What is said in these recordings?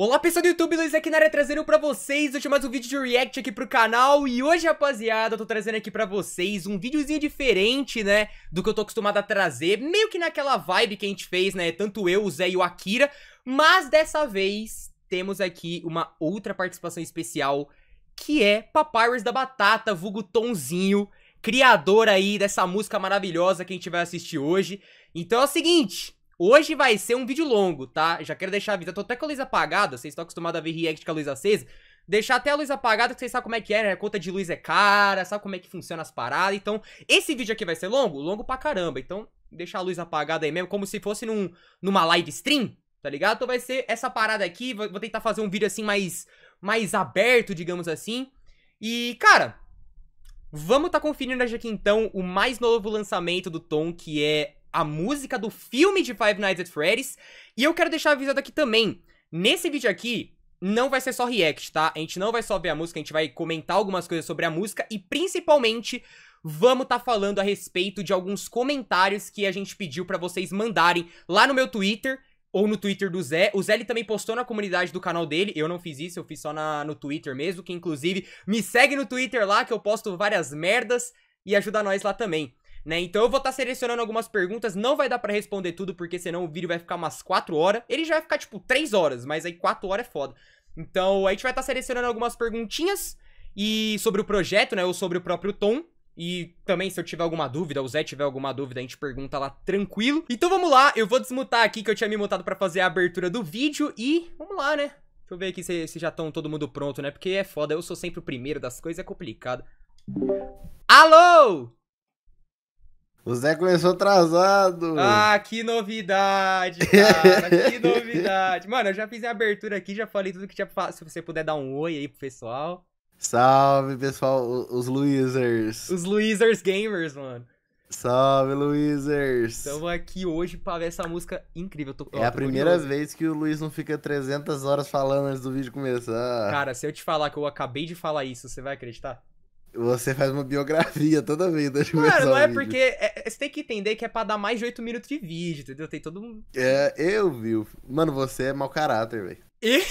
Olá pessoal do YouTube, Luiz aqui na área trazendo pra vocês hoje mais um vídeo de react aqui pro canal. E hoje, rapaziada, eu tô trazendo aqui pra vocês um videozinho diferente, né, do que eu tô acostumado a trazer. Meio que naquela vibe que a gente fez, né, tanto eu, o Zé e o Akira. Mas dessa vez temos aqui uma outra participação especial Que é Papyrus da Batata, vulgo Tonzinho Criador aí dessa música maravilhosa que a gente vai assistir hoje. Então é o seguinte... Hoje vai ser um vídeo longo, tá? Já quero deixar avisado. Tô até com a luz apagada. Vocês estão acostumados a ver react com a luz acesa. Deixar até a luz apagada, que vocês sabem como é que é, né? A conta de luz é cara, sabe como é que funciona as paradas. Então, esse vídeo aqui vai ser longo? Longo pra caramba. Então, deixar a luz apagada aí mesmo, como se fosse num, numa live stream, tá ligado? Então vai ser essa parada aqui. Vou, tentar fazer um vídeo assim mais, mais aberto, digamos assim. E, cara, vamos tá conferindo aqui então o mais novo lançamento do Tom, que é a música do filme de Five Nights at Freddy's. E eu quero deixar avisado aqui também, nesse vídeo aqui, não vai ser só react, tá? A gente não vai só ver a música, a gente vai comentar algumas coisas sobre a música e principalmente vamos tá falando a respeito de alguns comentários que a gente pediu pra vocês mandarem lá no meu Twitter ou no Twitter do Zé. O Zé ele também postou na comunidade do canal dele. Eu não fiz isso, eu fiz só na, no Twitter mesmo, que inclusive me segue no Twitter lá que eu posto várias merdas e ajuda nós lá também né? Então eu vou estar tá selecionando algumas perguntas, não vai dar pra responder tudo, porque senão o vídeo vai ficar umas 4 horas. Ele já vai ficar, tipo, 3 horas, mas aí 4 horas é foda. Então a gente vai estar tá selecionando algumas perguntinhas e sobre o projeto, né, ou sobre o próprio Tom. E também, se eu tiver alguma dúvida, o Zé tiver alguma dúvida, a gente pergunta lá tranquilo. Então vamos lá, eu vou desmutar aqui que eu tinha me mutado pra fazer a abertura do vídeo e vamos lá, né? Deixa eu ver aqui se, se já estão todo mundo pronto, né? Porque é foda, eu sou sempre o primeiro das coisas, é complicado. Alô! O Zé começou atrasado. Ah, que novidade, cara. que novidade. Mano, eu já fiz a abertura aqui, já falei tudo que tinha pra Se você puder dar um oi aí pro pessoal. Salve, pessoal. Os Luizers. Os Luizers Gamers, mano. Salve, Luizers. Estamos aqui hoje pra ver essa música incrível. Tô, é ó, a primeira curioso. vez que o Luiz não fica 300 horas falando antes do vídeo começar. Cara, se eu te falar que eu acabei de falar isso, você vai acreditar? Você faz uma biografia toda vez da Mano, não é porque. É, é, você tem que entender que é pra dar mais de 8 minutos de vídeo, entendeu? Tem todo mundo. É, eu vi. Mano, você é mau caráter, velho. E...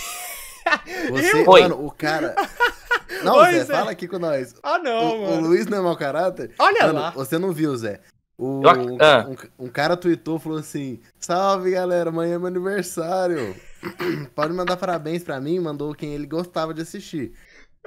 Você, eu? mano, o cara. Não, Oi, Zé, Zé, fala aqui com nós. Ah, não, o, mano. O Luiz não é mau caráter? Olha mano, lá. Você não viu, Zé. O, um, ah. um, um, cara tweetou falou assim: Salve galera, amanhã é meu aniversário. Pode mandar parabéns pra mim. Mandou quem ele gostava de assistir.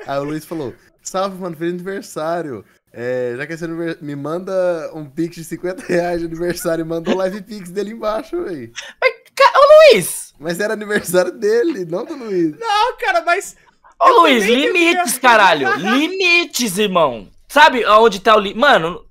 Aí o Luiz falou: Salve, mano, feliz aniversário. É, já que é seu aniversário, me manda um pix de 50 reais de aniversário e mandou live pix dele embaixo, velho. Mas, ô Luiz! Mas era aniversário dele, não do Luiz. Não, cara, mas. Ô Luiz, limites, caralho. limites, irmão. Sabe aonde tá o limite? Mano.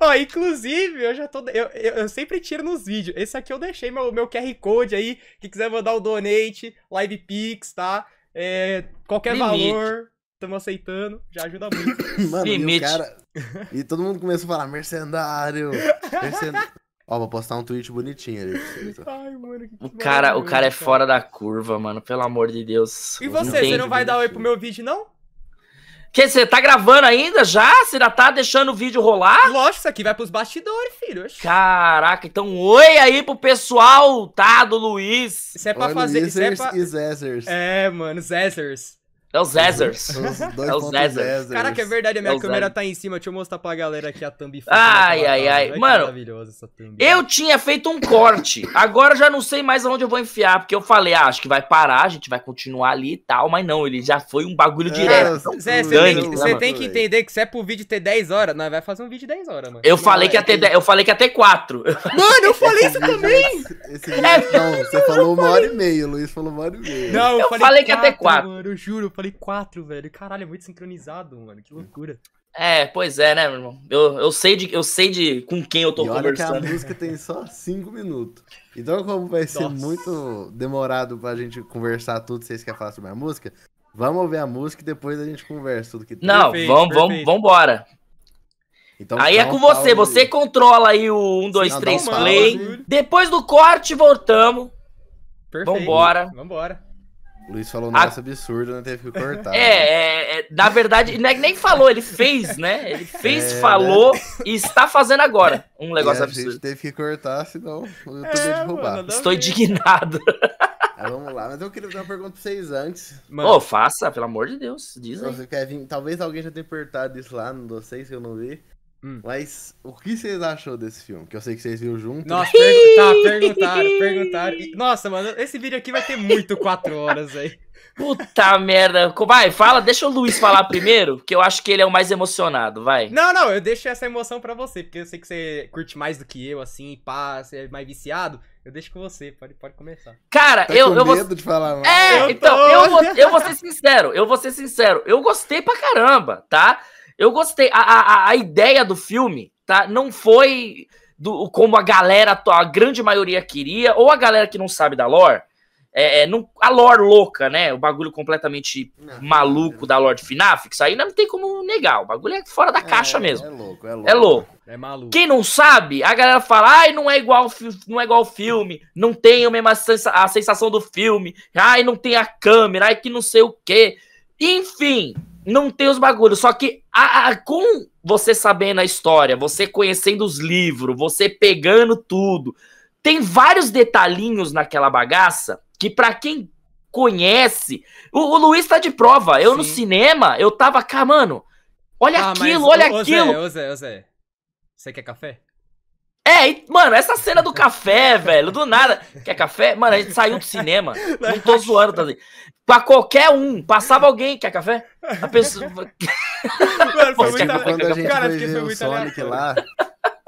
Ó, inclusive, eu já tô. Eu, eu, eu, sempre tiro nos vídeos. Esse aqui eu deixei meu, meu QR Code aí. Que quiser mandar o donate, live pix, tá? É, qualquer Limite. valor, estamos aceitando, já ajuda muito. Mano, Limite. E, cara... e todo mundo começou a falar, mercenário, mercenário. Ó, vou postar um tweet bonitinho ali. Ai, mano, que o cara, o cara é fora da curva, mano, pelo amor de Deus. E você, você não vai dar oi pro meu vídeo, não? Que você tá gravando ainda já? Você já tá deixando o vídeo rolar? Lógico, isso aqui vai pros bastidores, filho. Oxi. Caraca, então oi aí pro pessoal, tá? Do Luiz. Isso é pra oi, fazer. Isso é, pra... e Zezers. É, mano, Zezers. É o Zezers. é o Zezers. Caraca, é verdade, a minha é câmera tá em cima. Deixa eu mostrar pra galera aqui a thumb. Ai, ai, ai. Mano, eu tinha feito um corte. Agora já não sei mais aonde eu vou enfiar. Porque eu falei, ah, acho que vai parar, a gente vai continuar ali e tal. Mas não, ele já foi um bagulho é, direto. Zé, você tem, que, você tem que entender que se é pro vídeo ter 10 horas, nós vai fazer um vídeo de 10 horas, mano. Eu falei, que ia ter, eu falei que ia ter 4. Mano, eu falei isso também! Esse vídeo, é, não, você falou uma hora e meia, o Luiz falou uma hora e meia. Não, eu, eu falei, falei que ia ter 4. Mano, eu juro, eu falei 4, velho velho. Caralho, é muito sincronizado, mano. Que loucura. É, pois é, né, meu irmão? Eu, eu, sei, de, eu sei de com quem eu tô e conversando. Olha que a música tem só 5 minutos. Então, como vai ser Nossa. muito demorado pra gente conversar tudo, vocês querem falar sobre a música, vamos ouvir a música e depois a gente conversa tudo que tem. Não, perfeito, vamos, perfeito. vamos, vambora. Então, aí é com você, você controla aí o 1, 2, 3 play. Depois do corte, voltamos. Perfeito. Vambora. Vambora. O Luiz falou um negócio a... absurdo, não teve que cortar. É, né? é, é, na verdade, é nem falou, ele fez, né? Ele fez, é, falou né? e está fazendo agora um negócio absurdo. A gente teve que cortar, senão eu tô é, de roubar. Estou indignado. Aí, vamos lá, mas eu queria fazer uma pergunta pra vocês antes. Ô, oh, faça, pelo amor de Deus, diz aí. Você quer vir... Talvez alguém já tenha perguntado isso lá, não sei se eu não vi. Hum. Mas o que vocês achou desse filme? Que eu sei que vocês viram junto. Nossa, per... tá, perguntaram, perguntaram. Nossa, mano, esse vídeo aqui vai ter muito 4 horas aí. Puta merda. Vai, fala, deixa o Luiz falar primeiro, que eu acho que ele é o mais emocionado, vai. Não, não, eu deixo essa emoção para você, porque eu sei que você curte mais do que eu, assim, pá, você é mais viciado. Eu deixo com você, pode, pode começar. Cara, tá eu, eu vou. de falar mais. É, eu então, tô... eu, vou, eu vou ser sincero, eu vou ser sincero. Eu gostei pra caramba, tá? Eu gostei. A, a, a ideia do filme, tá? Não foi do, como a galera, a grande maioria queria, ou a galera que não sabe da lore é, é, não, a lore louca, né? O bagulho completamente não, maluco não. da lore de FNAF, que isso aí não tem como negar. O bagulho é fora da é, caixa mesmo. É louco, é louco. É louco. É maluco. Quem não sabe, a galera fala, ai, não é igual não é igual o filme, não tem a mesma sensa a sensação do filme, ai, não tem a câmera, ai, que não sei o quê. Enfim, não tem os bagulhos. Só que a, a, com você sabendo a história, você conhecendo os livros, você pegando tudo, tem vários detalhinhos naquela bagaça que para quem conhece, o, o, Luiz tá de prova. Eu Sim. no cinema, eu tava, cá, mano, olha ah, aquilo, mas, olha ô, aquilo. Ô Zé, ô Zé, você quer café? É, e, mano, essa cena do café, velho, do nada. Quer café? Mano, a gente saiu do cinema. Não tô zoando, tá assim. Pra qualquer um, passava alguém, quer café? A pessoa. Mano, foi muito quando a gente Cara, foi ver o Sonic lá,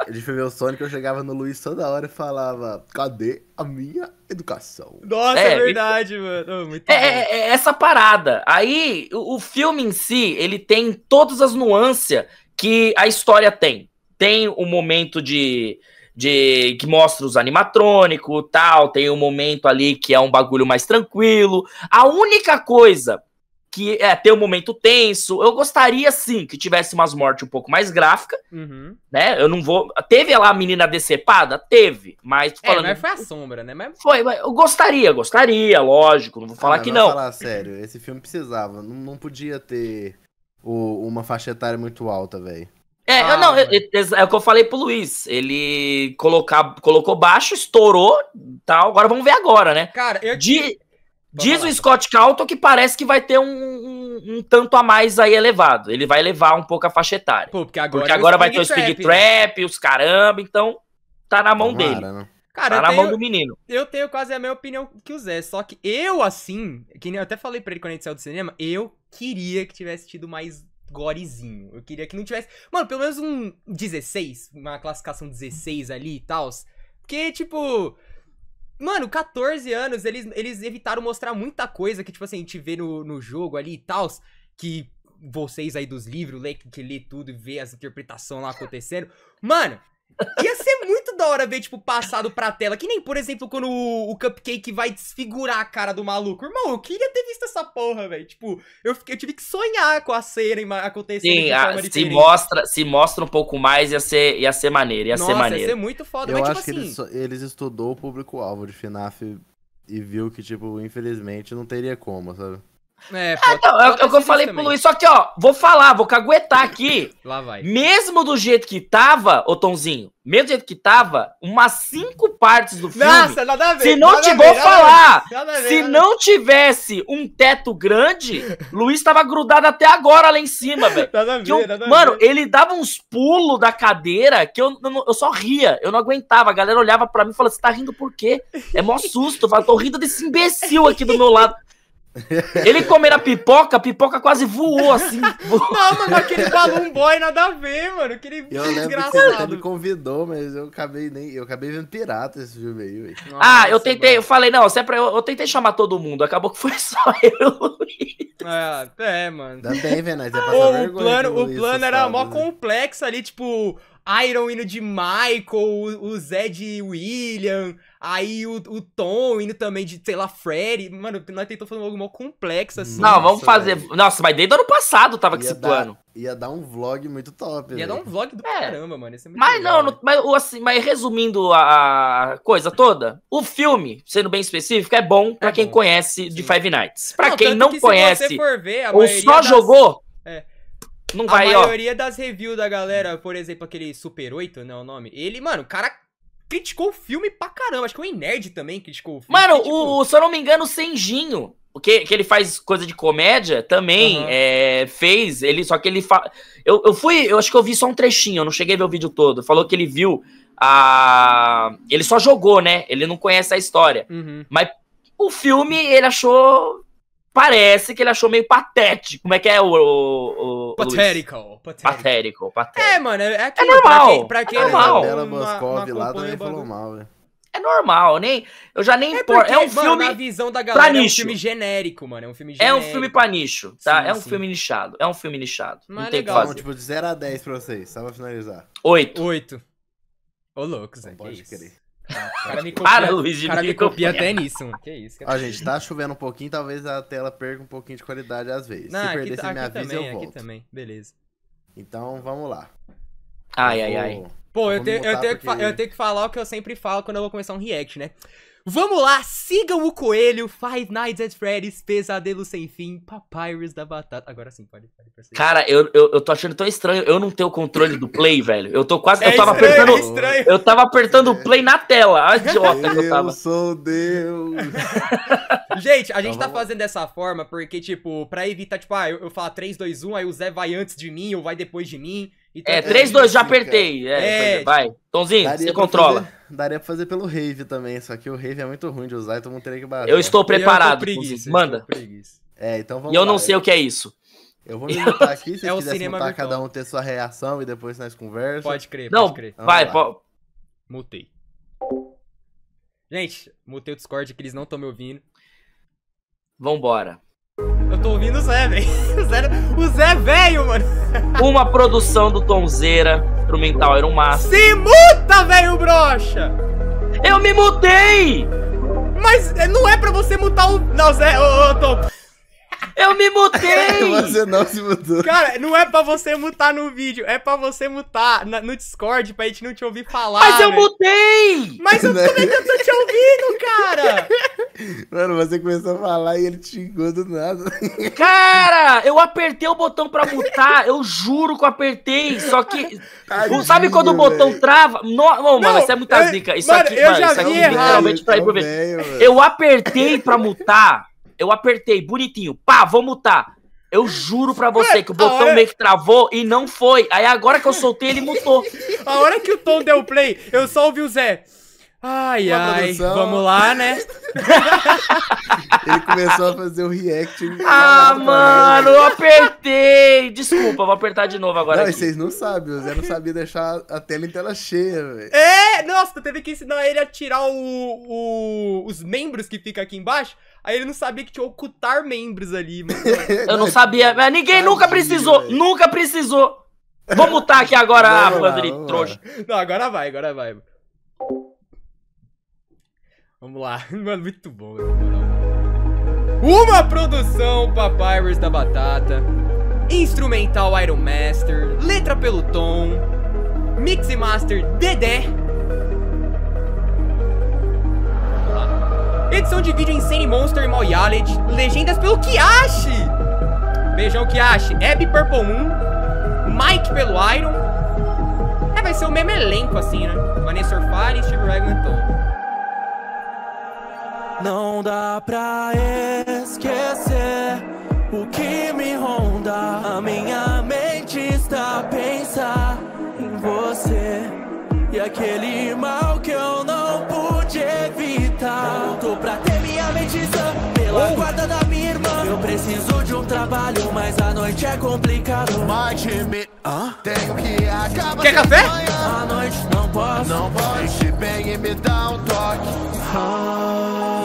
a gente foi ver o Sonic, eu chegava no Luiz toda hora e falava: cadê a minha educação? Nossa, é, é verdade, mano. Muito é, é, é, essa parada. Aí, o, o filme em si, ele tem todas as nuances que a história tem. Tem o momento de de que mostra os animatrônicos tal, tem um momento ali que é um bagulho mais tranquilo. A única coisa que é ter um momento tenso. Eu gostaria sim que tivesse umas mortes um pouco mais gráficas, uhum. né? Eu não vou. Teve lá a menina decepada? Teve, mas falando. É, mas foi a sombra, né? Mas... Foi, mas eu gostaria, gostaria, lógico. Não vou falar ah, que não. Vou falar sério, esse filme precisava. Não, não podia ter o, uma faixa etária muito alta, velho. É, ah, não, é, é, o que eu falei pro Luiz. Ele colocar, colocou baixo, estourou tal. Agora vamos ver agora, né? Cara, eu. De, Diz o Scott Calton que parece que vai ter um, um, um, tanto a mais aí elevado. Ele vai elevar um pouco a faixa etária. Pô, porque agora, porque agora vai ter o Speed Trap, Trap, os caramba, então tá na mão dele. Né? Cara, tá na tenho, mão do menino. Eu tenho quase a mesma opinião que o Zé, só que eu, assim, que nem eu até falei pra ele quando a gente saiu do cinema, eu queria que tivesse tido mais gorezinho. Eu queria que não tivesse. Mano, pelo menos um 16, uma classificação 16 ali e tal. Porque, tipo. Mano, 14 anos, eles, eles evitaram mostrar muita coisa que, tipo assim, a gente vê no, no jogo ali e tal, que vocês aí dos livros, lê, que lê tudo e vê as interpretações lá acontecendo. Mano, Ia ser muito da hora ver, tipo, passado pra tela. Que nem, por exemplo, quando o, o, Cupcake vai desfigurar a cara do maluco. Irmão, eu queria ter visto essa porra, velho. Tipo, eu, eu tive que sonhar com a cena acontecendo. Sim, a, se, mostra, se mostra um pouco mais, ia ser, ia ser maneiro. Ia Nossa, ser maneiro. ia ser muito foda. Eu mas, acho tipo que assim... eles, eles estudou o público-alvo de FNAF e viu que, tipo, infelizmente não teria como, sabe? É, pode, é, então, é, o que eu falei também. pro Luiz. Só que, ó, vou falar, vou caguetar aqui. Lá vai. Mesmo do jeito que tava, ô Tonzinho, mesmo do jeito que tava, umas cinco partes do filme. Nossa, nada a ver. Se não te vou falar, ver, se não tivesse um teto grande, Luiz tava grudado até agora lá em cima, velho. Mano, ver. ele dava uns pulos da cadeira que eu, eu, eu, só ria, eu não aguentava. A galera olhava pra mim e falava: Você tá rindo por quê? É mó susto. Eu falava, tô rindo desse imbecil aqui do meu lado. Ele comendo a pipoca, a pipoca quase voou assim. Voou. Não, mano, aquele balloon boy nada a ver, mano. Aquele eu desgraçado. ele me convidou, mas eu acabei nem. Eu acabei vendo pirata esse filme aí, velho. Ah, eu tentei, mano. eu falei, não, sempre eu, eu tentei chamar todo mundo, acabou que foi só eu. É, é, mano. Ainda bem, velho, o plano, o plano era mó né? complexo ali, tipo, Iron indo de Michael, o Zé de William, Aí o, o Tom indo também de, sei lá, Freddy. Mano, nós tentamos fazer algo mal complexo assim. Não, vamos fazer. Velho. Nossa, mas desde o ano passado tava com esse dar, plano. Ia dar um vlog muito top. Ia véio. dar um vlog do é. caramba, mano. É mas legal, não, mas, assim, mas resumindo a coisa toda, o filme, sendo bem específico, é bom pra é quem bom. conhece Sim. de Five Nights. Pra não, quem não que conhece ver, ou só das... jogou. É. Não vai, a maioria ó. das reviews da galera, por exemplo, aquele Super 8, não é o nome? Ele, mano, o cara criticou o filme pra caramba. Acho que o Nerd também criticou o filme. Mano, criticou. o, se eu não me engano, o Senjinho, que, que ele faz coisa de comédia, também Uhum. é, fez. Ele, só que ele fa... eu, eu fui, eu acho que eu vi só um trechinho, eu não cheguei a ver o vídeo todo. Falou que ele viu a. Ele só jogou, né? Ele não conhece a história. Uhum. O filme, ele achou. Parece que ele achou meio patético. Como é que é o. o, o? Patético, patético. Patético, patético. É, mano, é aquilo. normal, Pra quem, pra quem é normal. Bela não- Boscov não lá também falou mal, velho. É normal, eu nem. Eu já nem É, importo. É um mano, filme. na visão da galera, é um nicho. filme genérico, mano. É um filme É genérico. um filme pra nicho, tá? Sim, é um sim. filme nichado. É um filme nichado. Mas não tem o que legal. Então, tipo, de 0 a 10 pra vocês, só pra finalizar. Oito. Oito. Ô, louco, Zé. Pode isso. O cara me Para, copia, Luiz, de cara me copia até nisso, mano. Que isso, cara. Ó, gente, tá chovendo um pouquinho, talvez a tela perca um pouquinho de qualidade às vezes. Não, Se aqui, perder, tá- você me aqui avisa também, eu aqui volto. também. Beleza. Então, vamos lá. Ai, Eu ai, ai. Pô, eu, eu tenho que fa- porque- eu tenho que falar o que eu sempre falo quando eu vou começar um react, né? Vamos lá, sigam o Coelho, Five Nights at Freddy's, Pesadelo Sem Fim, Papyrus da Batata. Agora sim, pode, pode prosseguir. Cara, eu, eu, eu tô achando tão estranho eu não ter o controle do play, velho. Eu tô quase. É eu tava estranho, apertando. é estranho. Eu tava apertando o play na tela. A idiota que eu Eu tava. sou Deus. Gente, a gente Então tá vamos- fazendo dessa forma porque, tipo, pra evitar, tipo, ah, eu, eu falar 3, 2, 1, aí o Zé vai antes de mim ou vai depois de mim. Então, É, tipo, 3, 2, já apertei. É, É, vai. Tonzinho, Daria você controla. fazer- daria pra fazer pelo Rave também, só que o Rave é muito ruim de usar, então não teria que bater. Eu estou eu preparado. preguiça, eu Manda. preguiça. É, então vamos E eu não lá. sei o que é isso. Eu vou me aqui, se É vocês quiserem virtual. cada um ter sua reação e depois nós conversamos. Pode crer, Não, pode crer. Vamos vai, pô. Mutei. Gente, mutei o Discord que eles não estão me ouvindo. Vambora. Eu tô ouvindo o Zé, velho. O Zé, o Zé velho, mano. Uma produção do Tonzeira, instrumental era um massa. Se muta, velho brocha! Eu me mudei! Mas não é pra você mutar o. Não, Zé, ô, ô, Tom. Eu me mudei! Você não se mudou. Cara, não é pra você mutar no vídeo, é pra você mutar na- no Discord pra gente não te ouvir falar. Mas eu velho. mudei! Mas eu, como é que eu tô te ouvindo, cara? Mano, você começou a falar e ele te xingou do nada. Cara, eu apertei o botão pra mutar, eu juro que eu apertei, só que. Tadinho, sabe quando o botão trava? No, não, mano, isso é muita eu- zica. Isso mano, aqui, eu mano, já isso aqui vi errado. Velho, velho. Eu apertei pra mutar, eu apertei bonitinho, pá, vou mutar. Eu juro pra você que o botão hora- meio que travou e não foi. Aí agora que eu soltei, ele mutou. A hora que o Tom deu play, eu só ouvi o Zé. Ai, Boa ai, produção. vamos lá, né? Ele começou a fazer o react. Ah, mano, eu apertei. Desculpa, vou apertar de novo agora. Não, aqui. vocês não sabem, o Zé não sabia deixar a tela em tela cheia, velho. É, nossa, tu teve que ensinar ele a tirar o, o- os membros que fica aqui embaixo. Aí ele não sabia que tinha ocultar membros ali, mano. Eu não sabia. Mas ninguém nunca precisou. velho. Nunca precisou. Vou mutar aqui agora a Vamos lá, banda de vamos trouxa. Não, agora vai, agora vai. Vamos lá. Mano, muito bom. Uma produção Papyrus da Batata. Instrumental Iron Master. Letra pelo Tom. Mix e Master Dedé. Edição de vídeo Insane Monster e Moyaled. Legendas pelo Kiashi. Beijão, Kiashi. Abby Purple Moon. Mike pelo Iron. É, vai ser o mesmo elenco assim, né? Vanessa Orfari e Steve Raglan Tom. Não dá pra esquecer o que me ronda. A minha mente está a pensar em você. E aquele mal trabalho, mas a noite é complicado. Mate me. Tenho que acabar. Quer café? A noite não posso. Não pode bem e me dá um toque.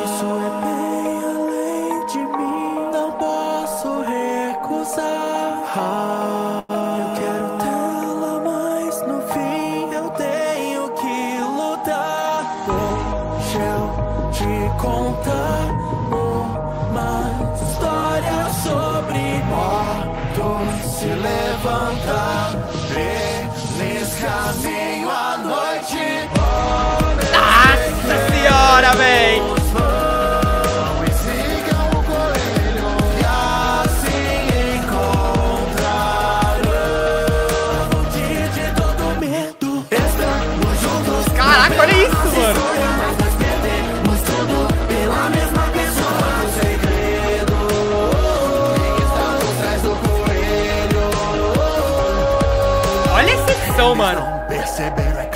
Isso é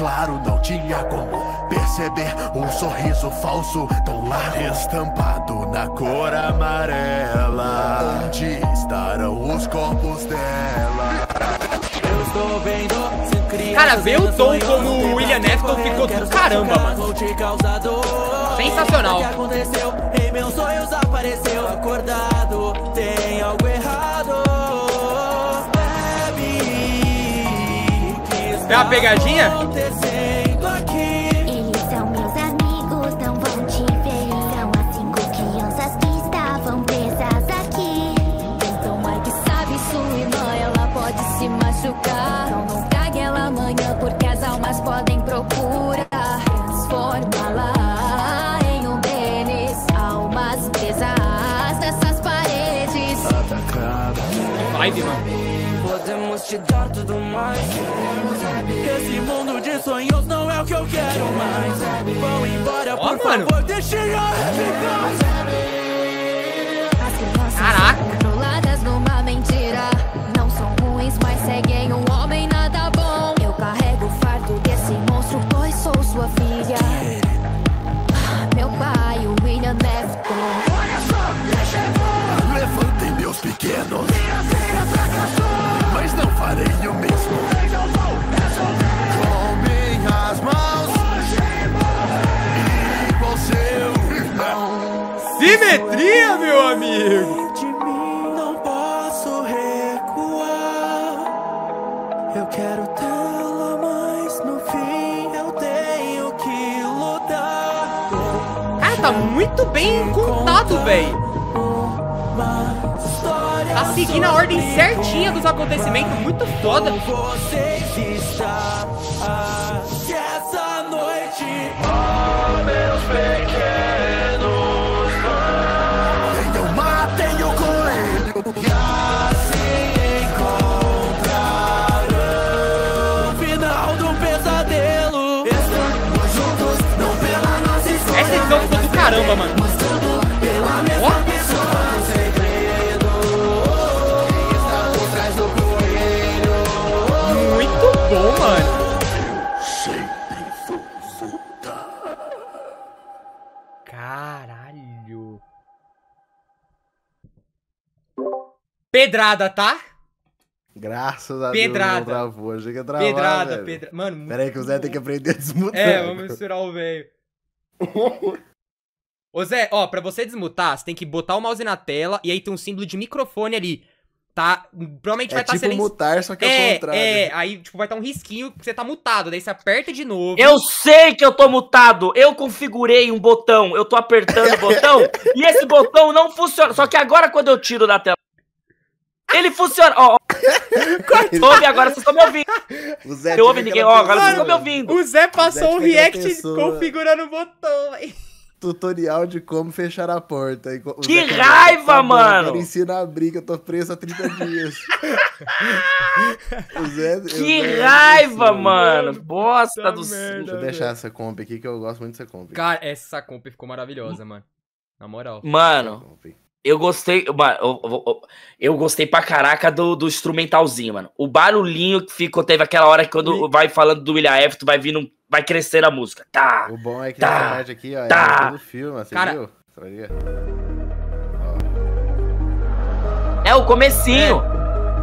claro, não tinha como perceber um sorriso falso tão largo estampado na cor amarela. Onde estarão os corpos dela? Eu estou vendo Cara, ver o Tom como não William correr. ficou do caramba, mano. Sensacional. É uma pegadinha? acontecendo aqui? Eles são meus amigos, não vão te ferir. São as cinco crianças que estavam presas aqui. Então é que sabe sua irmã, ela pode se machucar. Então não cague ela amanhã, porque as almas podem procurar transformá-la em um deles. Almas presas nessas paredes. Vibe, mano. Te dar tudo mais. Esse mundo de sonhos não é o que eu quero mais. Vão embora, por mano. favor, deixem eu ficar. Caraca. controladas numa mentira. Não são ruins, mas seguem amigo. De mim não posso recuar. Eu quero tê-la, mas no fim eu tenho que lutar. Cara, tá muito bem contado, velho. Tá seguindo a ordem certinha dos acontecimentos, muito foda. Com vocês está que essa noite. Oh, meus pequenos trás do coelho. Muito bom, mano. Caralho. Pedrada, tá? Graças a Pedrada. Deus não travou. Achei que ia travar, Pedrada, pedrada. Mano, Pera aí que o Zé tem que aprender a desmutar. É, vamos misturar o velho. Ô Zé, ó, pra você desmutar, você tem que botar o mouse na tela e aí tem um símbolo de microfone ali. Tá? Provavelmente vai É estar tipo silenci- mutar, só que ao É, contrário. é, aí tipo vai estar um risquinho que você tá mutado, daí você aperta de novo. Eu sei que eu tô mutado. Eu configurei um botão. Eu tô apertando o botão e esse botão não funciona. Só que agora, quando eu tiro da tela, ele funciona. Ó, ó. ouve agora, vocês estão me ouvindo. O Zé Eu ouvi ninguém. Ó, agora vocês estão me ouvindo. O Zé passou um Zé fica react configurando o botão, véi. Tutorial de como fechar a porta. E Que raiva, "Tá mano!" Agora ensina a abrir que eu tô preso há 30 dias. Zé, Que Zé é raiva, mano. Bosta do merda. Deixa eu deixar essa comp aqui que eu gosto muito dessa comp. Cara, essa comp ficou maravilhosa, mano. Na moral. Mano, Comp. Eu gostei. Mano, eu, eu- eu- eu gostei pra caraca do, do instrumentalzinho, mano. O barulhinho que ficou, teve aquela hora que quando vai falando do William Afton, vai vindo. Vai crescer a música. Tá. O bom é que Tá, nessa parte aqui, ó, tá. é do filme, você Cara- viu? Ver? É o comecinho.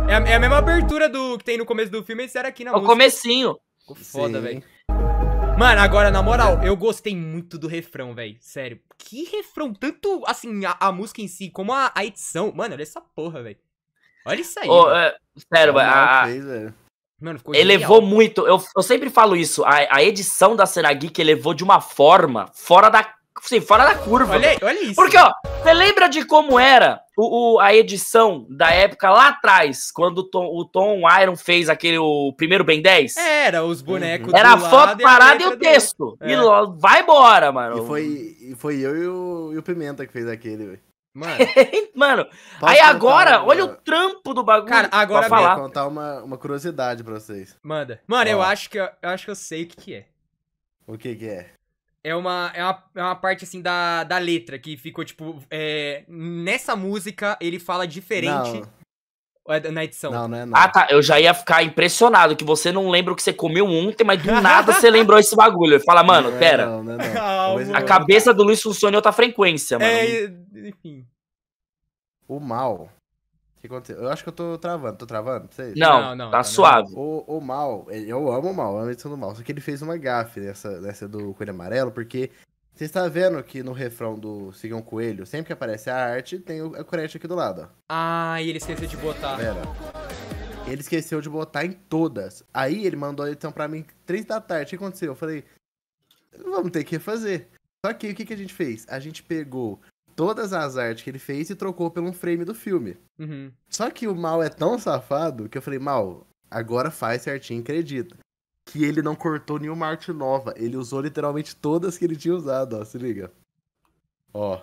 É a, é a mesma abertura do que tem no começo do filme, eles eram aqui na É o música. comecinho. Ficou foda, velho. Mano, agora, na moral, eu gostei muito do refrão, velho. Sério. Que refrão? Tanto, assim, a, a música em si, como a, a edição. Mano, olha essa porra, velho. Olha isso aí. É, sério, a-. Mano, ficou elevou genial. muito. Eu, eu sempre falo isso. A, a edição da Cena Geek elevou de uma forma fora da. Sim, fora da curva. Olha, aí, olha isso. Porque, ó, você lembra de como era o, o- a edição da época lá atrás, quando o Tom, o Tom Iron fez aquele o primeiro Ben 10? Era os bonecos Era a foto parada e o do- texto. E É. lá- vai embora, mano. E foi, e foi eu e o, e o Pimenta que fez aquele, velho. Mano, Mano, aí agora, uma- olha o trampo do bagulho. Cara, agora Pode Vou falar. contar uma, uma curiosidade pra vocês. manda. Mano, eu acho que eu, eu acho que eu sei o que que é. O que que é? É uma, é uma, é uma parte, assim, da, da letra que ficou, tipo, é, nessa música ele fala diferente. Não, é na edição? Não, não é não. Ah, tá. Eu já ia ficar impressionado que você não lembra o que você comeu ontem, mas do nada você lembrou esse bagulho. Fala, mano, Não é pera. Não, não é não. Calma. Mas A cabeça do Luiz funciona em outra frequência, mano. É, enfim. O mal. O que aconteceu? Eu acho que eu tô travando. Tô travando? Não sei. Não, Não, não, tá tá suave. O, o mal, eu amo o mal, amo a edição do mal. Só que ele fez uma gafe nessa, nessa do Coelho Amarelo, porque você está vendo que no refrão do Sigam Coelho, sempre que aparece a arte, tem o, a crédito aqui do lado, ó. Ah, e ele esqueceu de botar. Pera. Ele esqueceu de botar em todas. Aí ele mandou a edição pra mim três da tarde. O que aconteceu? Eu falei, vamos ter que refazer. Só que o que, que a gente fez? A gente pegou todas as artes que ele fez e trocou pelo um frame do filme. Uhum. Só que o Mal é tão safado que eu falei, Mal, agora faz certinho, acredita. Que ele não cortou nenhuma arte nova. Ele usou literalmente todas que ele tinha usado, ó. Se liga. Ó.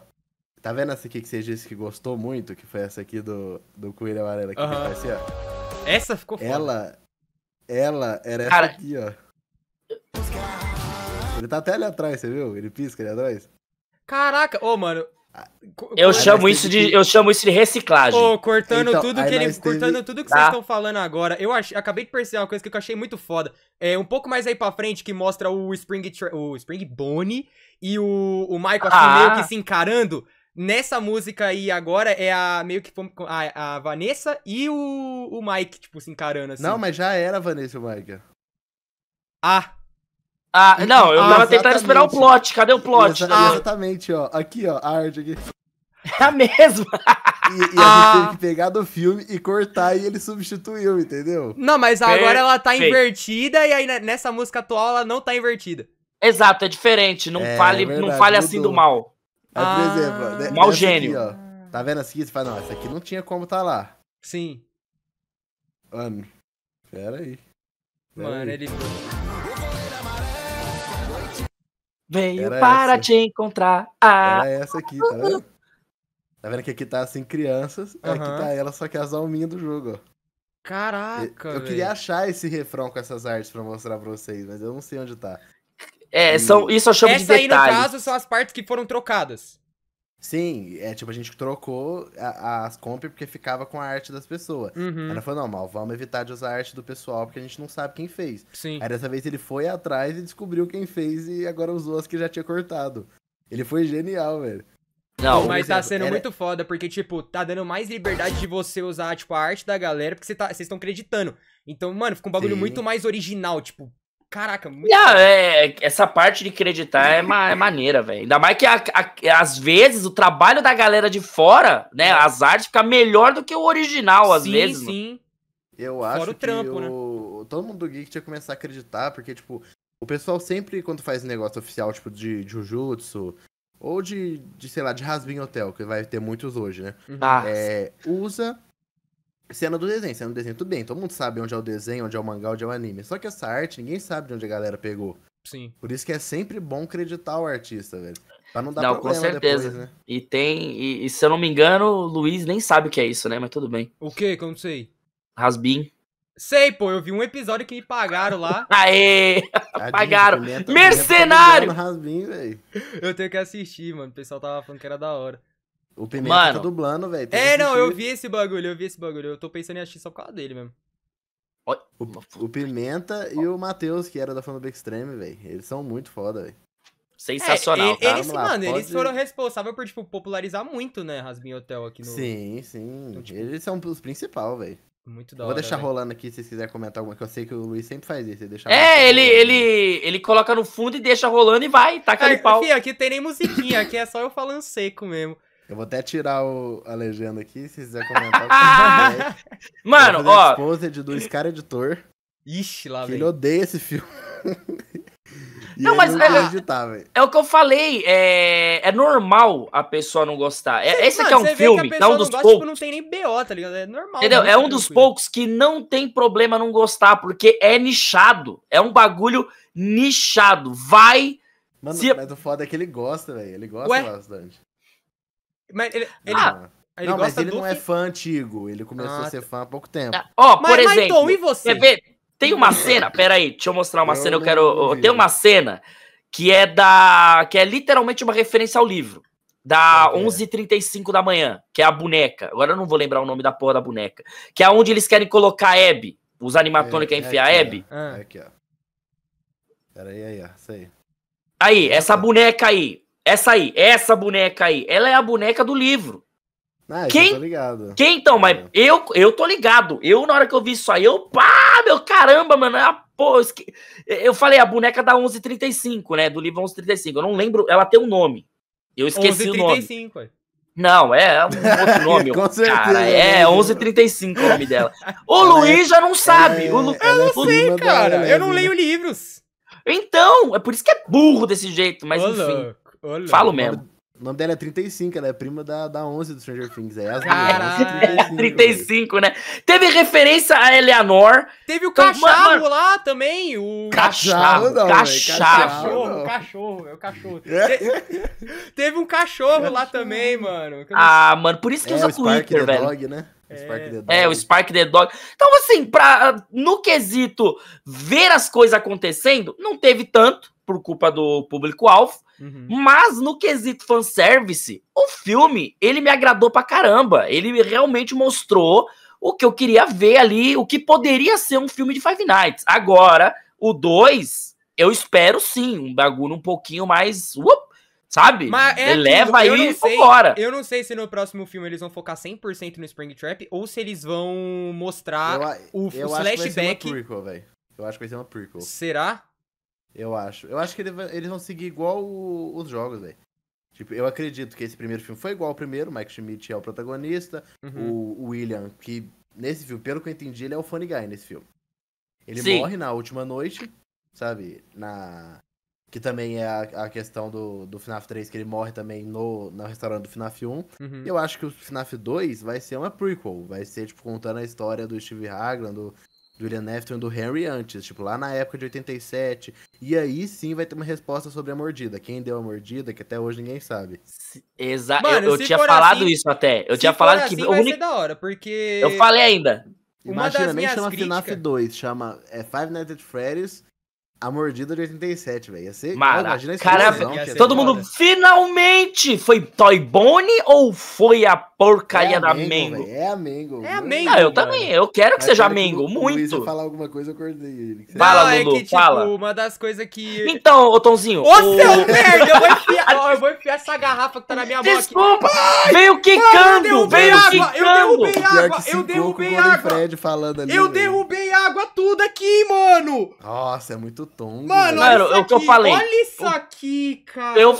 Tá vendo essa aqui que você disse que gostou muito? Que foi essa aqui do, do Coelho Amarelo aqui, aparecia, ó. Essa ficou foda. Ela. Ela era Cara- essa aqui, ó. Ele tá até ali atrás, você viu? Ele pisca ali atrás. Caraca, ô, mano. Eu chamo isso de, que- eu chamo isso de reciclagem. Ô, cortando Então, tudo que ele. nós teve- Cortando tudo que Tá. vocês estão falando agora. Eu ach, acabei de perceber uma coisa que eu achei muito foda. É um pouco mais aí pra frente que mostra o Spring, o Spring Bonnie e o, o Michael assim, Ah. meio que se encarando. Nessa música aí agora é a meio que a, a Vanessa e o, o Mike, tipo, se encarando assim. Não, mas já era Vanessa Michael. Ah, Ah, não, eu Ah, tava tentando esperar o plot. Cadê o plot? Exa- Ah, Exatamente, ó. Aqui, ó, a arte aqui. tá mesmo. E, e a Ah. gente teve que pegar do filme e cortar e ele substituiu, entendeu? não, mas agora ela tá Perfeito. invertida e aí ne- nessa música atual ela não tá invertida. Exato, é diferente. Não É, fale, verdade, não fale assim do mal. Aí, por Ah. exemplo, de- Mau dessa gênio. Aqui, ó, tá vendo aqui? Você fala, não, essa aqui não tinha como tá lá. Sim. Mano, pera aí. Pera Mano, aí. ele. Veio Era para essa. te encontrar. Ah, Era essa aqui, tá vendo? Tá vendo que aqui tá assim, crianças, aqui Aham. tá ela, só que as alminhas do jogo, ó. Caraca, eu velho. queria achar esse refrão com essas artes pra mostrar pra vocês, mas eu não sei onde tá. é, são, isso eu chamo de Essa aí, no caso, são as partes que foram trocadas. Sim, é tipo, a gente trocou a- as comp porque ficava com a arte das pessoas. Uhum. Ela falou, não, mal, vamos evitar de usar a arte do pessoal, porque a gente não sabe quem fez. Sim. Aí dessa vez ele foi atrás e descobriu quem fez e agora usou as que já tinha cortado. Ele foi genial, velho. Não, Mas tá exemplo, sendo era- muito foda, porque, tipo, tá dando mais liberdade de você usar, tipo, a arte da galera, porque você tá- vocês estão acreditando. Então, mano, fica um bagulho Sim. muito mais original, tipo, caraca, muito Não, é, essa parte de acreditar é, ma- é maneira, velho. Ainda mais que a- a- às vezes o trabalho da galera de fora, né, as artes fica melhor do que o original, às sim, vezes. mano. sim. Eu Fora acho o trampo, que né? o... todo mundo do Geek tinha que começar a acreditar, porque, tipo, o pessoal sempre, quando faz negócio oficial, tipo, de Jujutsu, ou de, de, sei lá, de Rasbin Hotel, que vai ter muitos hoje, né? Ah, É, usa cena do desenho. Cena do desenho, tudo bem. Todo mundo sabe onde é o desenho, onde é o mangá, onde é o anime. Só que essa arte, ninguém sabe de onde a galera pegou. Sim. Por isso que é sempre bom acreditar o artista, velho. Pra não dar Não, com problema certeza. depois, né? e tem. E, e se eu não me engano, o Luiz nem sabe o que é isso, né? Mas tudo bem. O que que eu não sei? Rasbin. Sei, pô, eu vi um episódio que me pagaram lá. Aê! Tadinho, Pagaram. Pimenta- Mercenário! Rasbin, velho. Eu tenho que assistir, mano. O pessoal tava falando que era da hora. O Pimenta Mano. tá dublando, velho. É, não, eu vi esse bagulho, eu vi esse bagulho. Eu tô pensando em assistir só por causa dele mesmo. O, o Pimenta e o Matheus, que era da do Extreme, velho. Eles são muito foda, velho. Sensacional, é, tá? Eles, lá, mano, eles pode- foram responsáveis por, tipo, popularizar muito, né, Rasmin Hotel aqui no... Sim, sim. Então, tipo, Eles são os principais, velho. Muito da Vou hora, deixar velho. rolando aqui se vocês quiserem comentar alguma que eu sei que o Luiz sempre faz isso. Ele deixa É, ele, rolando. ele, ele coloca no fundo e deixa rolando e vai, taca É, pau. Fih, aqui tem nem musiquinha, aqui é só eu falando seco mesmo. Eu vou até tirar o- a legenda aqui, se vocês quiserem comentar. que. Mano, Eu ó, exposed do Scar Editor, Ixi, lá, que ele odeia esse filme. Não, mas não é- editar, é o que eu falei, é, é normal a pessoa não gostar. É, esse aqui é um que filme, pessoa não um dos gosta, poucos. Tipo, não tem nem BO, tá ligado? É normal. Entendeu? É muito um dos tranquilo. poucos que não tem problema não gostar, porque é nichado. É um bagulho nichado. Vai. Mano, Se- mas o foda é que ele gosta, velho. Ele gosta Ué? bastante. Mas ele, ele, Ah, ele não, mas ele do não é fi- fã antigo. Ele começou Ah, a ser fã há pouco tempo. Ó, por Mas, mas, exemplo. Tom, e você? Quer ver? Tem uma cena, peraí, deixa eu mostrar uma Eu cena, eu quero. vi. Tem uma cena que é da. que é literalmente uma referência ao livro. Da que é? 11h35 da manhã, que é a boneca. Agora eu não vou lembrar o nome da porra da boneca. Que é onde eles querem colocar a Abby. Os animatrônicos querem enfiar a Abby. Ah. É aqui, ó. Pera aí, aí, ó. Isso aí. Aí, essa boneca aí. Essa aí, essa boneca aí. Ela é a boneca do livro. Ah, Quem- eu tô ligado. Quem então? Mas É. eu, eu tô ligado. Eu, na hora que eu vi isso aí, eu, pá, meu caramba, mano. é a pô, eu, esque- eu falei a boneca da 1135, né? Do livro 1135. Eu não lembro, ela tem um nome. Eu esqueci o nome. 11h35, ué. Não, é um outro nome. Com cara. certeza, É né? 1135 o nome dela. O Ela Luiz já não sabe. É, o Lu- é eu prima da Cara, eu não leio né? livros. Então, é por isso que é burro desse jeito, mas Ô, enfim. Louco. Falo mesmo. O nome dela é 35, ela é prima da, da 11 do Stranger Things. É as Caralho. duas, 35, né? Teve referência a Eleanor. Teve o Então, cacharro mano- lá também, o... Cachorro, não, velho, cachorro. Cachorro, cachorro, é o cachorro. Te- Teve um cachorro lá também, mano. Ah, mano, por isso que É usa o Spark Twitter, the velel Dog, né? O Spark the Dog. É, o Spark the Dog. Então, assim, pra, no quesito ver as coisas acontecendo, não teve tanto, por culpa do público-alvo. Uhum. Mas no quesito fanservice, o filme, ele me agradou pra caramba. Ele realmente mostrou o que eu queria ver ali, o que poderia ser um filme de Five Nights. Agora, o 2, eu espero sim, um bagulho um pouquinho mais. up, sabe? Mas é Eleva aquilo, eu aí e vambora. Eu não sei se no próximo filme eles vão focar 100% no Springtrap ou se eles vão mostrar eu, a- o, eu o acho que vai ser uma prequel, velho. Eu acho que vai ser uma prequel. Será? Eu acho. Eu acho que ele vai- eles vão seguir igual o- os jogos, velho. Tipo, eu acredito que esse primeiro filme foi igual ao primeiro, o Mike Schmidt é o protagonista, Uhum. o, o William, que nesse filme, pelo que eu entendi, ele é o funny guy nesse filme. Ele Sim. morre na última noite, sabe? Na. Que também é a, a questão do, do FNAF 3, que ele morre também no, no restaurante do FNAF 1. Uhum. Eu acho que o FNAF 2 vai ser uma prequel. Vai ser, tipo, contando a história do Steve Hagland, do, do William Afton e do Henry antes. Tipo, lá na época de 87. E aí sim vai ter uma resposta sobre a mordida. Quem deu a mordida, que até hoje ninguém sabe. Exato. Eu, eu tinha falado assim- isso até. Eu tinha falado assim, que. vai único- ser da hora, porque... Eu falei ainda. Imagina, nem chama FNAF 2, chama é, Five Nights at Freddy's, a mordida de 87, velho. Ia ser... Mara, imagina a cara, explosão ia que ia ser Todo mundo, finalmente! Foi Toy Bone ou foi a porcaria é da Mengo? É a Mengo. É a Mengo. Ah, eu mano. também. Eu quero que Mas seja que Mengo, muito. falar alguma coisa, eu cortei ele. Não, Fala, é Lulu, que, tipo, fala. uma das coisas que... Então, ô Tonzinho. Ô, o- seu merda, eu vou enfiar, ó, eu vou enfiar essa garrafa que tá na minha mão aqui. Desculpa! veio Mano, eu quicando! derrubei Veio água, eu quicando! derrubei Pior água, eu derrubei água. Fred falando ali, Eu velho. derrubei água tudo aqui, mano. Nossa, é muito tom. Mano, Mano, olha é isso o que eu aqui, falei. Olha isso aqui, cara. Eu-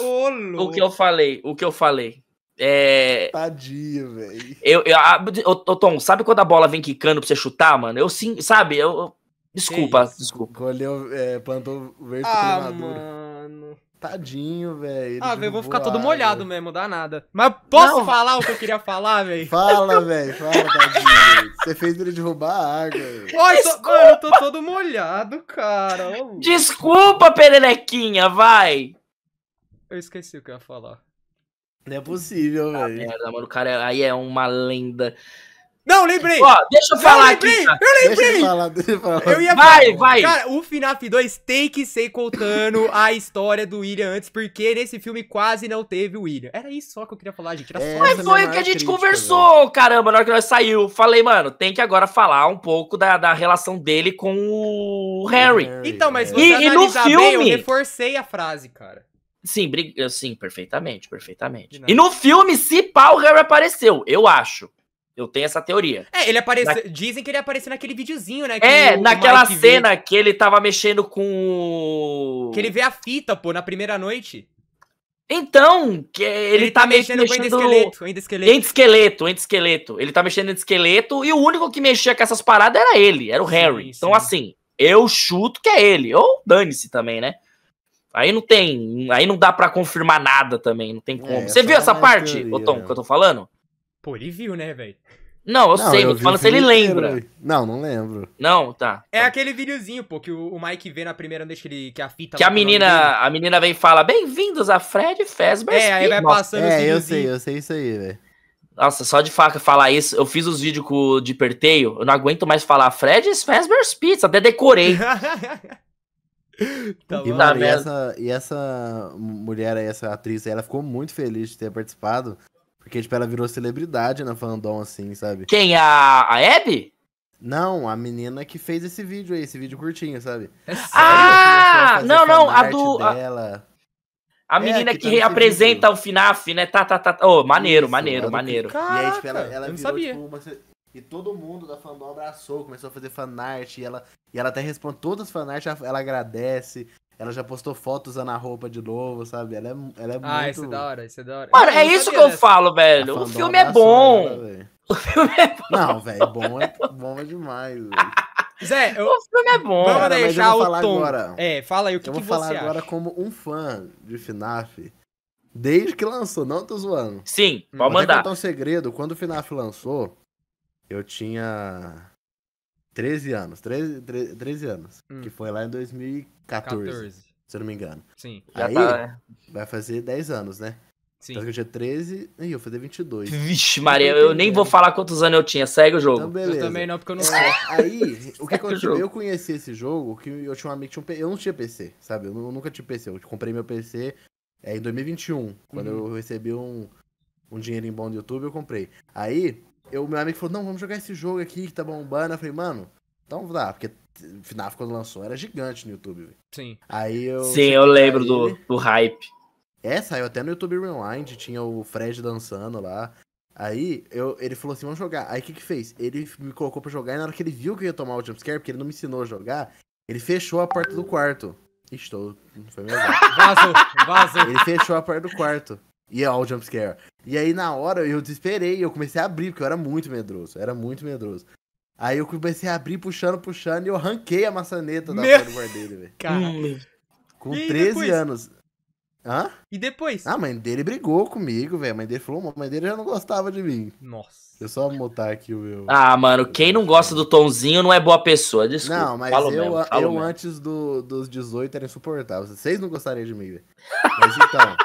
O que eu falei, o que eu falei. É. Tadinho, velho. Eu, eu, ô, Tom, sabe quando a bola vem quicando pra você chutar, mano? Eu sim, sabe? Eu. eu- desculpa, desculpa. Colheu, é, plantou verde Ah, mano. Tadinho, velho. Ah, velho, eu vou ficar todo água. molhado mesmo, dá nada. Mas posso Não. falar o que eu queria falar, velho? Fala, velho. Fala, tadinho. Você fez ele derrubar a água. velho. Ai, tô, mano, eu tô todo molhado, cara. Desculpa, Pererequinha, vai! Eu esqueci o que eu ia falar. Não é possível, velho. Merda, mano, o cara aí é uma lenda. Não, lembrei! Ó, deixa eu Eu falar lembrei! aqui. Eu Deixa lembrei! eu falar, deixa eu falar. Eu ia Vai, falar. vai. Cara, o FNAF 2 tem que ser contando a história do William antes, porque nesse filme quase não teve o William. Era isso só que eu queria falar, gente. Era É, só Mas foi o que a gente crítica, conversou, caramba, na hora que nós saiu. Falei, mano, tem que agora falar um pouco da, da relação dele com o Harry. Então, mas é. você E- e no analisar bem, eu filme- reforcei a frase, cara. Sim, bri- eu- sim, perfeitamente, perfeitamente. nada. E no filme, se pá, o Harry apareceu, eu acho. Eu tenho essa teoria. É, ele apareceu. Dizem que ele apareceu naquele videozinho, né? É, o- o naquela vê- cena que ele tava mexendo com. o- Que ele vê a fita, pô, na primeira noite. Então, que ele, tá, mexendo, com o endosqueleto. endosqueleto. Entre esqueleto, entre esqueleto. Ele tá mexendo entre esqueleto e o único que mexia com essas paradas era ele, era o Sim, Harry. sim. Então, assim, eu chuto que é ele. Ou dane-se também, né? Aí não tem. Aí não dá pra confirmar nada também, não tem como. É, Você viu essa parte, teoria, ô Tom, né? que eu tô falando? Pô, ele viu, né, velho? Não, eu sei, eu tô falando se ele inteiro, lembra. velho. Não, não lembro. Não, tá. É tá. aquele videozinho, pô, que o, Mike vê na primeira noite que, ele, que a fita. Que a menina, a menina vem e fala: Bem-vindos a Fred Fazbear. É, aí vai Speed." Nossa, passando É, eu sei, eu sei isso aí, velho. Nossa, só de faca falar isso, eu fiz os vídeos com o de Perteio, eu não aguento mais falar Fred Fazbear Pizza, até decorei. Tá E, bom. Tá mano, e, essa, e essa mulher aí, essa atriz aí, ela ficou muito feliz de ter participado. Porque, tipo, ela virou celebridade na fandom, assim, sabe? Quem? A, a Abby? Não, a menina que fez esse vídeo aí, esse vídeo curtinho, sabe? É? Ah, a não, não, a do- a- Dela. A É, menina que que, tá o FNAF, né? Tá, tá, tá. Ô, maneiro, Isso, maneiro, maneiro. E aí, tipo, ela, Caraca, ela eu não virou, sabia. tipo, uma... E todo mundo da fandom abraçou, começou a fazer fanart, e ela, e ela até responde todas as fanart, ela, ela agradece, ela já postou fotos usando a roupa de novo, sabe? Ela é, ela é Ah, muito... isso é da hora, isso é da hora. Mano, é isso que eu dessa. falo, velho. O filme é bom. ela. O filme é bom. Não, velho, bom é, bom é demais, velho. Zé, eu, O filme é bom. vamos Cara, mas eu deixar vou o falar tom. agora. É, fala aí o que, Eu que vou falar agora como um fã de FNAF, desde que lançou, não tô zoando. Sim, Hum, pode Vou mandar. contar um segredo, quando o FNAF lançou, eu tinha 13 anos, 13, 13, 13 anos, Hum. que foi lá em 2014, 14. se eu não me engano. Sim, Aí, tá. vai fazer 10 anos, né? sim. Que eu tinha 13 e eu vou fazer 22. Vixe, Maria, eu nem vou falar quantos anos eu tinha. Segue o Então, jogo. beleza. Eu também não, porque eu não sei. É, aí, o que aconteceu? Eu conheci esse jogo, que eu tinha um amigo que tinha um PC. Eu não tinha PC, sabe? Eu nu- nunca tive PC. Eu comprei meu PC é, em 2021. Quando Uhum. eu recebi um, um dinheirinho bom do YouTube, eu comprei. Aí, eu, meu amigo falou: Não, vamos jogar esse jogo aqui que tá bombando. Eu falei, mano, então dá, porque FNAF quando lançou era gigante no YouTube, velho. Sim. Aí eu. Sim, eu lembro do, do hype. é, saiu até no YouTube Rewind, tinha o Fred dançando lá. Aí eu, ele falou assim, vamos jogar. Aí o que que fez? Ele me colocou pra jogar e na hora que ele viu que eu ia tomar o jumpscare, porque ele não me ensinou a jogar, ele fechou a porta do quarto. Não foi mesmo? Vazou, vazou. ele fechou a porta do quarto. E ó, o jumpscare. E aí na hora eu desesperei, eu comecei a abrir, porque eu era muito medroso, era muito medroso. Aí eu comecei a abrir, puxando, puxando, e eu ranquei a maçaneta da Meu- porta dele, velho. Hum, Com E aí 13 depois? anos. Hã? e depois? Ah, a mãe dele brigou comigo, velho. A mãe dele falou, a mãe dele já não gostava de mim. Nossa. Eu só mutar aqui o meu. Ah, mano, quem não gosta do Tomzinho não é boa pessoa. Desculpa. não, mas falo eu, mesmo, falo eu mesmo. antes do, dos 18 era insuportável. Vocês não gostariam de mim, velho. Mas então.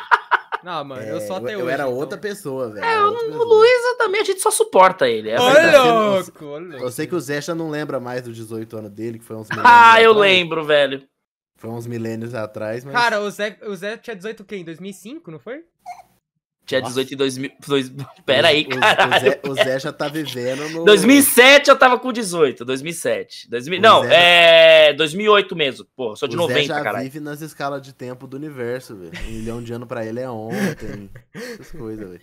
Não, mano, é, eu sou até eu hoje. era então. outra pessoa, velho. É, eu o. Luísa também, a gente só suporta ele. É Ô, verdade. louco, ô, louco. Eu sei que o Zé já não lembra mais dos 18 anos dele, que foi uns milênios Ah, eu atrás. lembro, velho. Foi uns milênios atrás, mas. Cara, o Zé, o Zé tinha 18 o quê? Em 2005, não foi? Tinha Nossa. 18 em 2000. dois- Pera aí, o, o- caralho. O Zé, o Zé já tá vivendo no. 2007 eu tava com 18, 2007. 2000, O não, Zé- é 2008 mesmo. Pô, sou de o Zé 90, já caralho. vive nas escalas de tempo do universo, velho. Um milhão de anos pra ele é ontem. Essas coisas, velho.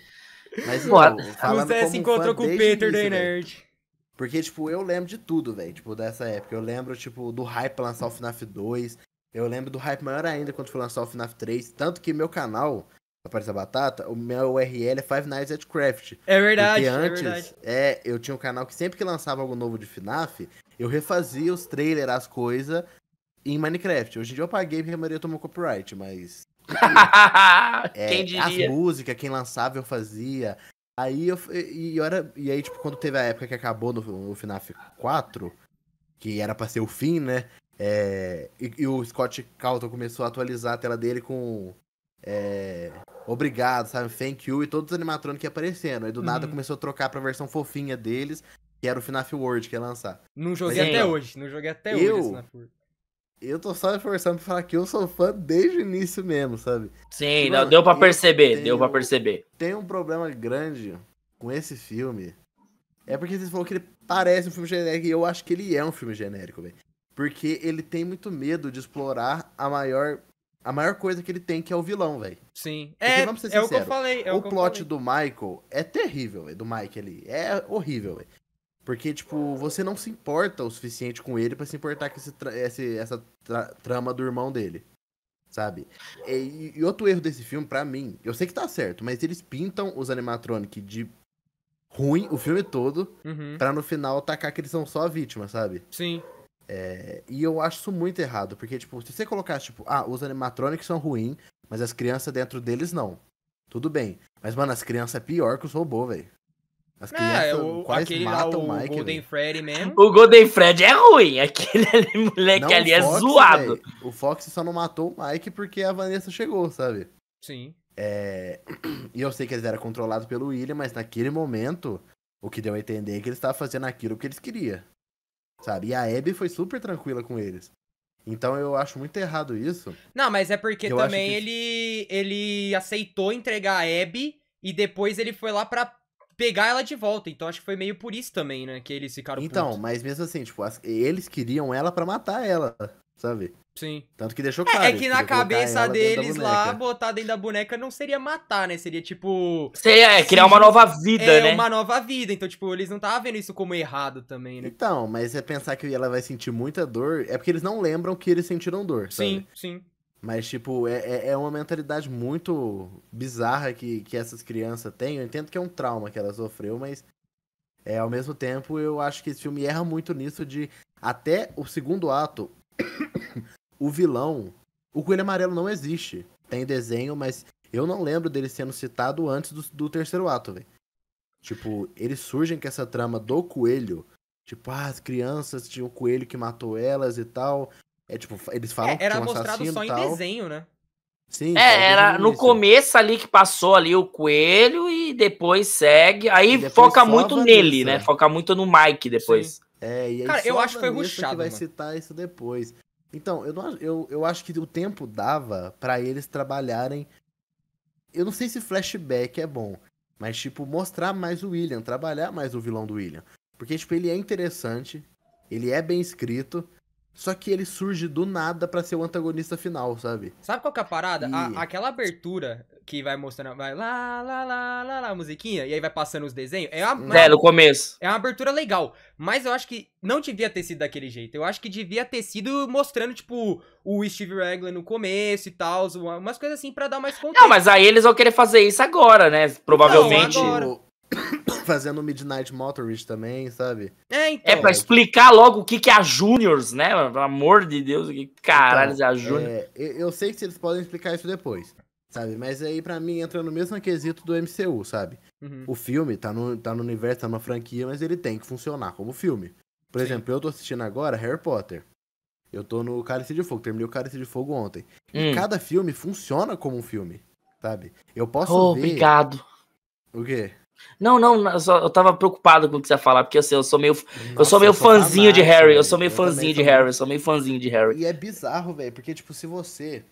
Mas, Porra, não, o Zé se encontrou com o Peter da. Nerd. Porque, tipo, eu lembro de tudo, velho. Tipo, dessa época. Eu lembro, tipo, do hype pra lançar o FNAF 2. Eu lembro do hype maior ainda quando foi lançar o FNAF 3. Tanto que meu canal, Aparece a Batata, o meu URL é Five Nights at Craft. É verdade, Porque é antes, verdade. é, eu tinha um canal que sempre que lançava algo novo de FNAF, eu refazia os trailers, as coisas em Minecraft. Hoje em dia eu paguei porque a maioria tomou copyright, mas é, Quem as diria? músicas, quem lançava eu fazia. Aí eu e, eu era, e aí tipo quando teve a época que acabou no, no FNAF 4, que era pra ser o fim, né? é, e, e o Scott Calton começou a atualizar a tela dele com é, obrigado, sabe? Thank you e todos os animatrônicos aparecendo. Aí do nada Uhum. começou a trocar pra versão fofinha deles, que era o FNAF World que ia lançar. Não joguei Sim. até hoje. Não joguei até Eu- hoje esse. Eu tô só reforçando pra falar que eu sou fã desde o início mesmo, sabe? Sim, Mano, não, deu pra perceber, deu tenho- pra perceber. tem um problema grande com esse filme. É porque vocês falaram que ele parece um filme genérico e eu acho que ele é um filme genérico, velho. Porque ele tem muito medo de explorar a maior a maior coisa que ele tem, que é o vilão, velho. Sim. Porque É, vamos ser é o que eu falei. É o o plot do Michael é terrível, véio, do Mike ali. É horrível, velho. Porque, tipo, você não se importa o suficiente com ele pra se importar com esse esse- essa tra- trama do irmão dele. Sabe? E, e outro erro desse filme, pra mim, eu sei que tá certo, mas eles pintam os animatronic de ruim o filme todo, Uhum. pra no final atacar que eles são só a vítima, sabe? Sim. É, e eu acho isso muito errado, porque, tipo, se você colocasse, tipo, ah, os animatronics são ruins, mas as crianças dentro deles não. Tudo bem. Mas, mano, as crianças é pior que os robôs, velho. As Ah, crianças é o, quase aquele lá, matam o o Mike. Golden velho. Freddy mesmo. O Golden Fred é ruim, aquele ali, moleque Não, ali o é Fox, zoado. velho, O Fox só não matou o Mike porque a Vanessa chegou, sabe? Sim. É, E eu sei que eles eram controlados pelo William, mas naquele momento, o que deu a entender é que eles estavam fazendo aquilo que eles queriam. Sabe? E a Abby foi super tranquila com eles. Então eu acho muito errado isso. Não, mas é porque Eu também que- ele ele aceitou entregar a Abby e depois ele foi lá pra pegar ela de volta. Então acho que foi meio por isso também, né? Que eles ficaram Então, putos. mas mesmo assim, tipo, as- eles queriam ela pra matar ela, sabe? Sim. Tanto que deixou É, claro. é eles que na cabeça deles lá, botar dentro da boneca não seria matar, né? Seria tipo. Seria é, criar uma nova vida, é né? uma nova vida. Então, tipo, eles não estavam vendo isso como errado também, né? Então, mas é pensar que ela vai sentir muita dor. É porque eles não lembram que eles sentiram dor, sabe? Sim, sim. Mas, tipo, é, é- é uma mentalidade muito bizarra que, que essas crianças têm. Eu entendo que é um trauma que ela sofreu, mas é, ao mesmo tempo eu acho que esse filme erra muito nisso de até o segundo ato, o vilão, o Coelho Amarelo não existe. Tem desenho, mas eu não lembro dele sendo citado antes do, do terceiro ato, velho. Tipo, eles surgem com essa trama do coelho. Tipo, ah, as crianças tinham um coelho que matou elas e tal. É tipo, eles falam É, que era tinha um mostrado só em desenho, né? Sim, É, era no começo ali que passou ali o coelho e depois segue. Aí E depois foca muito nele, né? Foca muito no Mike depois. É, e aí Cara, eu acho que foi rushado, que vai mano. citar isso depois. Então, eu, não, acho- eu, eu acho que o tempo dava pra eles trabalharem. Eu não sei se flashback é bom, mas, tipo, mostrar mais o William, trabalhar mais o vilão do William. Porque, tipo, ele é interessante, ele é bem escrito, só que ele surge do nada pra ser o antagonista final, sabe? Sabe qual que é a parada? A- E- aquela abertura que vai mostrando, vai lá, lá, lá, lá, lá, a musiquinha, e aí vai passando os desenhos, é uma, É, no começo. é uma abertura legal. Mas eu acho que não devia ter sido daquele jeito. Eu acho que devia ter sido mostrando, tipo, o Steve Raglan no começo e tal, uma- umas coisas assim pra dar mais contexto. Não, mas aí eles vão querer fazer isso agora, né? Provavelmente. Não, agora. Fazendo o Midnight Motorist também, sabe? É, então. É pra explicar logo o que, que é a Juniors, né? Pelo amor de Deus, o que caralho é a Juniors. É, eu sei que eles podem explicar isso depois, sabe? Mas aí pra mim entra no mesmo quesito do MCU, sabe? Uhum. O filme tá no, tá no universo, tá numa franquia, mas ele tem que funcionar como filme. Por Sim. exemplo, eu tô assistindo agora Harry Potter. Eu tô no Cálice de Fogo, terminei o Cálice de Fogo ontem. Hum. E cada filme funciona como um filme, sabe? Eu posso Oh, ver... obrigado. O quê? Não, não, eu, só- eu tava preocupado com o que você ia falar, porque assim, eu sou meio, eu Nossa, sou meio sou fãzinho de Harry, eu sou meio Eu fãzinho de sou Harry, eu sou meio fãzinho de Harry. E é bizarro, velho, porque, tipo, se você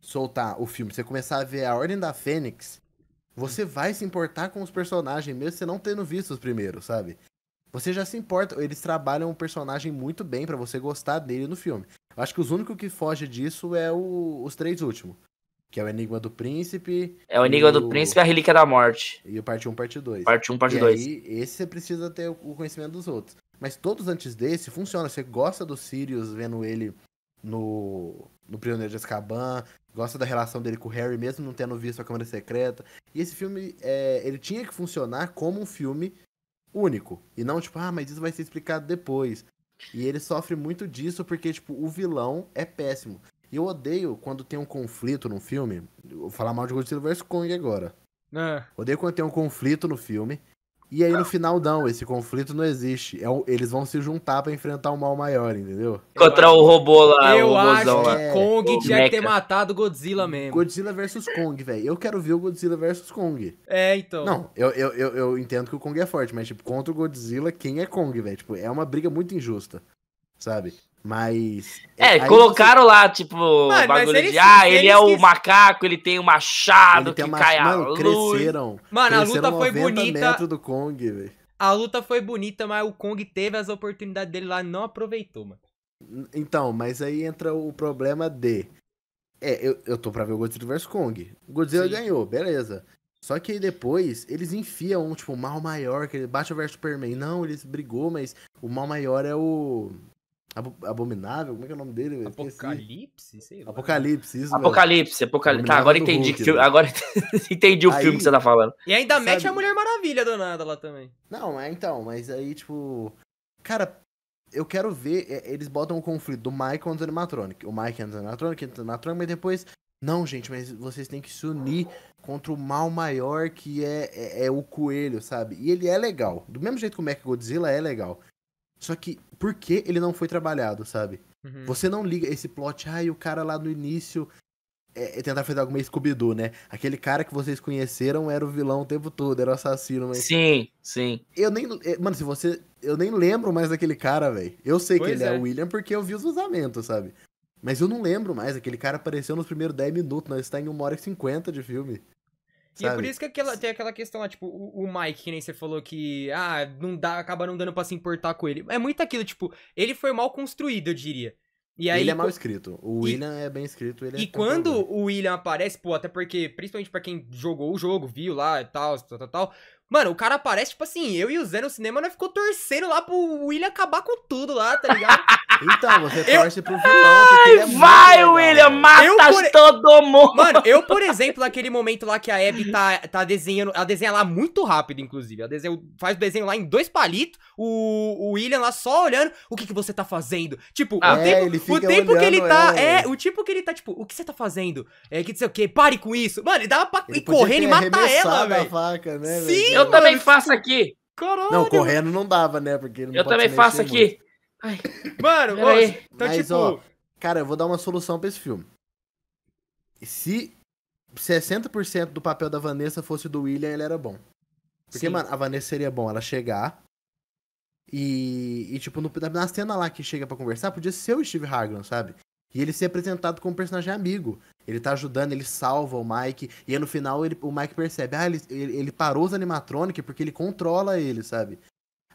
soltar o filme, você começar a ver a Ordem da Fênix, você vai se importar com os personagens, mesmo você não tendo visto os primeiros, sabe? Você já se importa, eles trabalham o personagem muito bem pra você gostar dele no filme. Eu acho que os únicos que fogem disso é o- os três últimos. Que é o Enigma do Príncipe É o Enigma e do Príncipe e a Relíquia da Morte. e o Parte 1, Parte 2. Parte 1, parte e 2. aí, esse você precisa ter o conhecimento dos outros. Mas todos antes desse funciona. Você gosta do Sirius vendo ele no, no Prisioneiro de Azkaban, gosta da relação dele com o Harry, mesmo não tendo visto a Câmara Secreta. E esse filme, é, ele tinha que funcionar como um filme único. E não tipo, ah, mas isso vai ser explicado depois. E ele sofre muito disso porque, tipo, o vilão é péssimo. Eu odeio quando tem um conflito num filme. Eu vou falar mal de Godzilla vs Kong agora. Ah, Odeio quando tem um conflito no filme. E aí no final não, esse conflito não existe. É um- eles vão se juntar pra enfrentar um mal maior, entendeu? Contra o robô lá, eu o acho robôzão que lá. É, Kong o tinha que ter matado Godzilla mesmo. Godzilla vs Kong, velho. Eu quero ver o Godzilla vs Kong. É, então. Não, eu, eu, eu, eu entendo que o Kong é forte, mas, tipo, contra o Godzilla, quem é Kong, velho? Tipo, é uma briga muito injusta, sabe? Mas. É, aí colocaram lá, tipo, mas bagulho eles- de, ah, ele é o macaco, ele tem o você- machado ele tem que uma- cai a Mano, luz. cresceram. Mano, a luta foi 90 bonita. do Kong, velho. A luta foi bonita, mas o Kong teve as oportunidades dele lá e não aproveitou, mano. Então, mas aí entra o problema de. É, eu, eu tô pra ver o Godzilla vs Kong. O Godzilla Sim. ganhou, beleza. Só que aí depois eles enfiam, tipo, o mal maior, que ele bate vs Superman. Não, eles brigou, mas o mal maior é o. Abo- Abominável? Como é que é o nome dele? Apocalipse? Sei lá. Apocalipse, isso. Apocalipse, Apocalipse. Tá, agora entendi. Hulk, que filme- agora entendi o Aí- filme que você tá falando. E ainda mete Sabe- a Mulher Maravilha do nada lá também. Não, é então, mas aí, tipo. Cara, eu quero ver. é, Eles botam o conflito do Mike contra o animatronic. O Mike entra no animatronic, entra no animatronic, mas depois. Não, gente, mas vocês têm que se unir contra o mal maior que é, é, é o coelho, sabe? E ele é legal. Do mesmo jeito que o Mac Godzilla é legal. Só que, por que ele não foi trabalhado, sabe? Uhum. Você não liga esse plot, ai, o cara lá no início é, é tentar fazer alguma Scooby-Doo, né? Aquele cara que vocês conheceram era o vilão o tempo todo, era o assassino, mas Sim, sim. eu nem. eh, Mano, se você. Eu nem lembro mais daquele cara, velho. Eu sei Pois que ele é. é. o William porque eu vi os vazamentos, sabe? Mas eu não lembro mais, aquele cara apareceu nos primeiros 10 minutos, nós está em 1 hora e 50 de filme. E é por isso que aquela, tem aquela questão lá, tipo, o, o, Mike, que nem você falou que, ah, não dá, acaba não dando pra se importar com ele. É muito aquilo, tipo, ele foi mal construído, eu diria. E aí, ele é mal escrito. O William é bem escrito. e é quando o William aparece, pô, até porque, principalmente pra quem jogou o jogo, viu lá e tal, tal, tal, tal. Mano, o cara aparece, tipo assim, eu e o Zé no cinema, nós ficou torcendo lá pro William acabar com tudo lá, tá ligado? então, você torce eu... pro vilão, porque ele é Vai, William, mata por... todo mundo! Mano, eu, por exemplo, naquele momento lá que a Abby tá, tá desenhando, ela desenha lá muito rápido, inclusive, ela desenha, faz o desenho lá em dois palitos, o, o William lá só olhando, o que que você tá fazendo? Tipo, ah, o tempo, é, o tempo que ele tá, ela, é, o tipo que ele tá, tipo, o que você tá fazendo? É, que não sei o que, pare com isso. Mano, ele dava pra ir correndo e matar ela, velho. Né, Sim, eu também faço aqui. Caralho. Não, correndo não dava, né? Porque eu também faço aqui. Ai. Mano, ó, então, Mas, tipo... ó, cara, eu vou dar uma solução pra esse filme. Se 60% do papel da Vanessa fosse do William, ele era bom. Porque, Sim. mano, a Vanessa seria bom ela chegar e, e tipo, no, na cena lá que chega para conversar, podia ser o Steve Harlan, sabe? E ele ser apresentado como um personagem amigo. Ele tá ajudando, ele salva o Mike. E aí no final ele, o Mike percebe, ah, ele, ele, ele parou os animatronics porque ele controla ele, sabe?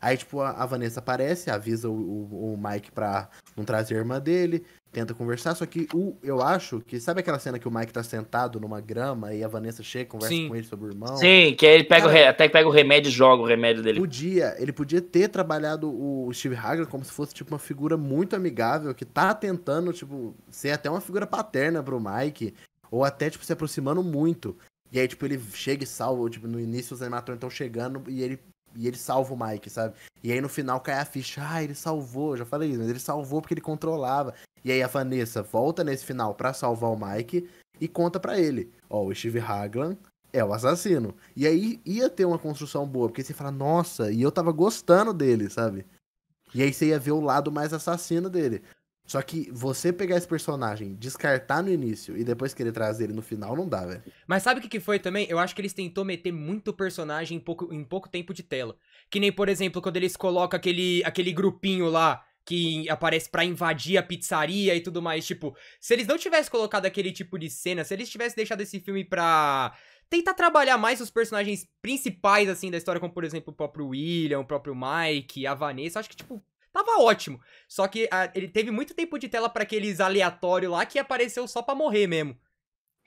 Aí, tipo, a, a Vanessa aparece, avisa o, o, o, Mike pra não trazer a irmã dele, tenta conversar, só que o, eu acho que. Sabe aquela cena que o Mike tá sentado numa grama e a Vanessa chega conversa Sim. com ele sobre o irmão? Sim, que ele pega Cara, o, até pega o remédio e joga o remédio dele. Podia, ele podia ter trabalhado o Steve Hager como se fosse, tipo, uma figura muito amigável, que tá tentando, tipo, ser até uma figura paterna pro Mike, ou até, tipo, se aproximando muito. E aí, tipo, ele chega e salva, tipo, no início os animatores estão chegando e ele e ele salva o Mike, sabe? E aí no final cai a ficha, ah, ele salvou, já falei isso, mas ele salvou porque ele controlava. E aí a Vanessa volta nesse final para salvar o Mike e conta para ele, ó, o Steve Haglan é o assassino. E aí ia ter uma construção boa, porque você fala, nossa, e eu tava gostando dele, sabe? E aí você ia ver o lado mais assassino dele. Só que você pegar esse personagem, descartar no início e depois querer trazer ele no final, não dá, velho. Mas sabe o que, que foi também? Eu acho que eles tentou meter muito personagem em pouco, em pouco tempo de tela. Que nem, por exemplo, quando eles colocam aquele, aquele grupinho lá que aparece para invadir a pizzaria e tudo mais. Tipo, se eles não tivessem colocado aquele tipo de cena, se eles tivessem deixado esse filme pra tentar trabalhar mais os personagens principais, assim, da história, como por exemplo o próprio William, o próprio Mike, a Vanessa, acho que, tipo, Tava ótimo. Só que a, ele teve muito tempo de tela para aqueles aleatórios lá que apareceu só pra morrer mesmo.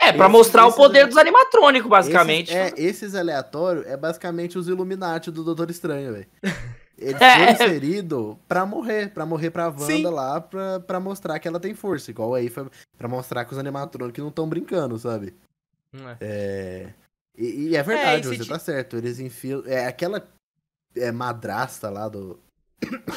É, para mostrar o poder dos animatrônicos, basicamente. Esses, é, esses aleatórios é basicamente os Illuminati do Doutor Estranho, velho. Ele é. foi inserido pra morrer, pra morrer pra Wanda Sim. lá, pra, pra mostrar que ela tem força. Igual aí foi pra mostrar que os animatrônicos não estão brincando, sabe? É. é... E, e, é verdade, é, você tá certo. Eles enfiam. É aquela é, madrasta lá do,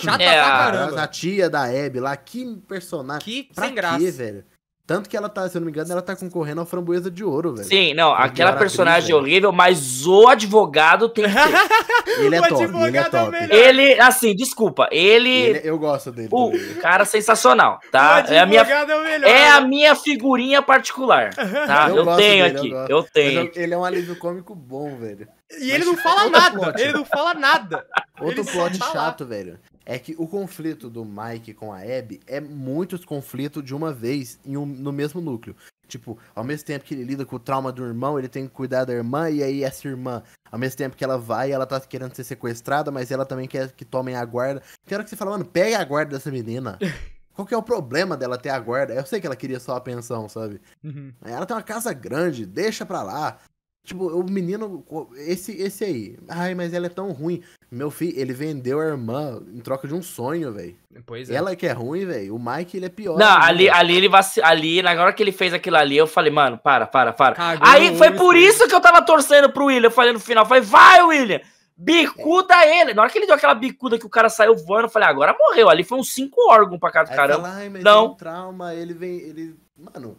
Chata é, pra caramba. A tia da Abby lá, que personagem. Que pra sem quê, graça. velho? Tanto que ela tá, se eu não me engano, ela tá concorrendo ao framboesa de ouro, velho. Sim, não, aquela personagem atriz, horrível, mas o advogado tem que ter. ele é top, ele é, é top. É ele, assim, desculpa, ele... ele eu gosto dele. O também. cara sensacional, tá? É a, minha, é, é a minha figurinha particular, tá? Eu, eu tenho dele, aqui, eu, eu tenho. ele é um alívio cômico bom, velho. E mas ele não fala nada, plot. ele não fala nada. Outro ele plot chato, velho é que o conflito do Mike com a Abby é muitos conflitos de uma vez um, no mesmo núcleo. Tipo, ao mesmo tempo que ele lida com o trauma do irmão, ele tem que cuidar da irmã, e aí essa irmã, ao mesmo tempo que ela vai, ela tá querendo ser sequestrada, mas ela também quer que tomem a guarda. Tem hora que você fala, mano, pega a guarda dessa menina. Qual que é o problema dela ter a guarda? Eu sei que ela queria só a pensão, sabe? Uhum. Ela tem uma casa grande, deixa pra lá. Tipo, o menino, esse, esse aí. Ai, mas ela é tão ruim. Meu filho, ele vendeu a irmã em troca de um sonho, velho. Pois é. Ela que é ruim, velho. O Mike, ele é pior. Não, ali, ali ele vai. Ali, na hora que ele fez aquilo ali, eu falei, mano, para, para, para. Cagou aí foi por isso que eu tava torcendo pro William. Eu falei no final, falei, vai, William! Bicuda é. ele. Na hora que ele deu aquela bicuda que o cara saiu voando, eu falei, agora morreu. Ali foi uns cinco órgãos pra cada cara. Não. Um trauma, ele vem. Ele. Mano,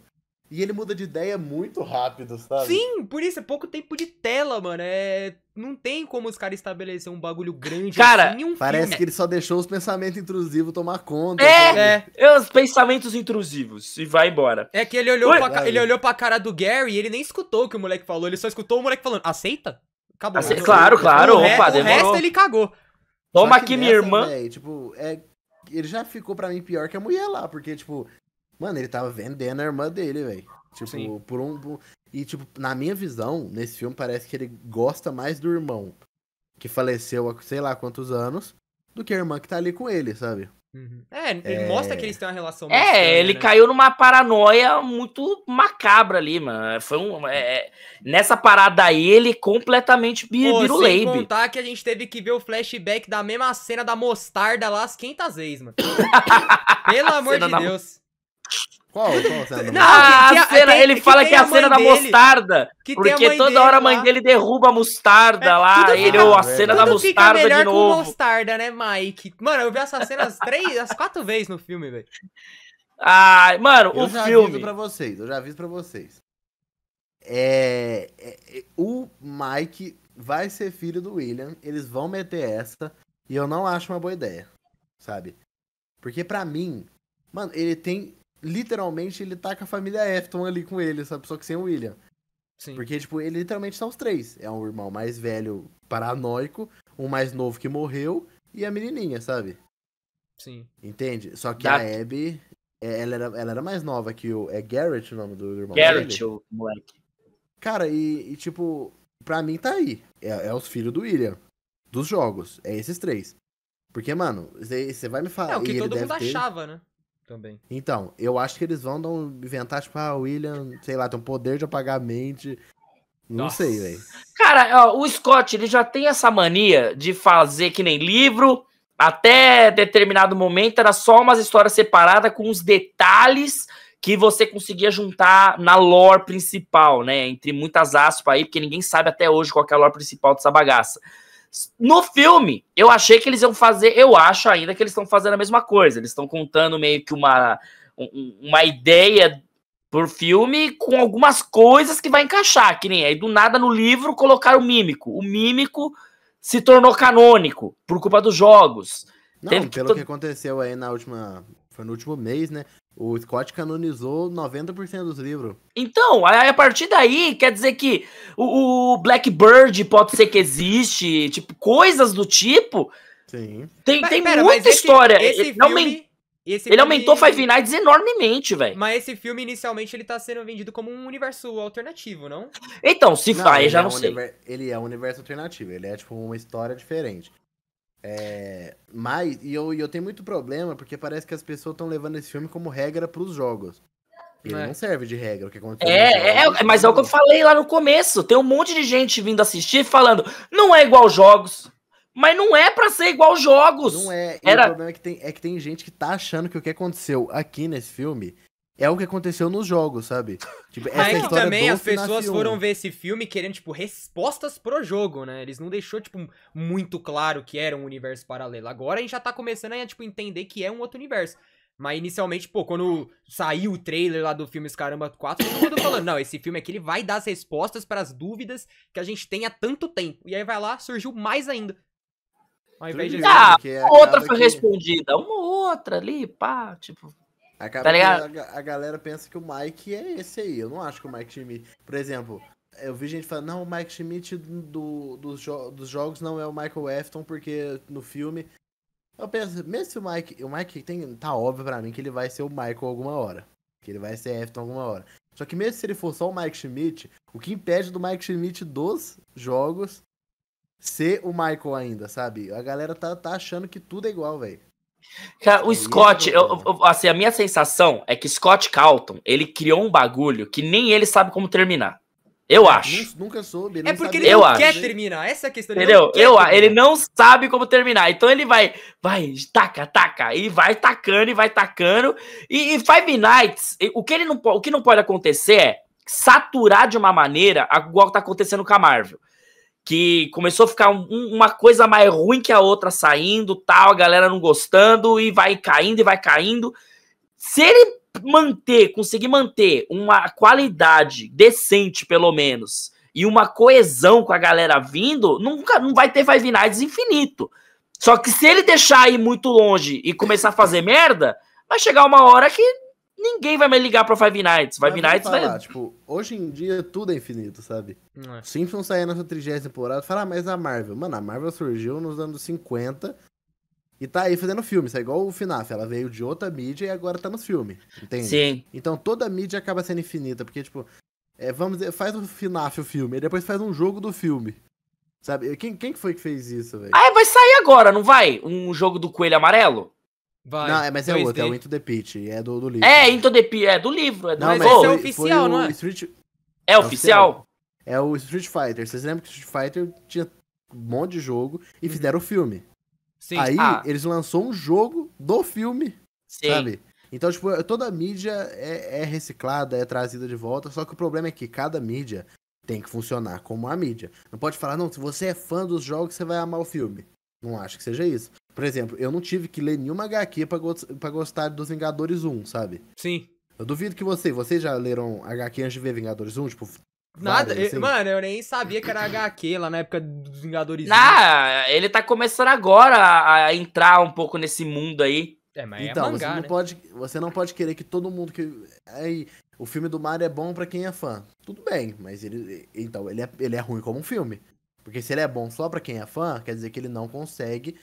e ele muda de ideia muito rápido, sabe? Sim, por isso é pouco tempo de tela, mano. É. Não tem como os caras estabelecer um bagulho grande cara, assim, um Parece filme. que ele só deixou os pensamentos intrusivos tomar conta. É, é, os pensamentos intrusivos. E vai embora. É que ele olhou, pra, ele olhou pra cara do Gary e ele nem escutou o que o moleque falou. Ele só escutou o moleque falando: aceita? Acabou. Ace... Claro, claro. O, opa, o resto ele cagou. Toma aqui, minha irmã. Véio, tipo, é, ele já ficou pra mim pior que a mulher lá, porque, tipo, Mano, ele tava vendendo a irmã dele, velho. Tipo, Sim. por um. por- E, tipo, na minha visão, nesse filme, parece que ele gosta mais do irmão que faleceu há sei lá quantos anos do que a irmã que tá ali com ele, sabe? Uhum. É, ele É. mostra que eles têm uma relação É, estranha, ele né? caiu numa paranoia muito macabra ali, mano. Foi um. é, é, nessa parada aí, ele completamente bi- Pô, vira o sem contar que a gente teve que ver o flashback da mesma cena da mostarda lá as 500 vezes, mano. Pelo amor de da- Deus. Qual? Qual cena? Não, a a- cena, ele que fala que é a a cena da mostarda. Porque toda dele hora a mãe lá. dele derruba a mostarda É, lá. Ele, ou a cena da mostarda melhor de com novo. mostarda, né, Mike? Mano, eu vi essa cena as três, as quatro vezes no filme, velho. Ai, mano, Eu o já filme. aviso pra vocês, eu já aviso pra vocês. É, é- é- o Mike vai ser filho do William, eles vão meter essa, e eu não acho uma boa ideia, sabe? Porque pra mim, mano, ele tem, literalmente, ele tá com a família Efton ali com ele, sabe? Só que sem o William. Sim. Porque, tipo, ele literalmente são os três. É um irmão mais velho, paranoico, um mais novo que morreu, e a menininha, sabe? Sim. Entende? Só que Da- a Abby, é, ela era, ela era mais nova que o. É Garrett o nome do irmão Garrett, dele? o moleque. Cara, e, e, tipo, pra mim tá aí. É, é os filhos do William. Dos jogos. É esses três. Porque, mano, você vai me falar. É o que ele todo deve mundo ter- achava, né? Também. Então, eu acho que eles vão dar um- inventar, tipo, ah, o William, sei lá, tem um poder de apagar a mente. Não Nossa. sei, velho. Cara, ó, o Scott, ele já tem essa mania de fazer que nem livro. Até determinado momento era só umas histórias separadas com os detalhes que você conseguia juntar na lore principal, né? Entre muitas aspas aí, porque ninguém sabe até hoje qual que é a lore principal dessa bagaça. No filme, eu achei que eles iam fazer, eu acho ainda que eles estão fazendo a mesma coisa. Eles estão contando meio que uma, um- uma ideia por filme com algumas coisas que vai encaixar, que nem aí do nada no livro colocaram o mímico. O mímico se tornou canônico por culpa dos jogos. Não, Teve que pelo to- que aconteceu aí na última. Foi no último mês, né? O Scott canonizou 90% dos livros. Então, a partir daí, quer dizer que o, o Blackbird pode ser que existe, tipo, coisas do tipo. Sim. Tem, Mas, tem pera, muita esse- história. Esse ele, filme, esse ele filme- aumentou Five Nights enormemente, velho. Mas esse filme, inicialmente, ele tá sendo vendido como um universo alternativo, não? Então, se faz, já é não sei. univer- Ele é um universo alternativo, ele é tipo uma história diferente. É, mas, e eu, e eu tenho muito problema, porque parece que as pessoas estão levando esse filme como regra pros jogos. Ele É. não serve de regra o que aconteceu. É, jogos, é, mas é o que eu falei lá no começo. Tem um monte de gente vindo assistir falando, não é igual jogos. Mas não é pra ser igual jogos. Não é. Era- o problema é que, tem, é que tem gente que tá achando que o que aconteceu aqui nesse filme é o que aconteceu nos jogos, sabe? Tipo, essa Mas é que história também as pessoas FNAF 1. foram ver esse filme querendo, tipo, respostas pro jogo, né? Eles não deixou, tipo, muito claro que era um universo paralelo. Agora a gente já tá começando a, tipo, entender que é um outro universo. Mas inicialmente, pô, quando saiu o trailer lá do filme Os Caramba 4, todo mundo falando, não, esse filme aqui ele vai dar as respostas para as dúvidas que a gente tem há tanto tempo. E aí vai lá, surgiu mais ainda. Ao invés de... Ah, uma outra foi que- respondida, uma outra ali, pá, tipo. Acaba Tá ligado? a, a galera pensa que o Mike é esse aí. Eu não acho que o Mike Schmidt. Por exemplo, eu vi gente falando, não, o Mike Schmidt do, dos, jo- dos jogos não é o Michael Afton, porque no filme. Eu penso, mesmo se o Mike. O Mike tem. Tá óbvio pra mim que ele vai ser o Michael alguma hora. Que ele vai ser Afton alguma hora. Só que mesmo se ele for só o Mike Schmidt, o que impede do Mike Schmidt dos jogos ser o Michael ainda, sabe? A galera tá, tá achando que tudo é igual, velho. Cara, o é Scott, eu- eu- assim, a minha sensação é que Scott Calton, ele criou um bagulho que nem ele sabe como terminar. Eu acho. Nu- Nunca soube. É porque ele não Eu quer acho. terminar, essa é a questão. ele Entendeu? não quer Eu, terminar. ele não sabe como terminar. Então ele vai, vai, taca, taca, e vai tacando e vai tacando. E, e Five Nights, o que, ele não, o que não pode acontecer é saturar de uma maneira, igual tá acontecendo com a Marvel. Que começou a ficar um- um- uma coisa mais ruim que a outra saindo, tal, a galera não gostando, e vai caindo e vai caindo. Se ele manter, conseguir manter uma qualidade decente, pelo menos, e uma coesão com a galera vindo, nunca não vai ter Five Nights infinito. Só que se ele deixar ir muito longe e começar a fazer merda, vai chegar uma hora que ninguém vai mais ligar pra Five Nights. Five Mas Nights vamos vai. falar, tipo, hoje em dia tudo é infinito, sabe? É. Simpsons saiu na sua trigésima temporada, fala, ah, mas a Marvel. Mano, a Marvel surgiu nos anos 50 e tá aí fazendo filme. Isso é igual o FNAF. Ela veio de outra mídia e agora tá nos filmes. Entende? Sim. Então toda mídia acaba sendo infinita, porque, tipo, é, vamos dizer, faz o FNAF o filme, e depois faz um jogo do filme. Sabe? Quem, quem que foi que fez isso, velho? Ah, vai sair agora, não vai? Um jogo do Coelho Amarelo? Vai. Não, é, mas é 2D. outro, é o Into the Pitch, é do, do livro. É, Into the P, é do livro. É do Mas mas esse Pô, é oficial, não é? Street, é oficial? é o Street Fighter. Vocês lembram que o Street Fighter tinha um monte de jogo e Uhum. fizeram o filme. Sim. Aí Ah. eles lançou um jogo do filme, Sim. sabe? Então, tipo, toda a mídia é, é reciclada, é trazida de volta, só que o problema é que cada mídia tem que funcionar como a mídia. Não pode falar, não, se você é fã dos jogos, você vai amar o filme. Não acho que seja isso. Por exemplo, eu não tive que ler nenhuma HQ pra, go pra gostar dos Vingadores 1, sabe? Sim. Eu duvido que você, vocês já leram HQ antes de ver Vingadores 1? Tipo, Nada. várias, assim? eu- Mano, eu nem sabia que era HQ lá na época dos Vingadores. Ah, ele tá começando agora a, a entrar um pouco nesse mundo aí. É, mas então, é você, mangá, não né? pode, você não pode querer que todo mundo que. Aí, o filme do Mario é bom pra quem é fã. Tudo bem, mas ele. Então, ele é, ele é ruim como um filme. Porque se ele é bom só pra quem é fã, quer dizer que ele não consegue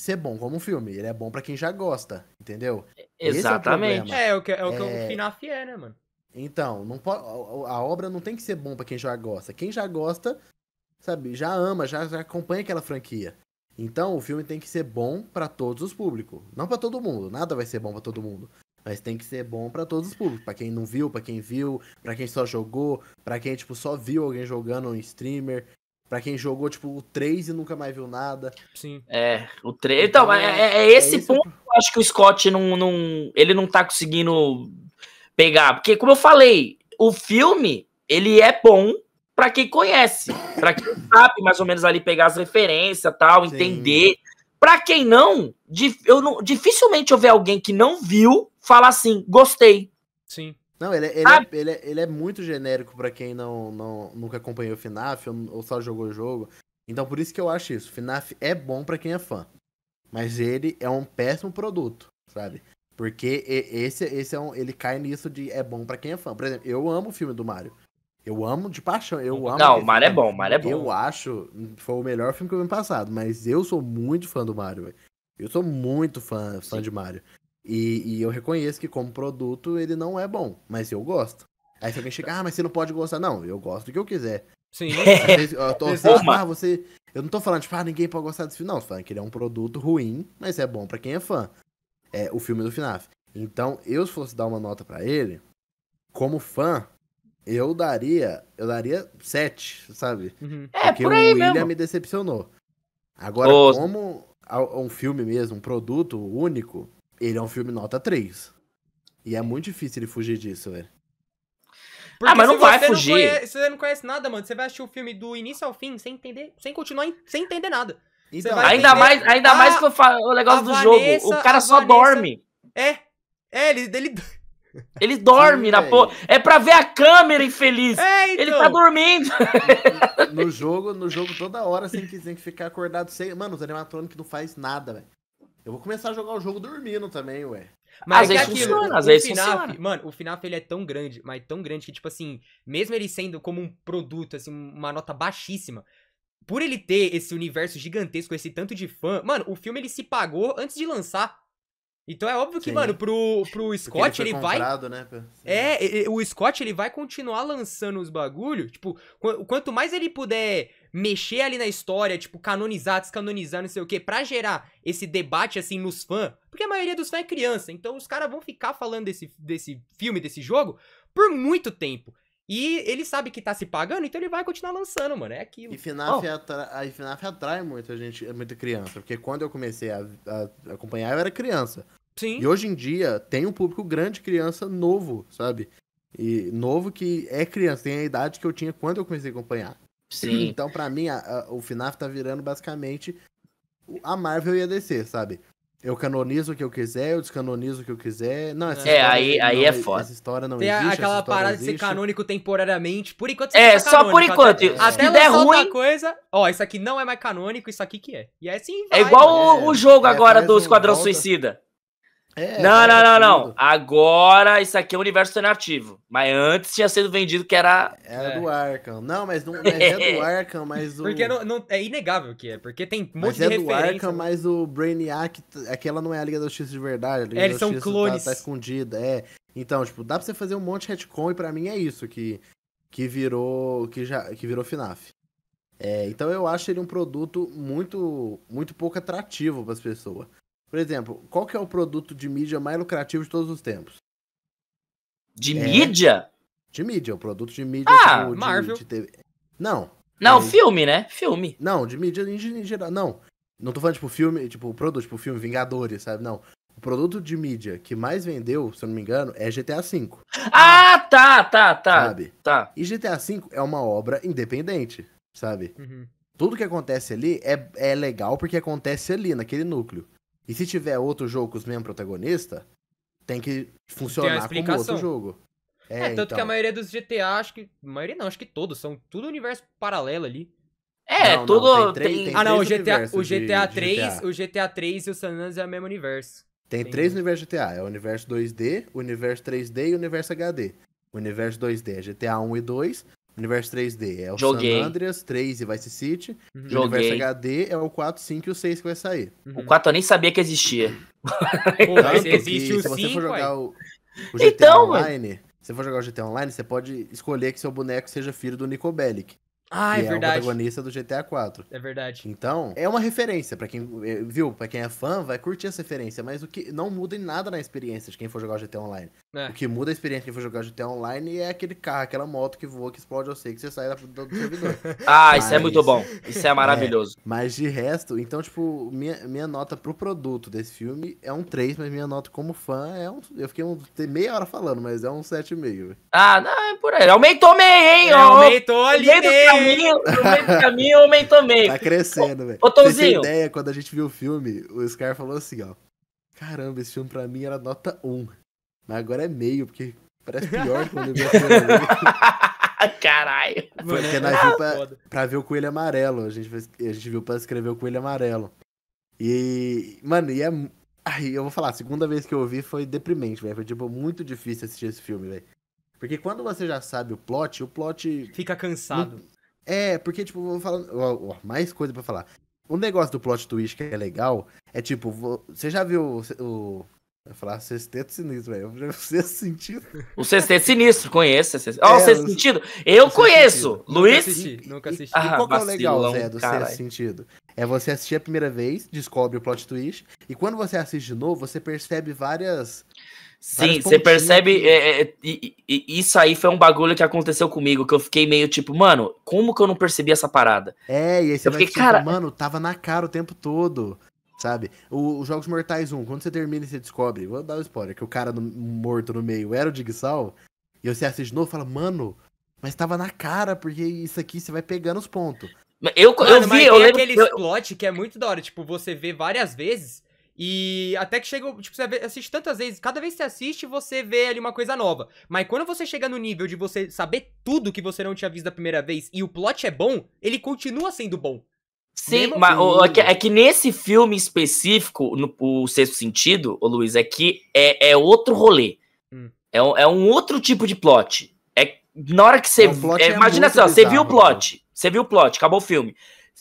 ser bom como um filme. Ele é bom pra quem já gosta, entendeu? Esse é o Exatamente. problema. É, o que, é o, que É. o FNAF é, né, mano? Então, não pode, a a obra não tem que ser bom pra quem já gosta. Quem já gosta, sabe, já ama, já, já acompanha aquela franquia. Então, o filme tem que ser bom pra todos os públicos, não pra todo mundo. Nada vai ser bom pra todo mundo, mas tem que ser bom pra todos os públicos, Pra quem não viu, pra quem viu, pra quem só jogou, pra quem tipo só viu alguém jogando um streamer, pra quem jogou tipo o 3 e nunca mais viu nada. Sim. É, o tre... Então, é, é- é esse é ponto que eu acho que o Scott não, não. Ele não tá conseguindo pegar. Porque, como eu falei, o filme, ele é bom pra quem conhece. Pra quem sabe mais ou menos ali pegar as referências tal, Sim. entender. Pra quem não, eu não, dificilmente eu ver alguém que não viu falar assim, gostei. Sim. Não, ele, é- ele, é, ele, é, ele é muito genérico pra quem não, não, nunca acompanhou o FNAF ou, ou só jogou o jogo. Então por isso que eu acho isso. FNAF é bom pra quem é fã. Mas ele é um péssimo produto, sabe? Porque esse, esse é um, ele cai nisso de é bom pra quem é fã. Por exemplo, eu amo o filme do Mario. Eu amo de paixão. Eu amo Não, o Mario é filme. bom, o Mario é bom. Eu acho, foi o melhor filme que eu vi no passado, mas eu sou muito fã do Mario, velho. Eu sou muito fã, fã Sim. de Mario. E, e eu reconheço que como produto ele não é bom, mas eu gosto. Aí se alguém chega, ah, mas você não pode gostar. Não, eu gosto do que eu quiser. Sim. Eu, tô, Exato. tipo, ah, você, eu não tô falando, tipo, ah, ninguém pode gostar desse filme. Não, tô falando que ele é um produto ruim, mas é bom pra quem é fã. É o filme do FNAF. Então, eu se fosse dar uma nota pra ele, como fã, eu daria, eu daria 7, sabe? Uhum. É, Porque por aí o William mesmo. me decepcionou. Agora, Ô- como um filme mesmo, um produto único, ele é um filme nota 3. E é muito difícil ele fugir disso, velho. Porque Ah, mas não vai fugir. conhece- se você não conhece nada, mano, você vai assistir o filme do início ao fim sem entender, sem continuar, em- sem entender nada. Então, Ainda entender. mais, ainda Ah, mais que eu falo o negócio a do Vanessa- jogo. O cara a só Vanessa- dorme. É. É, ele. ele... Ele dorme Sim, na porra. É pra ver a câmera infeliz. É, então. Ele tá dormindo. no jogo, no jogo toda hora sem que, sem que ficar acordado sem. Mano, os animatrônicos não faz nada, velho. Eu vou começar a jogar o jogo dormindo também, ué. Mas Às é que vezes aquilo, funciona, às o vezes FNAF, funciona. mano, o FNAF ele é tão grande, mas tão grande que, tipo assim, mesmo ele sendo como um produto, assim, uma nota baixíssima, por ele ter esse universo gigantesco, esse tanto de fã, mano, o filme ele se pagou antes de lançar. Então é óbvio que, Sim. mano, pro, pro Scott ele, ele, foi vai. comprado, né? É, o Scott ele vai continuar lançando os bagulho, tipo, qu- quanto mais ele puder mexer ali na história, tipo, canonizar, descanonizar, não sei o que, pra gerar esse debate assim nos fãs, porque a maioria dos fãs é criança, então os caras vão ficar falando desse, desse filme, desse jogo, por muito tempo. E ele sabe que tá se pagando, então ele vai continuar lançando, mano, é aquilo. E FNAF, atra... a FNAF atrai muita gente, muita criança. Porque quando eu comecei a, a acompanhar, eu era criança. Sim. E hoje em dia tem um público grande de criança novo, sabe? E novo que é criança, tem a idade que eu tinha quando eu comecei a acompanhar. Sim. Então, pra mim, a- a- o FNAF tá virando basicamente a Marvel e a DC, sabe? Eu canonizo o que eu quiser, eu descanonizo o que eu quiser. Não, essa É, história aí- não- aí é foda. Essa história não Tem existe. aquela parada de ser canônico temporariamente. Por enquanto você É, fica só por enquanto. Até, Se até der ruim- coisa. Ó, isso aqui não é mais canônico, isso aqui que é. E é assim É igual mano. o, o jogo É, agora do um Esquadrão volta- Suicida. É, não, não, não, não. Agora isso aqui é um universo alternativo. Mas antes tinha sido vendido que era. Era É. do Arkham. Não, mas não mas é do Arkham, mas o. Porque não, não- é inegável que é, porque tem um monte Mas de é do referência. Arkham, mas o Brainiac, aquela não é a Liga da Justiça de verdade. A Liga É, eles da são clones. Tá, tá escondida, é. Então, tipo, dá pra você fazer um monte de retcon e pra mim é isso que, que virou que já que virou FNAF. É, então eu acho ele um produto muito muito pouco atrativo para as pessoas. Por exemplo, qual que é o produto de mídia mais lucrativo de todos os tempos? De É. mídia? De mídia, o produto de mídia Ah, tipo, de- Marvel. de TV. Não, Não, Aí- filme, né? Filme. Não, de mídia em, em geral. Não. Não tô falando, tipo, filme, tipo, produto, tipo, filme Vingadores, sabe? Não. O produto de mídia que mais vendeu, se eu não me engano, é GTA V, Ah, tá, tá, tá. sabe? Tá. E GTA V é uma obra independente, sabe? Uhum. Tudo que acontece ali é, é legal porque acontece ali, naquele núcleo. E se tiver outro jogo com os mesmos protagonistas, tem que funcionar como explicação. outro jogo. É, tanto que a então. maioria dos GTA, acho que. Maioria não, acho que todos, são tudo universo paralelo ali. É, Não, não, tudo tem três- tem. tem ah, não, o GTA, o de- GTA de 3, GTA. o GTA 3 e o San Andreas é o mesmo universo. Tem Entendi. três universos GTA. É o universo 2D, o universo 3D e o universo HD. O universo 2D é GTA 1 e 2. Universo 3D é o Joguei. San Andreas, 3 e Vice City. Uhum. O Joguei. universo HD é o 4, 5 e o 6 que vai sair. O 4 eu nem sabia que existia. Pô, mas existe que o se você 5, for ué. jogar o, o GTA Então, mano. Online, se você for jogar o GTA Online, você pode escolher que seu boneco seja filho do Nico Bellic, Ah, que é é, o verdade. protagonista do GTA 4. É verdade. Então, é uma referência pra quem eh, viu, Pra quem é fã, vai curtir essa referência, mas o que não muda em nada na experiência de quem for jogar o GTA Online. É. O que muda a experiência de quem for jogar o GTA Online é aquele carro, aquela moto que voa, que explode, eu sei que você sai do, do servidor. Ah, isso é Mas- muito bom. Isso é maravilhoso. mas de resto, então, tipo, minha, minha nota pro produto desse filme é um 3, mas minha nota como fã é um. Eu fiquei um, meia hora falando, mas é um 7,5. velho. Ah, não, é por aí. Aumentou meio, hein? É, ó. aumentou ali, meio? Caminho, no meio do caminho, aumentou meio. Tá crescendo, velho. ô, Tonzinho. ideia, quando a gente viu o filme, o Scar falou assim, ó. Caramba, esse filme pra mim era nota 1. Mas agora é meio, porque parece pior quando eu vi a. Caralho. Porque nós viu pra, pra ver o coelho amarelo. A gente, fez- a gente viu pra escrever o coelho amarelo. E, mano, e é. Ai, eu vou falar, a segunda vez que eu vi foi deprimente, velho. Foi, tipo, muito difícil assistir esse filme, velho. Porque quando você já sabe o plot, o plot. Fica cansado. É, porque, tipo, vou falar. ó, ó, mais coisa pra falar. O negócio do plot twist que é legal é, tipo, vo- você já viu o. o eu ia falar sexteto sinistro, velho. Eu já vi o sexto sentido. O Sexteto Sinistro, conheço. esse- Ó, o É, Sexto o- Sentido. Eu o conheço. Sentido. Nunca Luiz? assisti, nunca assisti. Ah, e qual que é o legal, vacilão, Zé, do caralho. sexto sentido? É você assistir a primeira vez, descobre o plot twist, e quando você assiste de novo, você percebe várias. Sim, você percebe. é, é, e isso aí foi um bagulho que aconteceu comigo, que eu fiquei meio tipo, mano, como que eu não percebi essa parada? É, e aí você Eu vai fiquei, assistir, cara- mano, tava na cara o tempo todo. Sabe? O- Os Jogos Mortais 1, quando você termina e você descobre, vou dar o spoiler, que o cara no- morto no meio era o Digsal, e você assiste de novo e fala, mano, mas tava na cara, porque isso aqui você vai pegando os pontos. Eu, Mano, eu vi, eu lembro. aqueles eu- plot que é muito da hora, tipo, você vê várias vezes e até que chega, tipo, você assiste tantas vezes, cada vez que você assiste, você vê ali uma coisa nova. Mas quando você chega no nível de você saber tudo que você não tinha visto da primeira vez e o plot é bom, ele continua sendo bom. Sim, Mesmo mas assim- o- é, que, é que nesse filme específico, no o Sexto Sentido, ô Luiz, é que é, é outro rolê. Hum. É, um, é um outro tipo de plot. É na hora que você. É, o é, é imagina assim, ó, você viu o bizarro, plot. Você viu o plot, acabou o filme.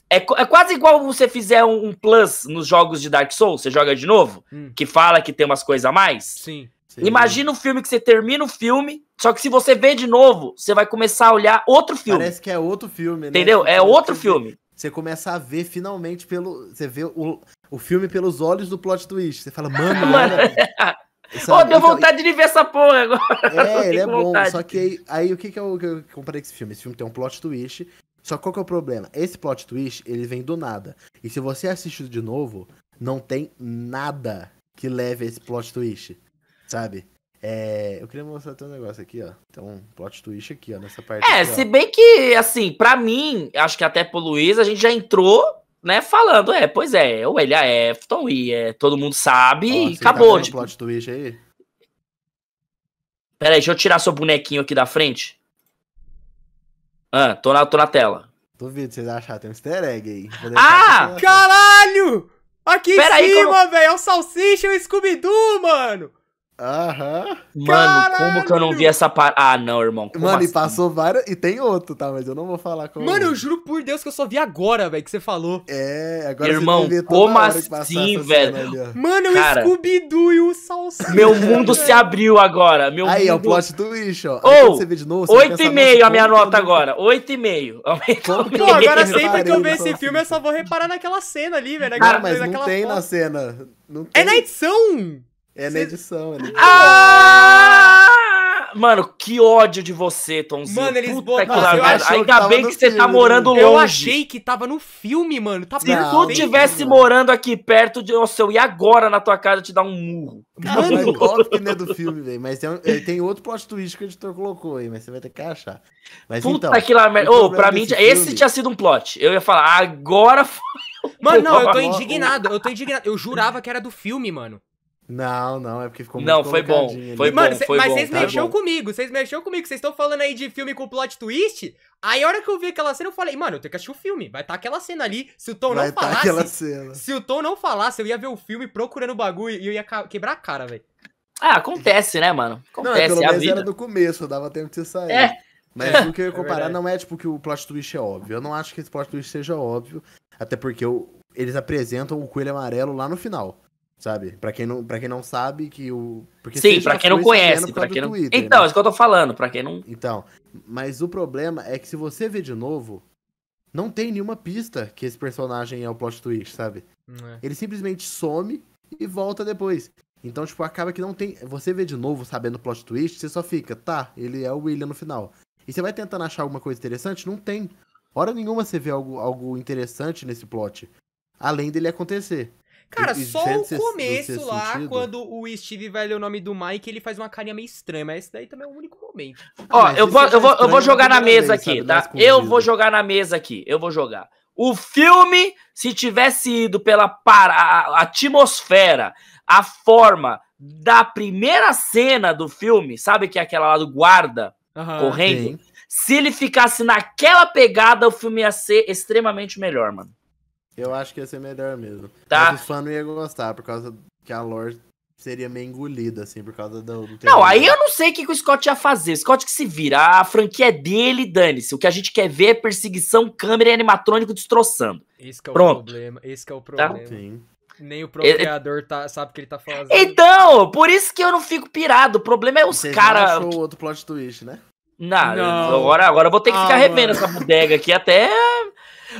É, é quase igual você fizer um, um plus nos jogos de Dark Souls, você joga de novo, Hum. que fala que tem umas coisas a mais. Sim. Você- Imagina um filme que você termina o filme, só que se você vê de novo, você vai começar a olhar outro filme. Parece que é outro filme, né? entendeu? Você É outro filme. Você começa a ver finalmente pelo. Você vê o, o filme pelos olhos do plot twist. Você fala, mano, Mano. Ô, Sabe? deu Então, vontade de ver essa porra agora. É, ele é bom. vontade. Só que aí, aí o que, que, eu, que eu comparei com esse filme? Esse filme tem um plot twist. Só qual que é o problema? Esse plot twist, ele vem do nada. E se você assiste de novo, não tem nada que leve a esse plot twist. Sabe? É, eu queria mostrar até um negócio aqui, ó. Tem um plot twist aqui, ó, nessa parte. É, aqui, se bem que, assim, pra mim, acho que até pro Luiz, a gente já entrou, né, falando, é, pois é, o ele é Efton e é, todo mundo sabe Ó, e você tá acabou. o tipo, plot twist aí? Pera aí, deixa eu tirar seu bonequinho aqui da frente. Ah, tô na, tô na tela. Duvido vocês acharem, tem um easter egg aí. Ah! Caralho! Aqui Pera em cima, velho, é o Salsicha e o Scooby-Doo, mano. Aham. Mano, como que eu não vi essa parada? Ah, não, irmão. como Mano, e assim? passou várias. E tem outro, tá? Mas eu não vou falar como. Mano, eu juro por Deus que eu só vi agora, velho, que você falou. É, agora Irmão, você como assim, velho? Mano, Cara. o Scooby-Doo e o Salsicha. Meu mundo se abriu agora. Meu Aí, é o mundo... plot twist, ó. Ô, quando você vê de novo, você vai Oito pensar, e meio nossa, a minha nota agora. Oito e meio. Aumentou Pô, agora Eu sempre que eu ver no esse Salsicha. filme, eu só vou reparar naquela cena ali, velho. Cara, mas não tem na cena. Não tem. É na edição! É na edição. É na edição. Ah! Mano, que ódio de você, Tomzinho. Mano, eles Puta botaram- merda. que Ainda bem que você tá filme, morando né? longe. Eu achei que tava no filme, mano. Tá Se Não, tu tivesse não. morando aqui perto de você, eu ia agora na tua casa te dar um murro. Mano, é óbvio que não é do filme, velho. Mas tem, um- é, tem outro plot twist que o editor colocou aí, mas você vai ter que achar. Mas Puta então. que lá, merda. o Ô, problema pra mim, desse esse filme- tinha sido um plot. Eu ia falar, agora foi. Mano, não, eu tô indignado. Eu tô indignado. Eu jurava que era do filme, mano. Não, não, é porque ficou muito Não, foi bom, foi Mano, bom, cê- foi mas bom, vocês tá mexeu bom. comigo, vocês mexeu comigo. Vocês estão falando aí de filme com plot twist. Aí a hora que eu vi aquela cena, eu falei, mano, eu tenho que assistir o filme. Vai estar aquela cena ali. Se o Tom Vai não tá falasse. aquela cena. Se o Tom não falasse, eu ia ver o filme procurando o bagulho e eu ia quebrar a cara, velho. Ah, acontece, né, mano? Não, é, Acontece, pelo é a menos era vida. no começo, dava tempo de você sair. É. Mas É, o que eu ia é comparar verdade. não é tipo que o plot twist é óbvio. Eu não acho que esse plot twist seja óbvio. Até porque o- eles apresentam o coelho amarelo lá no final. Sabe? Pra quem não, pra quem não sabe que o. Porque Sim, pra quem não conhece, pra causa quem não. Twitter, Então, né? é isso que eu tô falando, pra quem não. Então, mas o problema é que se você ver de novo, não tem nenhuma pista que esse personagem é o plot twist, sabe? Ele simplesmente some e volta depois. Então, tipo, acaba que não tem. Você vê de novo sabendo o plot twist, você só fica, tá, ele é o William no final. E você vai tentando achar alguma coisa interessante? Não tem. Hora nenhuma você vê algo, algo interessante nesse plot. Além dele acontecer. Cara, E- só o começo lá, sentido. quando o Steve vai ler o nome do Mike, ele faz uma carinha meio estranha, mas esse daí também é o único momento. Ó, mas eu vou, eu vou, eu vou jogar na mesa vez, aqui, tá? Eu vou jogar na mesa aqui. Eu vou jogar. O filme, se tivesse ido pela para, a, a atmosfera, a forma da primeira cena do filme, sabe que é aquela lá do guarda Aham. correndo? Sim. Se ele ficasse naquela pegada, o filme ia ser extremamente melhor, mano. Eu acho que ia ser melhor mesmo. Tá. Mas os fãs não iam gostar, por causa que a lore seria meio engolida, assim, por causa do. do Não, aí eu não sei o que, que o Scott ia fazer. O Scott que se vira. A franquia é dele, dane-se. O que a gente quer ver é perseguição, câmera e animatrônico destroçando. Esse que é o Pronto. problema. Esse que é o Tá. problema. Sim. Nem o próprio criador tá, sabe o que ele tá fazendo. Então, por isso que eu não fico pirado. O problema é os caras. achou o outro plot twist, né? Não, Não. Agora, agora eu vou ter que Ah, ficar revendo mano. essa bodega aqui até.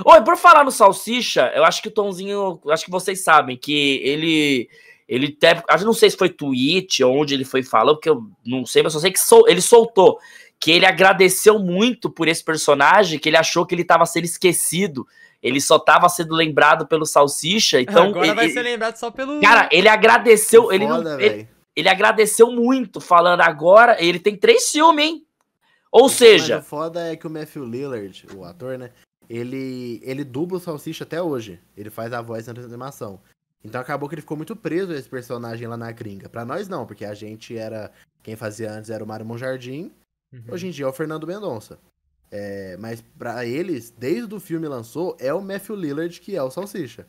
Oi, por falar no Salsicha, eu acho que o Tomzinho. eu Acho que vocês sabem que ele. Ele até. Eu não sei se foi tweet ou onde ele foi falando, porque eu não sei, mas eu só sei que sol, ele soltou. Que ele agradeceu muito por esse personagem, que ele achou que ele tava sendo esquecido. Ele só tava sendo lembrado pelo Salsicha. Então, Agora ele- vai ser lembrado só pelo. Cara, ele agradeceu. Ele, não, Foda, ele, ele agradeceu muito, falando agora. Ele tem três filmes, hein? Ou Mas seja, o foda é que o Matthew Lillard, o ator, né? Ele, ele dubla o Salsicha até hoje. Ele faz a voz na animação. Então acabou que ele ficou muito preso a esse personagem lá na gringa. Pra nós não, porque a gente era. Quem fazia antes era o Mário Monjardim. Uhum. Hoje em dia é o Fernando Mendonça. É, mas pra eles, desde o filme lançou, é o Matthew Lillard que é o Salsicha.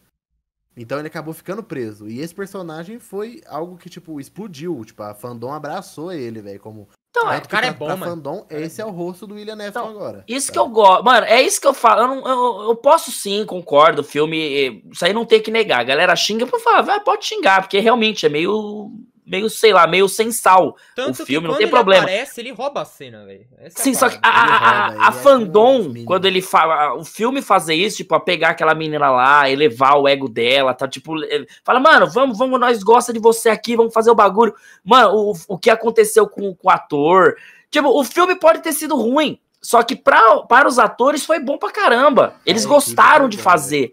Então ele acabou ficando preso. E esse personagem foi algo que, tipo, explodiu. Tipo, a fandom abraçou ele, velho, como. Então, é, que cara é pra- bom, pra mano. fandom, é esse é o rosto do William Neff Então, agora. isso sabe? que eu gosto. Mano, é isso que eu falo. Eu, não- eu, eu posso sim, concordo. O filme. eh, Isso aí não tem que negar. A galera xinga por falar, vai, pode xingar, porque realmente é meio. Meio, sei lá, meio sem sal. Tanto o filme que não tem ele problema. aparece, ele rouba a cena, velho. É Sim, a só que a, a, a, ele a é fandom, quando ele fala. O filme fazer isso, tipo, a pegar aquela menina lá, elevar o ego dela, tá? Tipo, ele fala, mano, vamos, vamos, nós gosta de você aqui, vamos fazer o bagulho. Mano, o, o que aconteceu com, com o ator. Tipo, o filme pode ter sido ruim. Só que pra, para os atores foi bom pra caramba. Eles É, a gostaram de boa, fazer.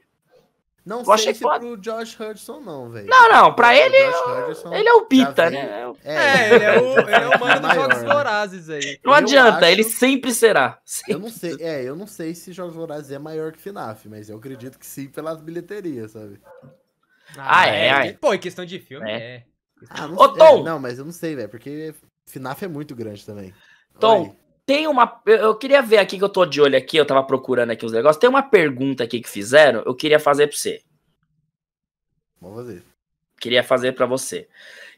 Não Eu sei achei se foda. pro Josh Hudson, não, velho. Não, não, pra O ele, Josh Hudson Ele é o Pita, né? É, ele é o, ele é o mano dos Jogos né? Vorazes aí. Não Eu adianta, acho- ele sempre será. Eu não sei, é, eu não sei se Jogos Vorazes é maior que FNAF, mas eu acredito que sim pelas bilheterias, sabe? Ah, é, é. Pô, em questão de filme, É. é. Ah, não Ô, sei, Tom! é, não, mas eu não sei, velho, porque FNAF é muito grande também. Tom, Oi. Tem uma. Eu queria ver aqui que eu tô de olho aqui, eu tava procurando aqui os negócios. Tem uma pergunta aqui que fizeram, eu queria fazer pra você. vamos fazer. Queria fazer para você.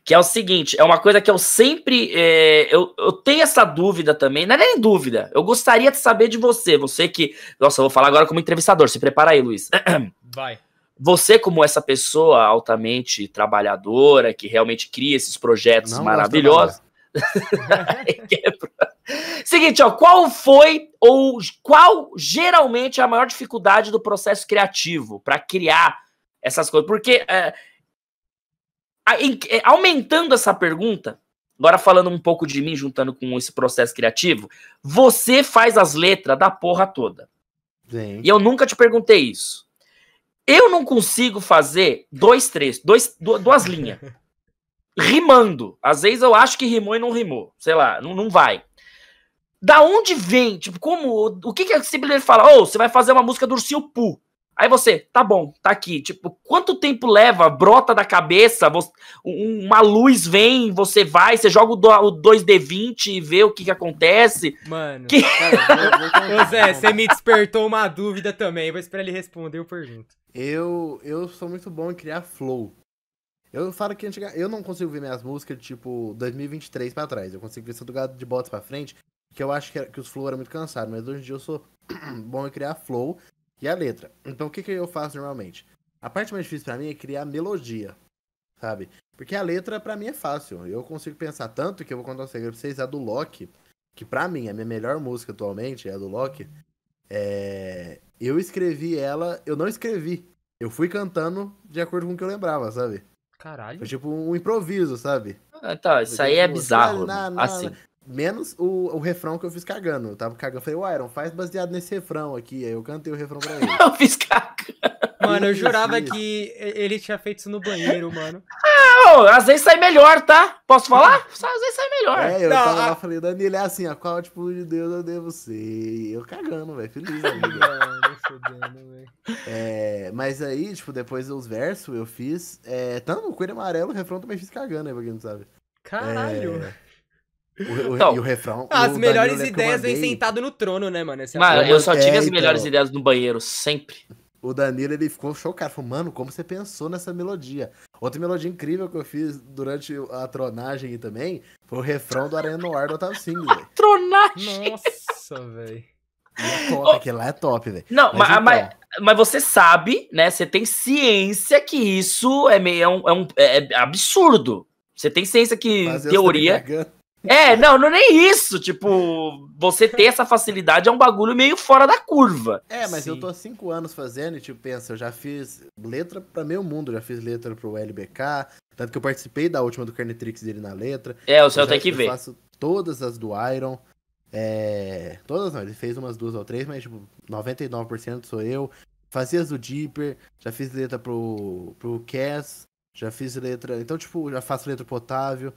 Que é o seguinte, é uma coisa que eu sempre. É, eu, eu tenho essa dúvida também, não é nem dúvida. Eu gostaria de saber de você. Você que. Nossa, eu vou falar agora como entrevistador. Se prepara aí, Luiz. Vai. Você, como essa pessoa altamente trabalhadora, que realmente cria esses projetos Não maravilhosos. Seguinte, ó, qual foi ou qual geralmente é a maior dificuldade do processo criativo para criar essas coisas? Porque é, é, aumentando essa pergunta, agora falando um pouco de mim, juntando com esse processo criativo, você faz as letras da porra toda. Sim. E eu nunca te perguntei isso. Eu não consigo fazer dois, três, dois, du- duas linhas. rimando. Às vezes eu acho que rimou e não rimou. Sei lá, não, não vai. Da onde vem? Tipo, como. O que que é simplesmente fala? Ô, você vai fazer uma música do Ursinho Poo. Aí você, tá bom, tá aqui. Tipo, quanto tempo leva? Brota da cabeça, vo- um- uma luz vem, você vai, você joga o do- o 2D20 e vê o que que acontece. Mano. Que- Cara, vou- vou contar. Ô Zé, você me despertou uma dúvida também. Vou esperar ele responder, eu pergunto. Eu, eu sou muito bom em criar flow. Eu falo que antiga, eu não consigo ver minhas músicas de tipo 2023 pra trás. Eu consigo ver se eu do gado de botas pra frente, porque eu acho que, era- que os flow eram muito cansados. Mas hoje em dia eu sou bom em criar flow e a letra. Então o que, que eu faço normalmente? A parte mais difícil pra mim é criar melodia, sabe? Porque a letra pra mim é fácil. Eu consigo pensar tanto que eu vou contar um segredo pra vocês. A do Loki, que pra mim é a minha melhor música atualmente, é a do Loki. É... Eu escrevi ela, eu não escrevi. Eu fui cantando de acordo com o que eu lembrava, sabe? Caralho. Foi tipo um improviso, sabe? Ah, Tá, isso aí é Tipo, bizarro. na- na- Assim. Menos o, o refrão que eu fiz cagando. Eu tava cagando. Falei, o Iron, faz baseado nesse refrão aqui. Aí eu cantei o refrão pra ele. Eu fiz caca. Mano, eu jurava que ele tinha feito isso no banheiro, mano. Não, às vezes sai melhor, tá? Posso falar? Às vezes sai melhor. É, eu Não, tava a- lá falei, Danilo, é assim, a qual tipo de Deus eu devo ser? Eu cagando, velho, feliz velho. É, mas aí, tipo, depois dos versos eu fiz. É, tanto no Coelho Amarelo, o refrão também fiz cagando aí, pra quem não sabe. Caralho. É, o, o- Não. e o refrão. As o melhores Danilo ideias vem sentado no trono, né, mano? Essa é a Mano, eu só tive É, as melhores então. ideias no banheiro, sempre. O Danilo, ele ficou chocado. Falou, mano, como você pensou nessa melodia? Outra melodia incrível que eu fiz durante a tronagem também foi o refrão do Aranha Noir do Otávio Singh, velho. Tronagem. Nossa, velho. É top, aquele lá é top, velho. Não, Mas então. mas você sabe, né? Você tem ciência que isso é meio é um, é um- é absurdo. Você tem ciência que Fazer teoria. É, não, não é nem isso. Tipo, você ter essa facilidade é um bagulho meio fora da curva. É, mas eu Sim. tô há cinco anos fazendo e, tipo, pensa, eu já fiz letra pra meio mundo, já fiz letra pro LBK, tanto que eu participei da última do Carnetrix dele na letra. É, o já- tem que eu ver. faço todas as do Iron. É... Todas não, ele fez umas duas ou três, mas, tipo, 99% sou eu. Fazia as do Deeper, já fiz letra pro, pro Cass, já fiz letra... Então, tipo, já faço letra pro Otávio.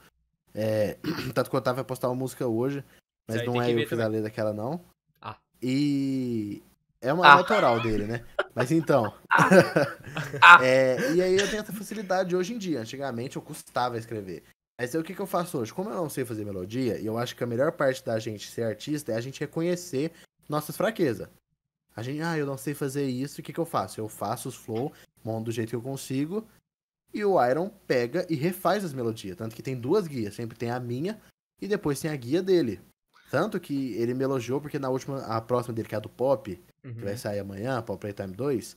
É... Tanto que Otávio vai postar uma música hoje, mas não é eu que fiz a letra daquela, não. Ah. E... É uma Ah. autoral dele, né? Mas então. Ah. É, e aí eu tenho essa facilidade hoje em dia. Antigamente eu custava escrever. Mas aí o que, que eu faço hoje? Como eu não sei fazer melodia, e eu acho que a melhor parte da gente ser artista é a gente reconhecer nossas fraquezas. A gente, ah, eu não sei fazer isso, o que, que eu faço? Eu faço os flow, monto do jeito que eu consigo, e o Iron pega e refaz as melodias. Tanto que tem duas guias, sempre tem a minha e depois tem a guia dele. Tanto que ele me elogiou, porque na última, a próxima dele, que é a do Pop, Uhum. que vai sair amanhã, Pop Playtime 2,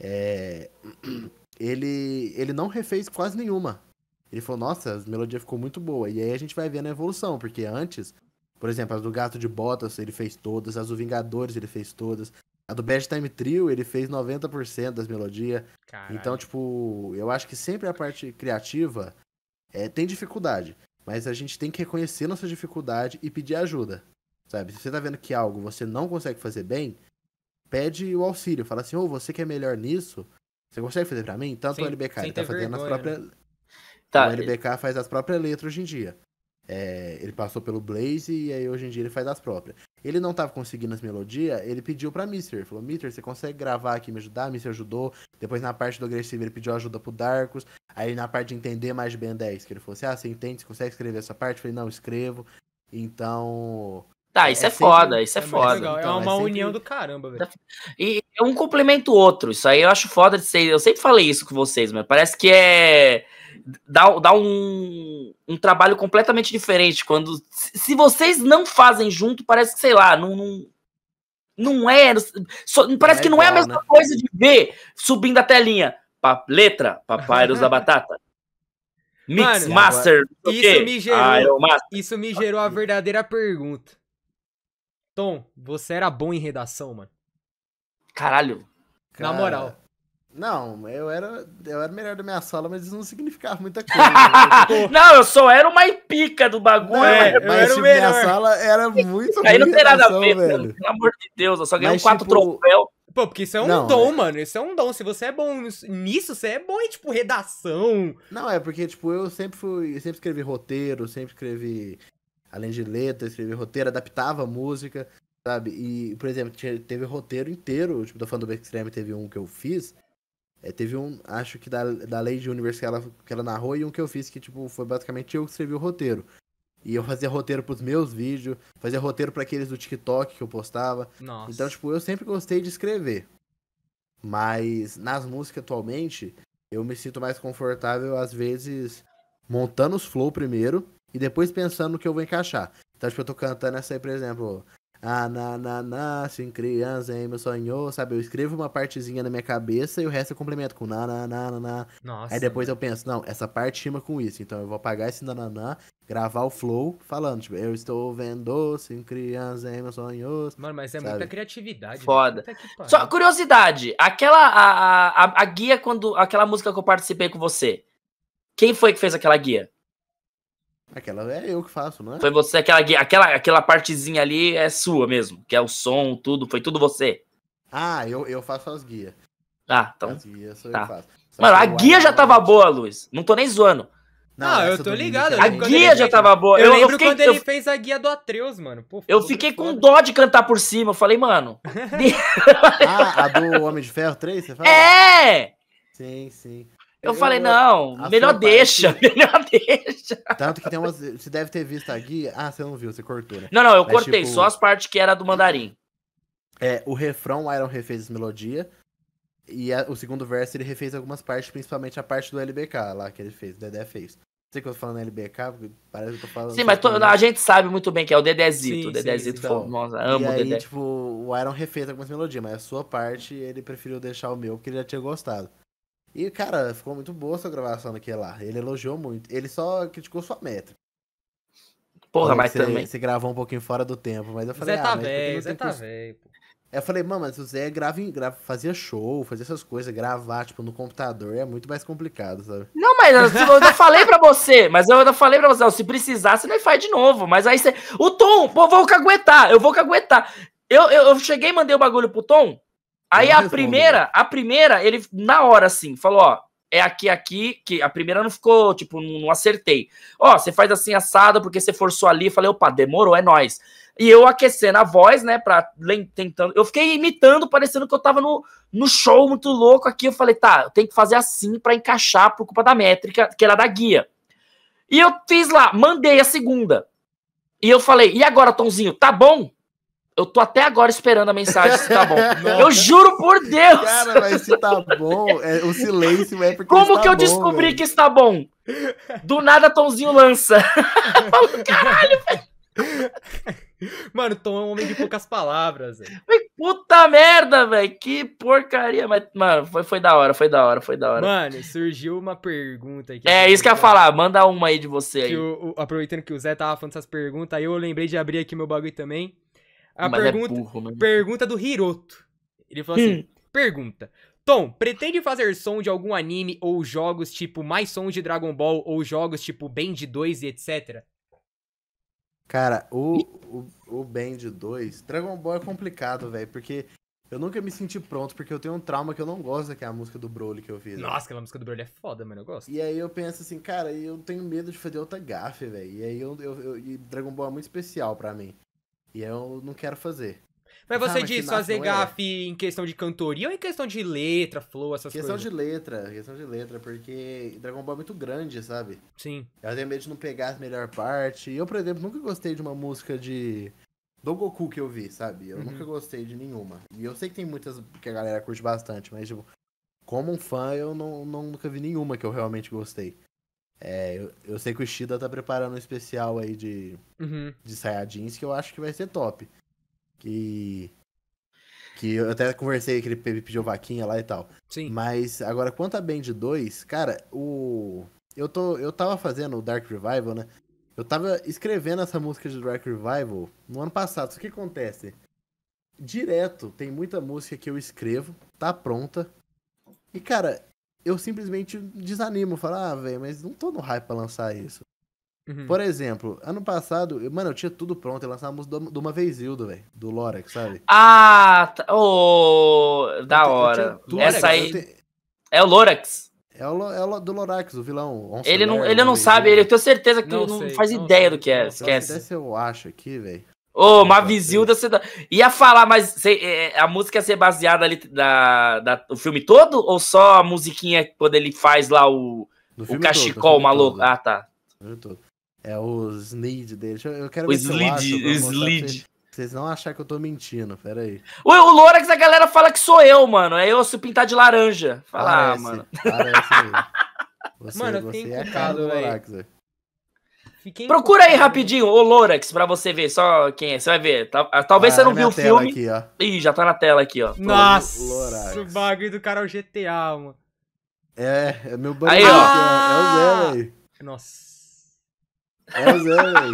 é... ele, ele não refez quase nenhuma. Ele falou, nossa, a melodia ficou muito boa. E aí a gente vai vendo a evolução, porque antes, por exemplo, as do Gato de Botas ele fez todas, as do Vingadores ele fez todas, a do Bad Time Trio ele fez 90% das melodias. Caralho. Então, tipo, eu acho que sempre a parte criativa é, tem dificuldade, mas a gente tem que reconhecer nossa dificuldade e pedir ajuda. Sabe? Se você tá vendo que algo você não consegue fazer bem, pede o auxílio. Fala assim, ô, você que é melhor nisso, você consegue fazer pra mim? Tanto Sem- o LBK, ele tá fazendo as vergonha, próprias. Tá, O LBK faz as próprias letras hoje em dia. É, ele passou pelo Blaze e aí hoje em dia ele faz as próprias. Ele não tava conseguindo as melodias, ele pediu pra Mister. Falou, Mister, você consegue gravar aqui e me ajudar? Mister ajudou. Depois na parte do agressivo ele pediu ajuda pro Darkus. Aí na parte de entender mais de Ben 10, que ele falou assim, ah, você entende, você consegue escrever essa parte? Eu falei, não, escrevo. Então, Tá, isso é, É foda, isso é muito foda. legal, então, é é uma sempre- união do caramba, velho. E um complementa o outro. Isso aí eu acho foda de ser. Eu sempre falei isso com vocês, mas parece que é. Dá, dá um, um trabalho completamente diferente. Quando. Se vocês não fazem junto, parece que, sei lá, não. Não, não é. só- parece é que não é a mesma coisa de ver subindo a telinha. Pa- letra, Papyrus da Batata. Mix Mano, Master. isso me gerou- Iron Master. Isso me gerou a verdadeira pergunta. Tom, você era bom em redação, mano? Caralho. Na moral. Não, eu era, eu era melhor da minha sala, mas isso não significava muita coisa. né? não, eu só era uma pica do bagulho. Não, É, mas, eu era o tipo, minha melhor. sala era muito Aí não tem nada a ver, velho. Pelo amor de Deus, eu só ganhei Mas, quatro tipo, troféus. Pô, porque isso é um Não, dom, né? mano. Isso é um dom. Se você é bom nisso, você é bom em, tipo, redação. Não, é porque, tipo, eu sempre fui. eu sempre escrevi roteiro, sempre escrevi. Além de letra, escrevi roteiro, adaptava música, sabe? E, por exemplo, teve roteiro inteiro, tipo, da fã do Extreme teve um que eu fiz. É, teve um, acho que da, da Lady Universe que ela, que ela narrou, e um que eu fiz que, tipo, foi basicamente eu que escrevi o roteiro. E eu fazia roteiro pros meus vídeos, fazia roteiro pra aqueles do TikTok que eu postava. Nossa. Então, tipo, eu sempre gostei de escrever. Mas nas músicas atualmente, eu me sinto mais confortável, às vezes, montando os flow primeiro e depois pensando no que eu vou encaixar. Então, tipo, eu tô cantando essa aí, por exemplo. Ah, na, na, na, sem criança, em meu sonho, sabe? Eu escrevo uma partezinha na minha cabeça e o resto eu complemento com na, na, na, na, na. Nossa. Aí depois eu penso, não, essa parte rima com isso. Então eu vou apagar esse nananã, gravar o flow falando, tipo, eu estou vendo sem criança em meus sonhos. Mano, mas é sabe? muita criatividade. Foda. que pariu. Só curiosidade, aquela a, a, a guia quando aquela música que eu participei com você. Quem foi que fez aquela guia? Aquela é eu que faço, não é? Foi você aquela guia, aquela aquela partezinha ali é sua mesmo, que é o som, tudo, foi tudo você. Ah, eu, eu faço as guias. Ah, então. As guias sou tá. eu que faço. Só Mano, que a eu guia já tava boa, Luiz. Não tô nem zoando. Ah, eu essa tô do ligado, eu A quando guia ele já fez- tava boa. Eu, Eu, eu lembro fiquei, quando eu, ele fez a guia do Atreus, mano. Pô, eu fiquei com foda. dó de cantar por cima. Eu falei, mano. Ah, a do Homem de Ferro 3, você fala? É! Sim, sim. Eu falei, não, melhor deixa, parte- melhor deixa. Tanto que tem umas. Você deve ter visto a guia. Ah, você não viu, você cortou, né? Não, não, eu Mas, cortei tipo- só as partes que era do mandarim. É, o refrão, o Iron refez essa melodia. E a- o segundo verso ele refez algumas partes, principalmente a parte do LBK lá que ele fez, o Dedé fez. Sei que eu tô falando LBK, porque parece que eu tô falando. Sim, mas to- a gente sabe muito bem que é o Dedezito. Sim, o Dedezito sim, então. E amo o aí, Dedé. tipo, o Iron refez algumas melodias, mas a sua parte ele preferiu deixar o meu porque ele já tinha gostado. E, cara, ficou muito boa a sua gravação daquele lá. Ele elogiou muito. Ele só criticou sua métrica. Porra, mas você, também. Você gravou um pouquinho fora do tempo, mas eu falei, Zé ah, tá mas porque velho, não Zé tá cons- velho. pô. Eu falei, mano, mas o Zé grava, em- grava, fazia show, fazia essas coisas, gravar, tipo, no computador é muito mais complicado, sabe? Não, mas eu, eu ainda falei pra você, mas eu ainda falei pra você, ó, se precisar, você não faz de novo. Mas aí você. O Tom, pô, eu vou caguetar, eu vou caguetar. Eu, eu, eu cheguei e mandei o bagulho pro Tom. Aí a primeira, a primeira, ele, na hora, assim, falou, ó, é aqui, aqui, que a primeira não ficou, tipo, não, não acertei. Ó, você faz assim assado porque você forçou ali. Falei, opa, demorou, é nóis. E eu aquecendo a voz, né, pra tentando. Eu fiquei imitando, parecendo que eu tava no, no show muito louco aqui. Eu falei, tá, eu tenho que fazer assim pra encaixar por culpa da métrica, que era da guia. E eu fiz lá, mandei a segunda. E eu falei, e agora, Tomzinho, tá bom? Eu tô até agora esperando a mensagem se tá bom. eu juro por Deus! Cara, mas se tá bom, é, o silêncio é porque Como que eu bom, descobri velho. que está bom? Do nada, Tomzinho lança. Mano, Tom é um homem de poucas palavras, velho. Puta merda, velho. Que porcaria. Mas, mano, foi, foi da hora, foi da hora, foi da hora. Mano, surgiu uma pergunta aqui. é isso que eu ia falar. Manda uma aí de você aí. Que o- o- aproveitando que o Zé tava falando essas perguntas, aí eu lembrei de abrir aqui meu bagulho também. A Mas pergunta, é burro, mano. pergunta do Hiroto. Ele falou assim: Hum. pergunta. Tom, pretende fazer som de algum anime ou jogos tipo mais sons de Dragon Ball ou jogos tipo Band 2 e etc? Cara, o, o, o Band 2, Dragon Ball é complicado, velho, porque eu nunca me senti pronto, porque eu tenho um trauma que eu não gosto daquela música do Broly que eu fiz. Nossa, aquela música do Broly é foda, mano, eu gosto. E aí eu penso assim, cara, eu tenho medo de fazer outra gafe, velho. E aí eu, eu, eu- e Dragon Ball é muito especial pra mim. E eu não quero fazer. Mas Ah, você mas diz fazer é. gafe em questão de cantoria ou em questão de letra, flow, essas questão coisas? de letra, questão de letra, porque Dragon Ball é muito grande, sabe? Sim. Eu tenho medo de não pegar a melhor parte. Eu, por exemplo, nunca gostei de uma música de do Goku que eu vi, sabe? Eu Uhum. nunca gostei de nenhuma. E eu sei que tem muitas que a galera curte bastante, mas, tipo, como um fã, eu não, não- nunca vi nenhuma que eu realmente gostei. É, eu, eu sei que o Shida tá preparando um especial aí de, Uhum. de Saiyajins que eu acho que vai ser top. Que. Que eu até conversei que ele pe- pediu vaquinha lá e tal. Sim. Mas agora, quanto a Band 2, cara, o. Eu, tô, eu tava fazendo o Dark Revival, né? Eu tava escrevendo essa música de Dark Revival no ano passado. Só que acontece? Direto, tem muita música que eu escrevo, tá pronta. E, cara, eu simplesmente desanimo. Falo, ah, velho, mas não tô no hype pra lançar isso. Uhum. Por exemplo, ano passado, eu- mano, eu tinha tudo pronto. Eu lançava a música do- de uma vez Hildo, velho. Do Lorax, sabe? Ah, tá. Ô, da Eu hora. tudo, Essa aí Eu te- é o Lorax. É o, é o do Lorax, o vilão. Ele não, ele não sabe, ele, eu tenho certeza que Não não, sei, faz não ideia sei, do que é. Se eu Esquece. pudesse, eu acho aqui, velho. Ô, Nossa, Mavizilda, você tá- ia falar, mas cê- é, a música ia ser baseada ali da, da, o filme todo? Ou só a musiquinha quando ele faz lá o, o cachecol todo, maluco? todo, Ah, tá. É o Snid dele. Eu, quero O ver se eu Slid, acho, o Slid. Vocês, não achar que eu tô mentindo, pera aí. O, o Lorax, a galera fala que sou eu, mano. É eu se pintar de laranja. Fala, ah, Parece, mano. Parece aí. Você, Mano, eu fiquei você é a cara encucado, do velho. Fiquei Procura aí rapidinho o Lorax pra você ver só quem é. Você vai ver. Ah, Talvez Ah, você não na viu o filme. Aqui, ó. Ih, já tá na tela aqui, ó. Nossa, Lorax. o bagulho do cara é o GTA, mano. É, é meu Aí, banheiro ó. aqui, ó. É o Zé, velho. Nossa. É o Zé, velho.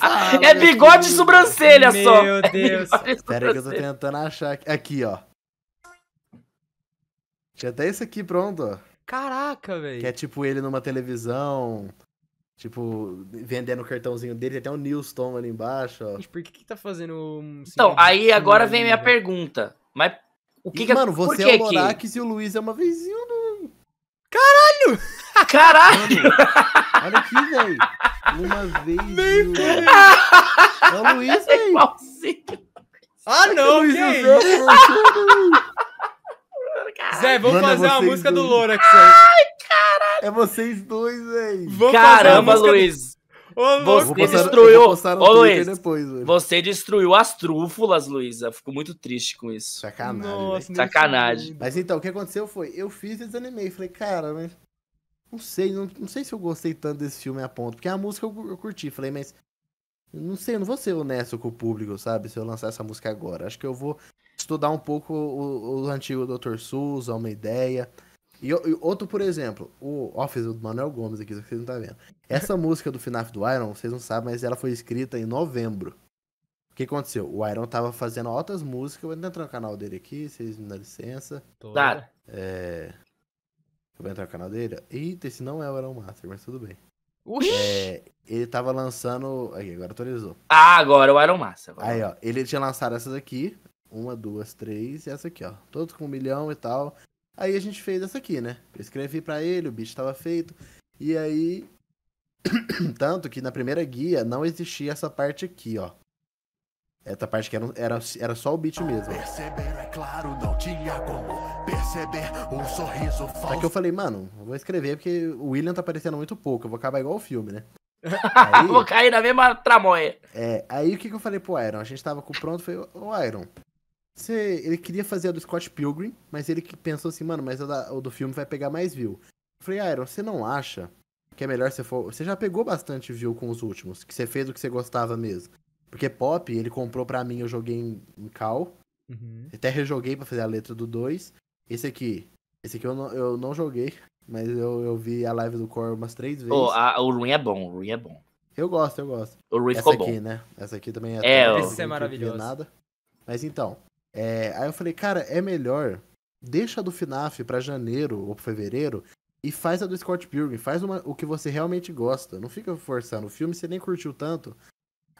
Fala, É meu bigode e sobrancelha só. Meu É Deus. e Pera aí que eu tô tentando achar. aqui. Aqui, ó. Tinha até esse aqui pronto, ó. Caraca, Que velho. é tipo ele numa televisão. Tipo, vendendo o cartãozinho dele. Tem até o Newston ali embaixo, ó. Gente, por que que tá fazendo um... Então, aí agora vem minha pergunta. Mas o que E, que mano, por você que é o que- Lorax e o Luiz é uma vezinho do. Caralho! Olha aqui, velho. Uma vez. É o Luiz, velho. Igualzinho. Ah, não, Luiz que o é Zé, isso? Caralho. Zé, vamos Mano, é fazer uma música do dois. Lorax aí. É vocês dois, velho. Caramba, Luiz. Ô. Você postar- destruiu. Ô, Luiz. depois, velho. Você destruiu as trúfulas, Luísa. Fico muito triste com isso. Sacanagem. Nossa, Sacanagem. Mas então, o que aconteceu foi, eu fiz e desanimei. Falei, cara, mas. Não sei, não, não sei se eu gostei tanto desse filme a ponto. Porque a música eu, eu curti. Falei, mas. Não sei, eu não vou ser honesto com o público, sabe? Se eu lançar essa música agora. Acho que eu vou estudar um pouco o, o antigo Dr. Souza, uma ideia. E, o- e outro, por exemplo, o Office do Manuel Gomes aqui, só que vocês não estão vendo. Essa música do FNAF do Iron, vocês não sabem, mas ela foi escrita em novembro. O que aconteceu? O Iron tava fazendo altas músicas. Eu vou entrar no canal dele aqui, vocês me dão licença. Tô. Dá. É. Eu vou entrar no canal dele. Eita, esse não é o Iron Master, mas tudo bem. É, ele tava lançando. Aí, agora atualizou. Ah, agora o Iron Massa. agora. Aí, ó. Ele tinha lançado essas aqui. Uma, duas, três e essa aqui, ó. Todos com um milhão e tal. Aí a gente fez essa aqui, né? Eu escrevi pra ele, o bicho tava feito. E aí. Tanto que na primeira guia não existia essa parte aqui, ó. Essa parte que era, era, era só o beat mesmo. Perceber, é claro, não tinha como perceber um sorriso Só que falso. eu falei, mano, eu vou escrever porque o William tá aparecendo muito pouco. Eu vou acabar igual o filme, né? Aí, Vou cair na mesma tramóia. é, aí o que, que eu falei pro Iron? A gente tava com o pronto, foi, ô Iron, você, ele queria fazer a do Scott Pilgrim, mas ele que pensou assim, mano, mas o, da- do filme vai pegar mais view. Eu falei, Iron, você não acha que é melhor você for... Você já pegou bastante view com os últimos, que você fez o que você gostava mesmo. Porque Pop, ele comprou pra mim, eu joguei em, em Cal, Uhum. até rejoguei pra fazer a letra do 2. Esse aqui, esse aqui eu não, eu não joguei, mas eu, eu vi a live do Core umas três vezes. Ô, a- o Ruin é bom, o Ruin é bom. Eu gosto, eu gosto. O Ruin Essa ficou aqui, bom. né? Essa aqui também é. É, eu Essa é curti Nada. Mas então, é, aí eu falei, cara, é melhor deixa a do FNAF pra janeiro ou fevereiro e faz a do Scott Pilgrim, faz uma- o que você realmente gosta. Não fica forçando. O filme você nem curtiu tanto.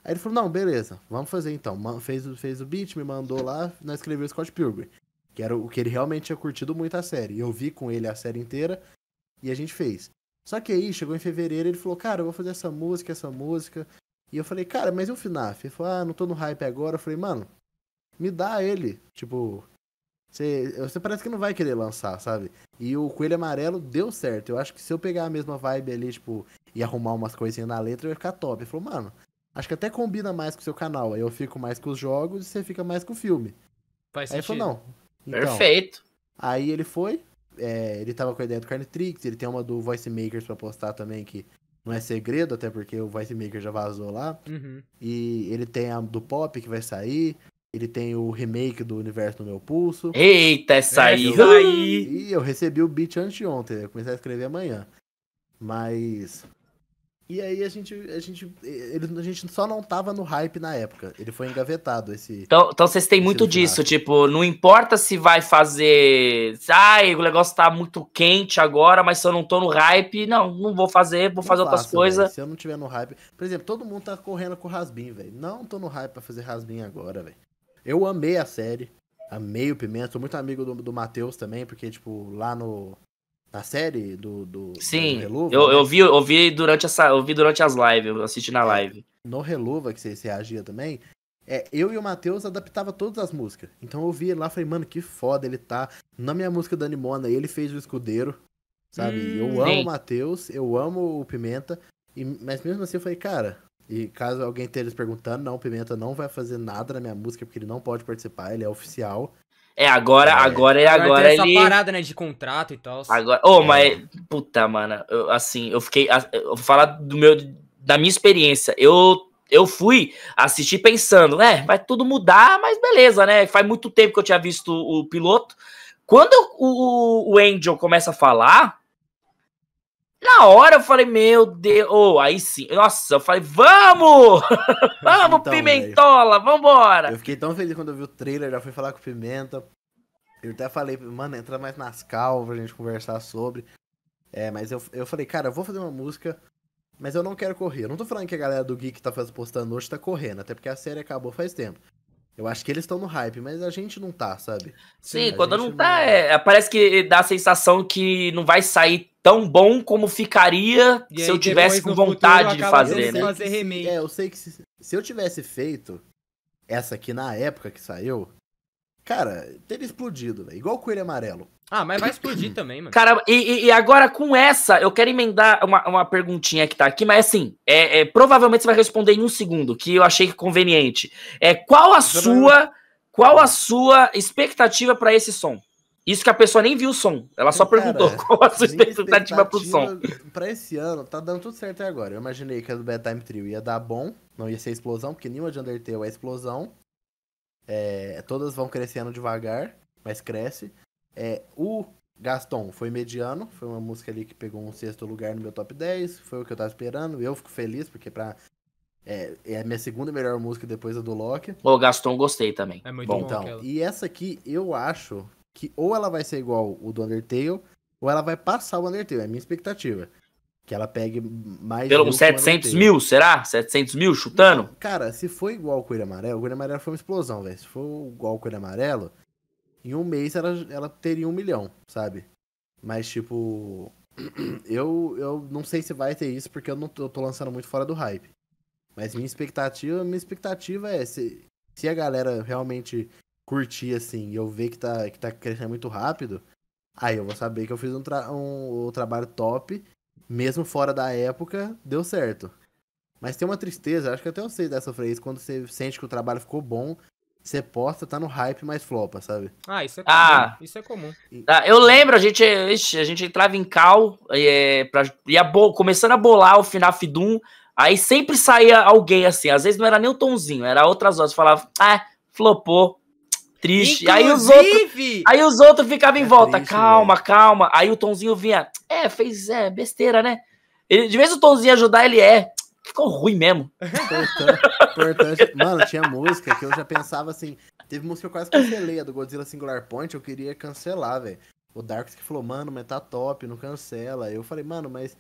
Aí ele falou, não, beleza, vamos fazer então. Fez, fez o beat, me mandou lá, nós escreveu Scott Pilgrim. Que era o que ele realmente tinha curtido muito a série. Eu vi com ele a série inteira e a gente fez. Só que aí, chegou em fevereiro, ele falou, cara, eu vou fazer essa música, essa música. E eu falei, cara, mas e o FNAF? Ele falou, ah, não tô no hype agora. Eu falei, mano, me dá ele. Tipo, você, você parece que não vai querer lançar, sabe? E o Coelho Amarelo deu certo. Eu acho que se eu pegar a mesma vibe ali, tipo, e arrumar umas coisinhas na letra, vai ficar top. Ele falou, mano, Acho que até combina mais com o seu canal. Aí eu fico mais com os jogos e você fica mais com o filme. Faz Aí ele sentido. falou, não. Então, Perfeito. Aí ele foi, é, ele tava com a ideia do Carnitrix, ele tem uma do Voice Makers pra postar também, que não é segredo, até porque o Voice Maker já vazou lá. Uhum. E ele tem a do Pop que vai sair, ele tem o remake do Universo no Meu Pulso. Eita, essa aí. Essa aí. E eu recebi o beat anteontem, eu comecei a escrever amanhã. Mas. E aí a gente. A gente, ele, a gente só não tava no hype na época. Ele foi engavetado esse. Então, então vocês têm muito é disso, tipo, não importa se vai fazer. Ai, o negócio tá muito quente agora, mas se eu não tô no hype, não, não vou fazer, vou Não fazer outras coisas. Se eu não tiver no hype. Por exemplo, todo mundo tá correndo com o Rasbin, velho. Não tô no hype pra fazer Rasbin agora, velho. Eu amei a série. Amei o Pimenta. Sou muito amigo do, do Matheus também, porque, tipo, lá no. Na série do. do Sim, do Reluva, eu, né? eu vi, eu vi durante essa, eu vi durante as lives, eu assisti na live. no Reluva, que você, reagia também, é, eu e o Matheus adaptava todas as músicas. Então eu vi ele lá e falei, mano, que foda ele tá. Na minha música da Animona, ele fez o escudeiro. Sabe? Hum, eu amo o Matheus, eu amo o Pimenta. e- mas mesmo assim eu falei, cara. E caso alguém esteja perguntando, não, o Pimenta não vai fazer nada na minha música, porque ele não pode participar, ele é oficial. É, agora, É. agora, é Agora, agora tem essa ele. parada, né, de contrato e tal. Agora, oh, É. mas puta, mano, eu, assim, eu fiquei, eu vou falar do meu, da minha experiência. Eu, eu fui assistir pensando, é, vai tudo mudar, mas beleza, né? Faz muito tempo que eu tinha visto o piloto. Quando o, o, o Angel começa a falar, na hora eu falei, meu Deus, oh, aí sim, nossa, eu falei, vamos, vamos, Então, Pimentola, vambora. Eu fiquei tão feliz quando eu vi o trailer, já fui falar com o Pimenta. Eu até falei, mano, entra mais nas calvas pra gente conversar sobre. É, mas eu, eu falei, cara, eu vou fazer uma música, mas eu não quero correr. Eu não tô falando que a galera do Geek tá postando hoje tá correndo, até porque a série acabou faz tempo. Eu acho que eles estão no hype, mas a gente não tá, sabe? Sim, a quando não tá, é, parece que dá a sensação que não vai sair tão bom como ficaria E se aí eu tivesse com vontade futuro, de fazer, né? fazer remake. É, eu sei que se, se eu tivesse feito essa aqui na época que saiu, cara, teria explodido, velho. Igual o Coelho Amarelo. Ah, mas vai explodir também, mano. Cara, e, e- agora com essa, eu quero emendar uma, uma perguntinha que tá aqui, mas assim, é, é, provavelmente você vai responder em um segundo, que eu achei conveniente. É, qual a sua, qual a sua expectativa pra esse som? Isso que a pessoa nem viu o som, ela só Cara, perguntou qual a sua expectativa pro som. expectativa Pra esse ano, tá dando tudo certo até agora. Eu imaginei que a do Bad Time Trio ia dar bom, não ia ser explosão, porque nenhuma de Undertale é explosão. É, todas vão crescendo devagar, mas cresce. É, o Gaston foi mediano, foi uma música ali que pegou um sexto lugar no meu top 10, foi o que eu tava esperando. Eu fico feliz, porque pra, é, é a minha segunda melhor música depois da do Loki. Ô, Gaston, gostei também. É muito Bom, bom. Então, aquela. e essa aqui eu acho que ou ela vai ser igual o do Undertale, ou ela vai passar o Undertale, é a minha expectativa. Que ela pegue mais. Pelo o 700 Undertale. mil, será? 700 mil chutando? Cara, se for igual o Coelho Amarelo, o Coelho Amarelo foi uma explosão, velho. Se for igual o Coelho Amarelo, em um mês ela, ela teria um milhão, sabe? Mas, tipo. Eu, eu não sei se vai ter isso, porque eu não tô, eu tô lançando muito fora do hype. Mas minha expectativa, minha expectativa é se, se a galera realmente curtir assim e eu ver que tá, que tá crescendo muito rápido, aí eu vou saber que eu fiz um, tra um, um trabalho top, mesmo fora da época, deu certo. Mas tem uma tristeza, acho que até eu sei dessa frase, quando você sente que o trabalho ficou bom, você posta, tá no hype, mas flopa, sabe? Ah, isso é comum. Ah. Isso é comum. Ah, eu lembro, a gente, ixi, a gente entrava em cal, é, pra, ia bo- começando a bolar o FNAF Doom, aí sempre saía alguém assim, às vezes não era nem o Tomzinho, era outras horas, falava, ah, flopou, triste. Aí os outros, Inclusive, aí os outros ficavam em É volta, triste, calma, calma. Aí o Tomzinho vinha, é, fez, é, besteira, né? Ele, de vez o Tomzinho ajudar, ele é, ficou ruim mesmo. Importante, importante. Mano, tinha música que eu já pensava assim. Teve música que eu quase cancelei, a do Godzilla Singular Point, eu queria cancelar, velho. O Darks que falou, mano, mas tá top, não cancela. Eu falei, mano, mas.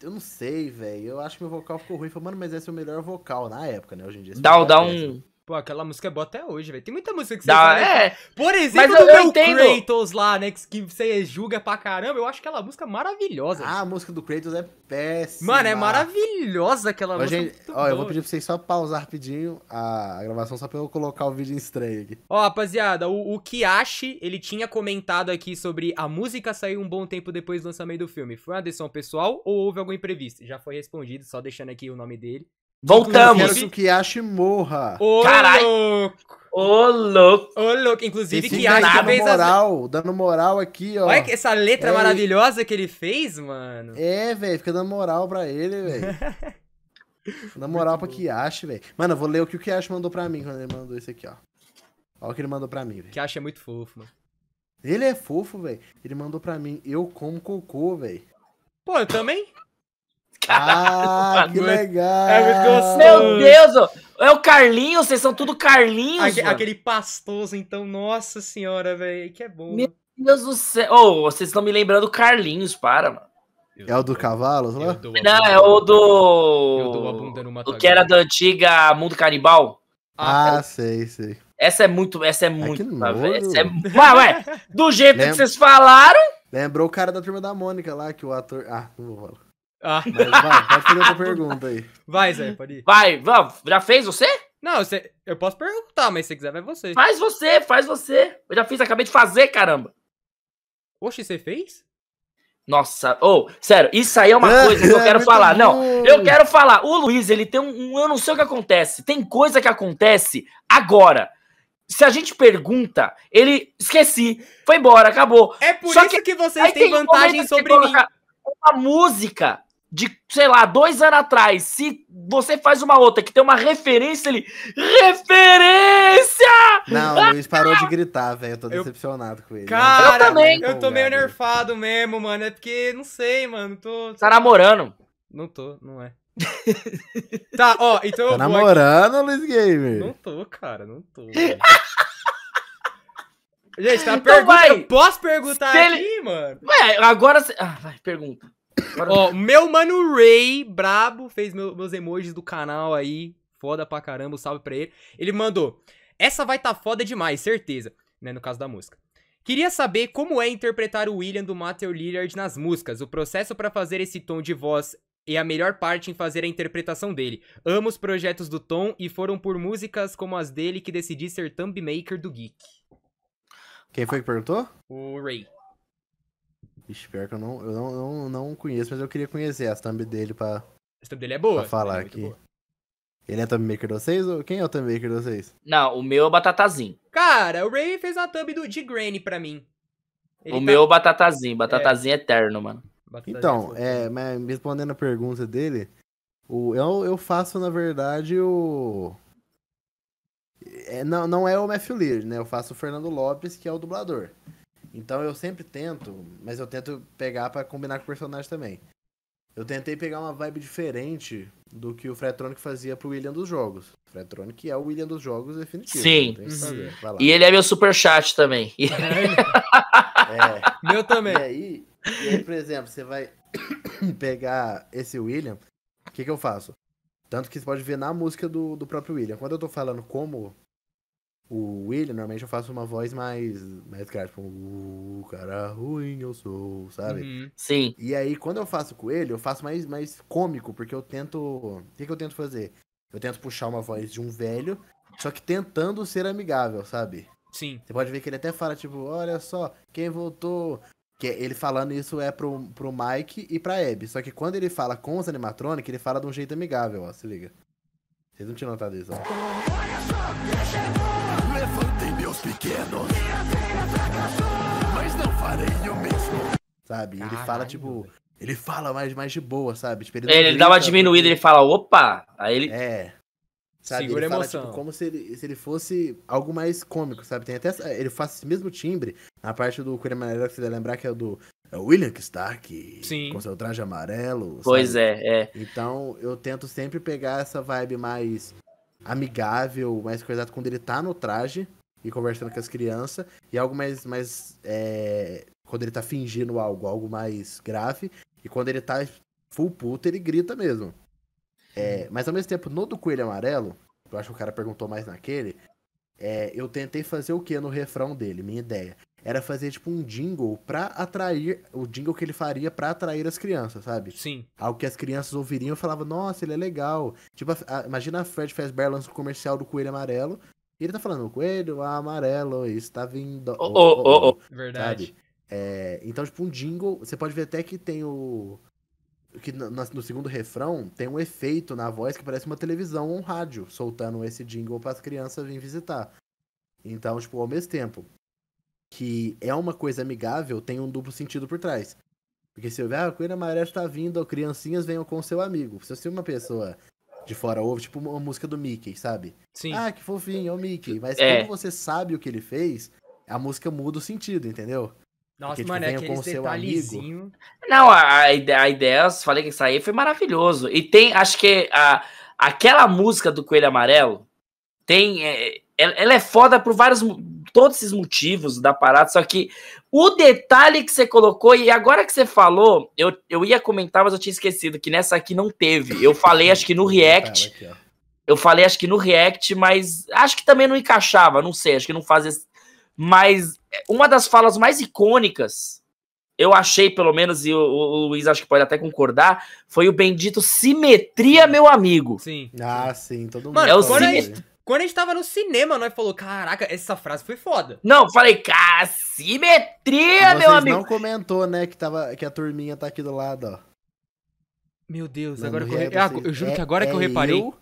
Eu não sei, velho. Eu acho que meu vocal ficou ruim. Eu falei, mano, mas esse é o melhor vocal na época, né? Hoje em dia. Dá, dá um... pô, aquela música é boa até hoje, velho. Tem muita música que você Dá, né? é, Por exemplo, Mas eu- do eu meu entendo. Kratos lá, né? Que que você julga pra caramba. Eu acho aquela música maravilhosa. Ah, a música do Kratos é péssima. Mano, é maravilhosa aquela Ó, música. gente, ó, eu vou boa. pedir pra vocês só pausar rapidinho a, a gravação, só pra eu colocar o vídeo em estreia aqui. Ó, rapaziada, o, o Kiashi, ele tinha comentado aqui sobre a música sair um bom tempo depois do lançamento do filme. Foi uma decisão pessoal ou houve algum imprevisto? Já foi respondido, só deixando aqui o nome dele. Voltamos. Eu quero que o Kiashi morra. Ô, Caralho. louco. Ô, louco. Ô, louco. Inclusive, Esse que acha dando fez as... moral, dando moral aqui, ó. Olha essa letra É. maravilhosa que ele fez, mano. É, velho, fica dando moral pra ele, velho. Dando moral pra Kiashi, velho. Mano, eu vou ler o que o Kiashi mandou pra mim quando ele mandou isso aqui, ó. Olha o que ele mandou pra mim, velho. Que acha muito fofo, mano. Ele é fofo, velho. Ele mandou pra mim, eu como cocô, velho. Pô, eu também? Ah, que Muito- legal. é muito gostoso. Meu Deus, ó. é o Carlinhos, vocês são tudo Carlinhos, Aque- aquele pastoso, então, nossa senhora, velho. Que é bom. Meu Deus do céu. Ô, vocês estão me lembrando do Carlinhos, para, mano. Eu É o do eu lá? Não, bunda- é o do. O que era da antiga Mundo Canibal. Ah, sei, sei. Essa é muito. Essa é muito. que tá, nojo. velho? Essa é... Ué, ué, do jeito que Lembra- vocês falaram. Lembrou o cara da turma da Mônica lá, que o ator. Ah, não vou falar. Ah, Mas vai, pode fazer outra pergunta aí. vai, Zé, pode ir. Vai, vamos. Já fez você? Não, você, eu posso perguntar, mas se você quiser, vai você. Faz você, faz você. Eu já fiz, acabei de fazer, caramba. Oxe, você fez? Nossa, ô, sério, isso aí é uma É, coisa que eu é quero falar. Não, bom. eu quero falar. O Luiz, ele tem um, um. Eu não sei o que acontece. Tem coisa que acontece agora. Se a gente pergunta, ele esqueci, foi embora, acabou. É por Só isso que, vocês Aí têm tem vantagem que sobre mim. Uma música de, sei lá, dois anos atrás. Se você faz uma outra que tem uma referência, ele. Referência! Não, o Luiz parou de gritar, velho. Eu tô Eu- decepcionado com ele. Cara, Eu também. eu tô meio nerfado mesmo, mano. É porque, não sei, mano. Tô. Tá namorando. Não tô, não é. tá, ó, então Tá eu vou aqui. namorando, Luiz Gamer? Não tô, cara, não tô. Gente, tá Então pergunta. vai. Eu posso perguntar Se aqui, ele- mano? Ué, agora. Ah, vai, pergunta. Ó, meu mano Ray, brabo, fez meu- meus emojis do canal aí. Foda pra caramba, um salve pra ele. Ele mandou: Essa vai tá foda demais, certeza. Né, no caso da música. Queria saber como é interpretar o William do Matthew Lillard nas músicas, o processo pra fazer esse tom de voz e a melhor parte em fazer a interpretação dele. Amo os projetos do Tom e foram por músicas como as dele que decidi ser thumb maker do Geek. Quem foi que perguntou? O Ray. Vixe, pior que eu não, eu não, não, não conheço, mas eu queria conhecer a thumb dele pra, A thumb dele é boa. pra falar é aqui. boa. Ele é thumb maker de vocês? Ou quem é o thumb maker de vocês? Não, o meu é o Batatazinho. Cara, o Ray fez uma thumb do, de Granny pra mim. Ele o tá- meu é o Batatazinho. Batatazinho eterno, mano. Então, de é, mas respondendo a pergunta dele, o, eu, eu faço, na verdade, o. É, não, não é o Matthew Lillard, né? Eu faço o Fernando Lopes, que é o dublador. Então eu sempre tento, mas eu tento pegar pra combinar com o personagem também. Eu tentei pegar uma vibe diferente do que o Fretronic fazia pro William dos jogos. O Fretronic é o William dos jogos definitivo. Sim. não tem o que fazer, vai lá. E ele é meu superchat também. É, Meu também. E aí, e aí, por exemplo, você vai pegar esse William, o que, que eu faço? Tanto que você pode ver na música do, do próprio William. Quando eu tô falando como o William, normalmente eu faço uma voz mais, mais grave, tipo, o cara ruim eu sou, sabe? Uhum. Sim. E aí, quando eu faço com ele, eu faço mais, mais cômico, porque eu tento. O que, que eu tento fazer? Eu tento puxar uma voz de um velho, só que tentando ser amigável, sabe? Sim. Você pode ver que ele até fala, tipo, olha só, quem voltou. Que ele falando isso é pro, pro Mike e pra Abby. Só que quando ele fala com os animatronic, ele fala de um jeito amigável, ó. Se liga. Vocês não tinham notado isso, ó. Levantem meus pequenos. Mas não farei o mesmo. Sabe? Ele Caralho, fala, tipo. Ele fala mais, mais de boa, sabe? Tipo, não Ele, ele dá uma diminuída, ele fala, opa! Aí ele. É. Sabe? Segura ele fala, emoção. tipo, como se ele, se ele fosse algo mais cômico, sabe? Tem até. Ele faz esse mesmo timbre na parte do Coelho Amarelo que você deve lembrar que é o do. É o William que está aqui. Sim. Com seu traje amarelo. Pois sabe? é, é. Então eu tento sempre pegar essa vibe mais amigável, mais coisada quando ele tá no traje e conversando com as crianças, e algo mais. mais é, quando ele tá fingindo algo, algo mais grave, e quando ele tá full puta, ele grita mesmo. É, mas ao mesmo tempo, no do Coelho Amarelo, eu acho que o cara perguntou mais naquele, é, eu tentei fazer o que no refrão dele? Minha ideia. Era fazer tipo um jingle pra atrair. O jingle que ele faria pra atrair as crianças, sabe? Sim. Algo que as crianças ouviriam e falavam, nossa, ele é legal. Tipo, a- a- imagina a Fred Fazbear lança o comercial do Coelho Amarelo. E ele tá falando, Coelho Amarelo está vindo. Oh, oh, oh, oh. Verdade. É, então, tipo, um jingle. Você pode ver até que tem o. que no, no segundo refrão tem um efeito na voz que parece uma televisão ou um rádio, soltando esse jingle para as crianças virem visitar. Então, tipo, ao mesmo tempo que é uma coisa amigável, tem um duplo sentido por trás. Porque se eu ver, ah, o coelho amarelo está vindo, criancinhas venham com seu amigo. Se você é uma pessoa de fora ouve, tipo uma música do Mickey, sabe? Sim. Ah, que fofinho, é o Mickey. Mas É. quando você sabe o que ele fez, a música muda o sentido, entendeu? Nossa, Porque, tipo, mano, é venha com aqueles o seu detalhezinhos. Não, a, a ideia, a ideia, falei que isso aí foi maravilhoso. E tem, acho que a, aquela música do Coelho Amarelo tem. é, ela, ela é foda por vários. Todos esses motivos da parada, só que o detalhe que você colocou, e agora que você falou, eu, eu ia comentar, mas eu tinha esquecido que nessa aqui não teve. Eu falei, acho que no React, Aqui, ó. eu falei, acho que no React, mas acho que também não encaixava, não sei, acho que não fazia. Mas uma das falas mais icônicas, eu achei, pelo menos, e o, o Luiz acho que pode até concordar, foi o bendito Simetria, meu amigo. Sim. Ah, sim, todo mundo. Mano, É o fala quando, a gente, tava no cinema, nós falou, caraca, essa frase foi foda. Não, falei, cara, Simetria, Vocês meu amigo. não comentou, né, que, tava, que a turminha tá aqui do lado, ó. Meu Deus, Não, agora eu, re- React, ah, eu juro é- que agora que eu é reparei, eu,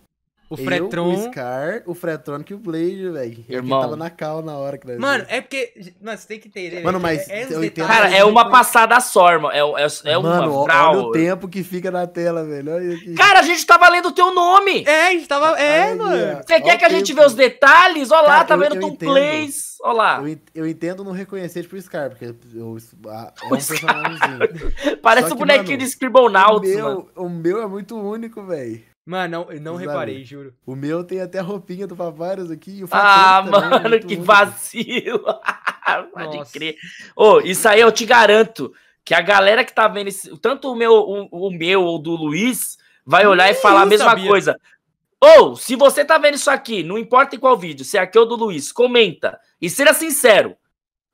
o Eu, Fretron... o Scar, o Fretronic e o Blade, velho. Ele Irmão. tava na cal na hora que nós Mano, é porque. Mano, você tem que entender. Mano, é- mas é, eu entendo- Cara, é uma passada só, irmão. É, é, é uma Mano, vral. olha o tempo que fica na tela, velho. Olha aqui. Cara, a gente tava lendo o teu nome. É, a gente tava. É, mano. Você quer o que a gente vê os detalhes? Olha lá, Cara, tá eu- vendo eu Tom entendo. Plays. Olha lá. Eu, eu entendo não reconhecer tipo o Scar, porque eu, a- é um personagemzinho. Parece Só um que, bonequinho mano, de Scribblenauts, o, mano. meu, o meu é muito único, velho. Mano, não, não reparei, juro. O meu tem até a roupinha do Papyrus aqui. E o Ah, também mano, muito que único. vacilo. Pode Nossa. crer. Ô, isso aí eu te garanto que a galera que tá vendo esse, tanto o meu, o, o meu ou do Luiz, vai olhar e falar a mesma sabia. coisa. Ou, se você tá vendo isso aqui, não importa em qual vídeo, se é aqui ou do Luiz, comenta. E seja sincero.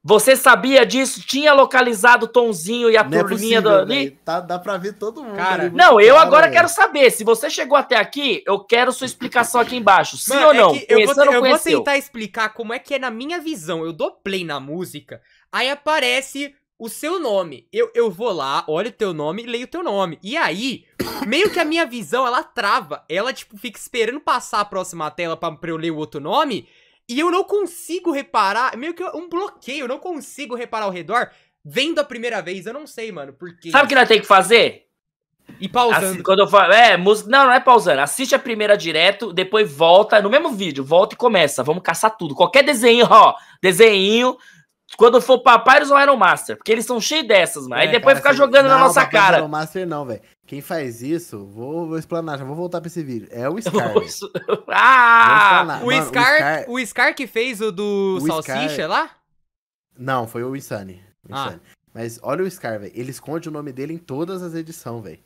Você sabia disso? Tinha localizado o Tonzinho e a Não é turminha possível, do, ali? Tá, dá pra ver todo mundo. Cara, Não, eu claro, agora velho. quero saber. Se você chegou até aqui, eu quero sua explicação aqui embaixo. Sim Mano, ou não? É eu vou, Conheceu ou não eu vou tentar explicar como é que é na minha visão. Eu dou play na música, aí aparece o seu nome. Eu, eu vou lá, olho o teu nome e leio o teu nome. E aí, meio que a minha visão, ela trava. Ela, tipo, fica esperando passar a próxima tela pra, pra eu ler o outro nome. E eu não consigo reparar, meio que um bloqueio, eu não consigo reparar ao redor. Vendo a primeira vez, eu não sei, mano, por quê. Sabe o que nós temos que fazer? E pausando. Assi- quando eu falo, é, música. Não, não é pausando. Assiste a primeira direto, depois volta, no mesmo vídeo, volta e começa. Vamos caçar tudo. Qualquer desenho, ó. Desenho. Quando for Papyrus ou Iron Master. Porque eles são cheios dessas, mano. Aí É, depois Cara, ficar jogando na não, nossa Papai cara. Zero Master não, velho. Quem faz isso, vou, vou explanar, já vou voltar pra esse vídeo. É o Scar. velho. Ah! O, Mano, Scar, o Scar que fez o do O Salsicha Scar- lá? Não, foi o Insane. O Ah. Insane. Mas olha o Scar, velho. Ele esconde o nome dele em todas as edições, velho.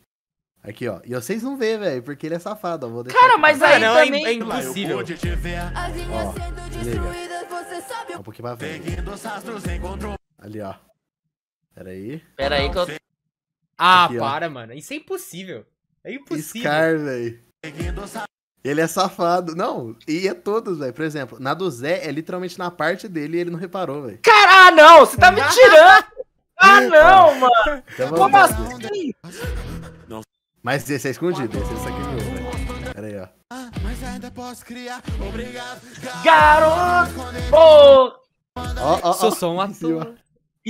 Aqui, ó. E vocês não vê, velho, porque ele é safado. ó. Vou deixar Cara, mas aí não, é, também- é impossível. Ó, sendo se liga. destruídas, você sabe Um pouquinho pra frente. encontrou Ali, ó. Pera aí. Pera aí que eu. Ah, Aqui, ó. para, mano. Isso é impossível. É impossível. Scar, velho. Ele é safado. Não, e é todos, velho. Por exemplo, na do Zé é literalmente na parte dele e ele não reparou, velho. Cara, ah, não! Você tá me tirando! Ah, não, mano! Então, Como assim? Mas esse é escondido, esse é sacaneou, velho. Pera aí, ó. Ah, mas ainda posso criar. Obrigado. Garoto! Pô! Ó, ó, Sou ó. só um ator.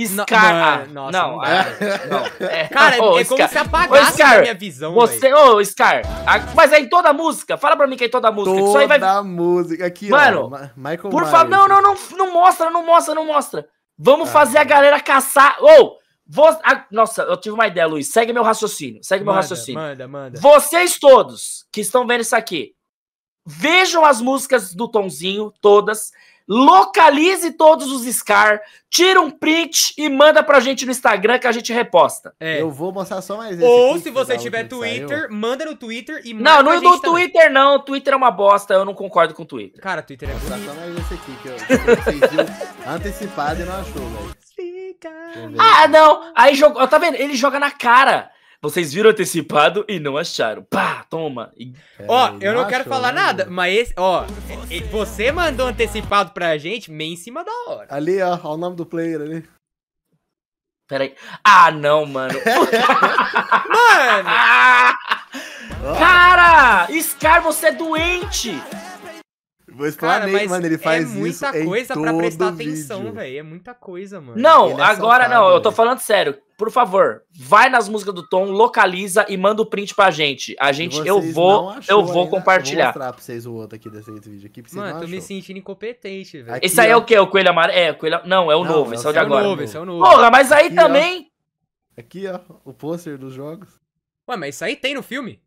Scar! ah, mano, nossa, não, não ah, não. É, Cara, ô, é como Scar, se apagasse Ô, Scar, minha visão, Você, ô, Scar, a- mas é em toda a música? Fala pra mim que é em toda a música. Isso aí vai. Toda a música. Aqui, Mano, ó. Michael Por favor, não, não, não, não mostra, não mostra, não mostra. Vamos Ah. fazer a galera caçar. Ô, vou- ah, nossa, eu tive uma ideia, Luiz. Segue meu raciocínio. Segue meu Manda, raciocínio. manda, manda. Vocês todos que estão vendo isso aqui, vejam as músicas do Tonzinho, todas. Localize todos os Scar, tira um print e manda pra gente no Instagram que a gente reposta. É. Eu vou mostrar só mais esse Ou se você tiver que saiu. Twitter, manda no Twitter e Não, marca a no também. Twitter não. O Twitter é uma bosta, eu não concordo com o Twitter. Cara, Twitter é Vou mostrar bonito. só mais esse aqui, que eu, antecipado e não achou, velho. Ah, não. Aí jogou. Tá vendo? Ele joga na cara. Vocês viram antecipado e não acharam. Pá, toma. E- Pera Ó, eu não quero achou, falar né, nada, mas esse, ó, e- você mandou antecipado pra gente, meio em cima da hora. Ali, ó, ó o nome do player ali. Pera aí. Ah, não, mano. Mano, Ah, Scar, você é doente! Vou explanar, mano, ele faz é muita isso coisa em pra todo prestar vídeo. atenção, velho. É muita coisa, mano. Não, é agora safado, não, eu tô falando sério. Por favor, vai nas músicas do Tom, localiza e manda o print pra gente. A gente, eu vou, eu vou ainda? compartilhar. Vou mostrar pra vocês o outro aqui desse vídeo aqui, pra vocês Mano, não tô me sentindo incompetente, velho. Aqui, Esse aí é ó. o quê? O coelho amarelo? É, o coelho... Não, é o Não, novo, é esse o é o de é o agora. novo, esse é o novo. Porra, mas aí Aqui, ó. também. Aqui, ó, o pôster dos jogos. Ué, mas isso aí tem no filme?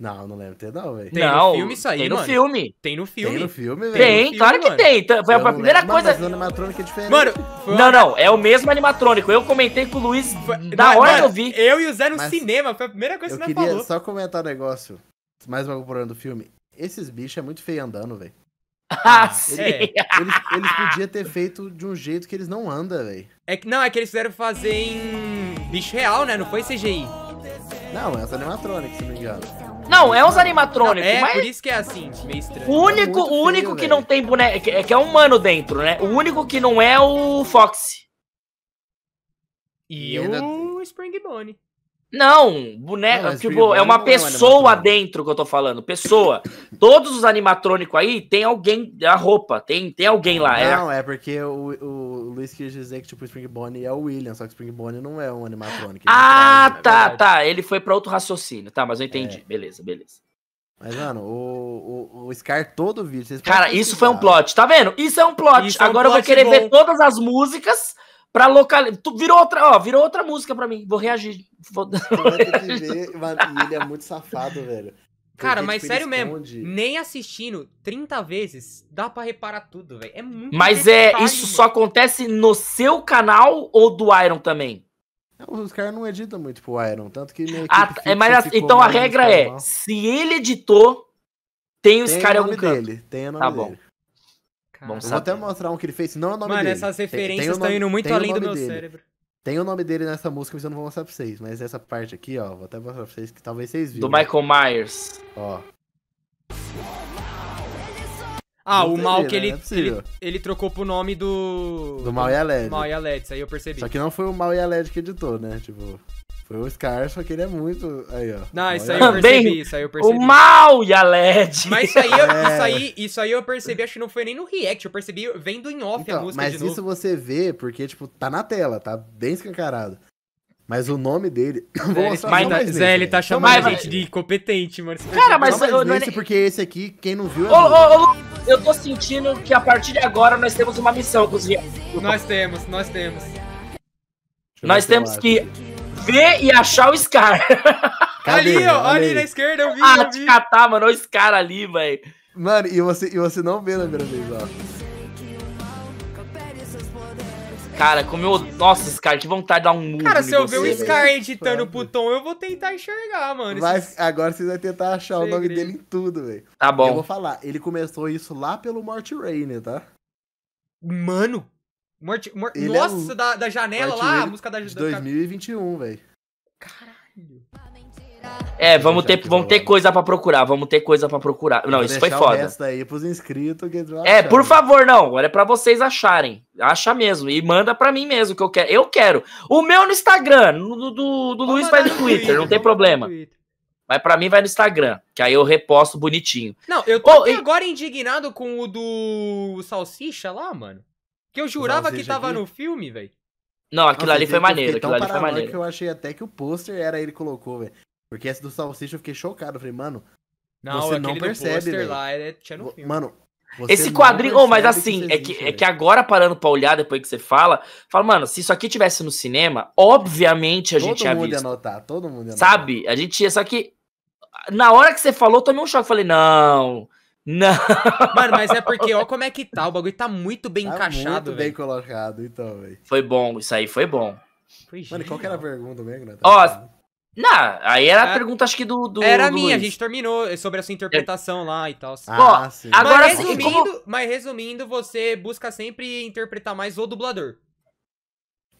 Não, não lembro ter não, velho. Tem no não, filme isso aí, tem no mano. filme. Tem no Tem filme. no filme, velho. Tem, filme, claro que mano. tem. Foi Eu a primeira lembro, coisa. Mas o animatrônico é diferente. Mano, foi Não, não, é o mesmo animatrônico. Eu comentei com o Luiz foi- na não, hora mano, que eu vi. Eu e o Zé no Mas cinema, foi a primeira coisa eu que nós queria falou. só comentar um negócio. Mais uma problema do filme. Esses bichos é muito feio andando, velho. Ah, sim. é. Eles, eles podiam ter feito de um jeito que eles não andam, velho. É que, não, é que eles fizeram fazer em bicho real, né? Não foi CGI. Não, é essa animatrônica, se não me engano. Não, é uns Não, animatrônicos, é, mas por isso que é assim, meio estranho. o único, muito o único feio, que velho. não tem boneco, é que- é que é humano dentro, né? O único que não é o Fox. E E ainda- o Spring Bonnie. Não, boneco, Não, mas tipo, é uma é um pessoa animatrônico. dentro que eu tô falando, pessoa. Todos os animatrônicos aí tem alguém, a roupa, tem, tem alguém lá. é- Não, é porque o, o Luiz quis dizer que, tipo, o Spring Bonnie é o William, só que o Spring Bonnie não é um animatrônico. Ah, traz, né? tá, verdade. tá, ele foi pra outro raciocínio, tá, mas eu entendi, É. beleza, beleza. Mas, mano, o, o, o Scar todo vídeo. Vocês Cara, isso foi um plot, tá vendo? Isso é um plot. Isso é um Agora eu vou plot querer bom. ver todas as músicas pra localizar. Virou outra, ó, virou outra música pra mim. Vou reagir. Ter que ver, mano, e ele é muito safado, velho. Cara, Porque, mas tipo, sério mesmo, nem assistindo 30 vezes, dá pra reparar tudo, velho. É muito Mas é, detalhe, isso mano. só acontece no seu canal ou do Iron também? Não, Os caras não editam muito pro Iron, tanto que Ah, é, mas assim, ficou então a regra é: se ele editou, tem o Tem Scar em o algum canto. dele, tem o nome Tá bom. dele. Cara, vou até mostrar um que ele fez, não é o nome Mano, dele. essas Tem- tem referências estão nome- indo muito tem além do meu dele. cérebro. Tem o nome dele nessa música, mas eu não vou mostrar pra vocês. Mas essa parte aqui, ó, vou até mostrar pra vocês que talvez vocês viram. Do Michael Myers. Ó, Ah, Não o mal que né? ele, é ele, ele trocou pro nome do... do Mal e a LED. Mal e a LED, isso aí eu percebi. Só que não foi o Mal e a LED que editou, né? Tipo, foi o Scar, só que ele é muito. Aí, ó. Não, isso aí a eu percebi, isso aí eu percebi. O Mal e a LED. Mas isso aí, eu, É. isso, aí, isso aí eu percebi, acho que não foi nem no react, eu percebi vendo em off a Então, música mas de novo. isso você vê porque, tipo, tá na tela, tá bem escancarado. Mas o nome dele. Vou mostrar mas tá, mais Zé, ele tá chamando mais a Mas- gente de incompetente, mano. Cara, mas eu- não é nesse, nem- porque esse aqui, quem não viu é. Ô, ô, ô, Lu, eu tô sentindo que a partir de agora nós temos uma missão com os Nós temos, nós temos. Nós temos que ver e achar o Scar. Cadê? ali, ó, Olha ali aí. na esquerda, eu vi, ah, eu te catar, mano. Olha o Scar ali, velho. Mano, e você, e você não vê na primeira vez, ó. Cara, como eu. Nossa, Scar, que vontade de dar um murro Cara, se eu ver o Scar editando pro Tom, eu vou tentar enxergar, mano. Vai, esses- agora vocês vão tentar achar o nome Segredo. dele em tudo, velho. Tá Eu vou bom. falar, ele começou isso lá pelo Mort Rainer, tá? Mano! Morte, mor- Ele é Nossa, um- da, da janela lá, a música da De da- 2021, velho. Caralho. É, vamos ter, vamos ter coisa pra procurar. Vamos ter coisa pra procurar. Não, isso foi foda. resto aí pros inscritos que É, por velho. favor, não. Agora é pra vocês acharem. Acha mesmo. E manda pra mim mesmo que eu quero. Eu quero. O meu no Instagram. No, do, do, do Vou Luiz vai no Twitter, não tem problema. Mas pra mim vai no Instagram. Que aí eu reposto bonitinho. Não, eu tô até e- agora indignado com o do Salsicha lá, mano. Que eu jurava que tava aqui? no filme, velho. Não, aquilo Nossa, ali foi que maneiro. fiquei Aquilo ali foi maneiro. que eu achei até que o pôster era ele que colocou, velho. Porque esse do Salsicha eu fiquei chocado. Eu falei, mano, Não, Você aquele não percebe, velho. lá, é, tinha no filme. mano. você Esse quadrinho, oh, mas assim, isso é, que, existe, é que agora parando pra olhar depois que você fala, fala, mano, se isso aqui tivesse no cinema, obviamente a todo gente ia mundo ia anotar, todo mundo ia anotar. Sabe? A gente ia. Só que na hora que você falou, tomei um choque. Falei, não, não. Mano, mas é porque, ó como é que tá. O bagulho tá muito bem Tá encaixado, muito bem velho. colocado, então, velho. Foi bom, isso aí foi bom. Foi Mano, e qual que era a pergunta mesmo, né? Ó, Não, aí era a É. pergunta, acho que do. do Era do minha, a Luiz. gente terminou é sobre a sua interpretação lá e tal. Ah, Ó, sim. agora mas, resumindo, como- mas resumindo, você busca sempre interpretar mais o dublador.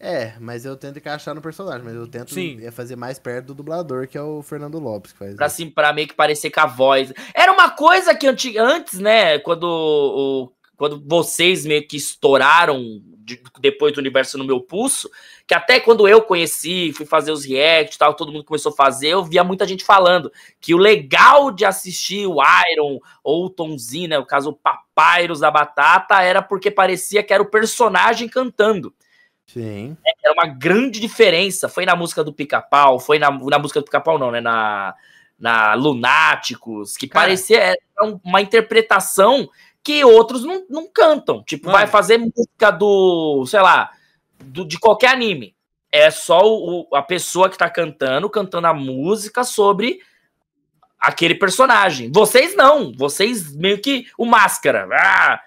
É, mas eu tento encaixar no personagem, mas eu tento Sim. é fazer mais perto do dublador, que é o Fernando Lopes que faz Pra, assim, pra meio que parecer com a voz. Era uma coisa que antes, né, quando, o, quando vocês meio que estouraram de, depois do universo no meu pulso, que até quando eu conheci, fui fazer os reacts tal, todo mundo começou a fazer, eu via muita gente falando que o legal de assistir o Iron ou o Tonzinho, né, o caso o Papyrus da Batata, era porque parecia que era o personagem cantando. Sim. Era uma grande diferença. Foi na música do Pica-Pau, foi na, na música do Pica-Pau, não, né? Na, na Lunáticos, que Cara. parecia uma interpretação que outros não, não cantam. Tipo, vai fazer música do, sei lá, do, de qualquer anime. É só o, a pessoa que tá cantando, cantando a música sobre aquele personagem. Vocês não, vocês meio que o máscara. Ah,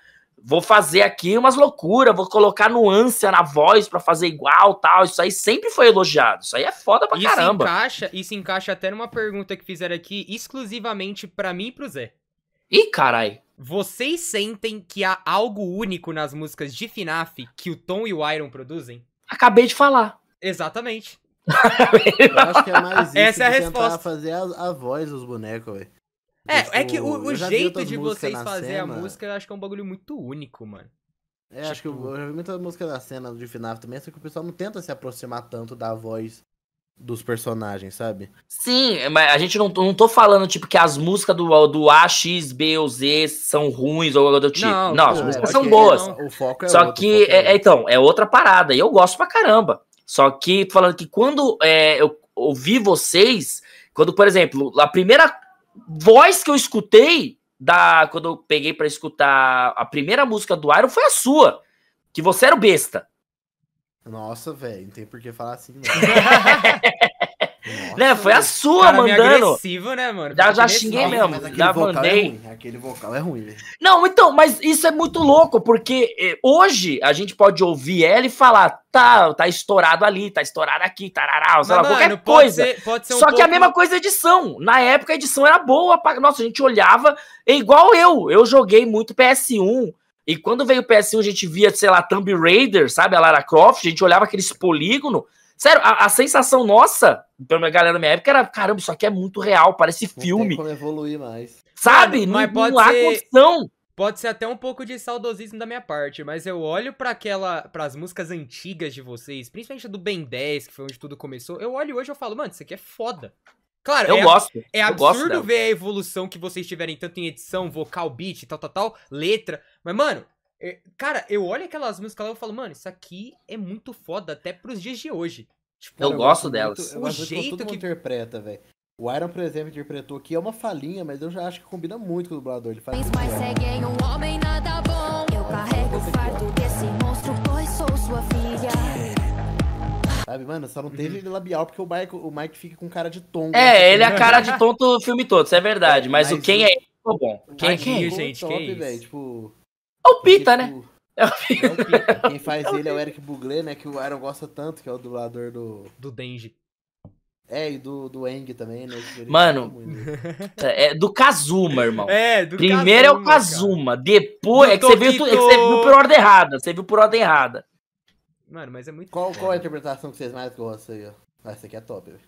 vou fazer aqui umas loucuras, vou colocar nuance na voz para fazer igual, tal. Isso aí sempre foi elogiado. Isso aí é foda pra isso caramba. Encaixa, isso encaixa até numa pergunta que fizeram aqui exclusivamente para mim e pro Zé. Ih, carai. Vocês sentem que há algo único nas músicas de FNAF que o Tom e o Iron produzem? Acabei de falar. Exatamente. Eu acho que é mais isso Essa é a resposta. fazer a, a voz dos bonecos, velho. É, tipo, é que o, o jeito de vocês fazer a música, eu acho que é um bagulho muito único, mano. É, tipo... acho que eu, tipo eu, já vi muita música da cena de FNAF também, só que o pessoal não tenta se aproximar tanto da voz dos personagens, sabe? Sim, mas a gente não, não tô falando, tipo, que as músicas do, do A, X, B ou Z são ruins ou algo do tipo. Não, não as músicas é, são boas. Não. O foco é Só outro, que, é, é, então, é outra parada. E eu gosto pra caramba. Só que, falando que quando é, eu ouvi vocês, quando, por exemplo, a primeira voz que eu escutei da quando eu peguei para escutar a primeira música do Iron foi a sua, que você era o besta. Nossa, velho, não tem por que falar assim, não. Né, foi a sua cara, mandando. agressivo, né, mano? Já, já xinguei mesmo. Já é mandei. É aquele vocal é ruim, velho. Não, então, mas isso é muito louco, porque eh, hoje a gente pode ouvir ela e falar, tá, tá estourado ali, tá estourado aqui, tarará, sei lá, qualquer pode coisa. Ser, pode ser um Só pouco... que a mesma coisa é edição. Na época a edição era boa. Pra... Nossa, a gente olhava, é igual eu. Eu joguei muito PS1. E quando veio o PS1, a gente via, sei lá, Tomb Raider, sabe? A Lara Croft, a gente olhava aqueles polígonos. Sério, a, a, sensação nossa, pela galera da minha época, era: caramba, isso aqui é muito real, parece filme. Não tem como evoluir mais. Sabe? Mas não, pode não ser... há condição. Pode ser até um pouco de saudosismo da minha parte, mas eu olho para aquela, para as músicas antigas de vocês, principalmente do Ben 10, que foi onde tudo começou. Eu olho hoje e eu falo, mano, isso aqui é foda. Claro, eu é, gosto. É absurdo gosto ver a evolução que vocês tiverem tanto em edição, vocal, beat, tal, tal, tal, letra. Mas, mano, cara, eu olho aquelas músicas lá e eu falo, mano, isso aqui é muito foda até pros dias de hoje. Tipo, eu, eu gosto delas. Muito, eu o jeito que interpreta, velho. O Iron, por exemplo, interpretou aqui é uma falinha, mas eu já acho que combina muito com o dublador. Ele faz mas seguem um homem nada bom. Eu carrego o fardo desse monstro, pois sou sua filha. Sabe, mano, só não teve uhum. labial porque o Mike, o Mike fica com cara de tonto. É, ele é a cara de tonto o filme todo, isso é verdade. Mas, mas o quem é ele ficou bom. Quem, é quem, gente? Top, quem é tipo, é o Pita, né? Tipo, é o Pita. Quem faz é ele é o Eric Buglé, né? Que o Iron gosta tanto, que é o dublador do. Do Denji. É, e do, do Eng também, né? Mano, é do Kazuma, irmão. É, do Primeiro Kazuma, é o Kazuma, cara. depois do é que, você viu, é que você viu por ordem errada. Você viu por ordem errada. Mano, mas é muito. Qual, qual é a interpretação que vocês mais gostam aí, ó? Ah, essa aqui é top, velho.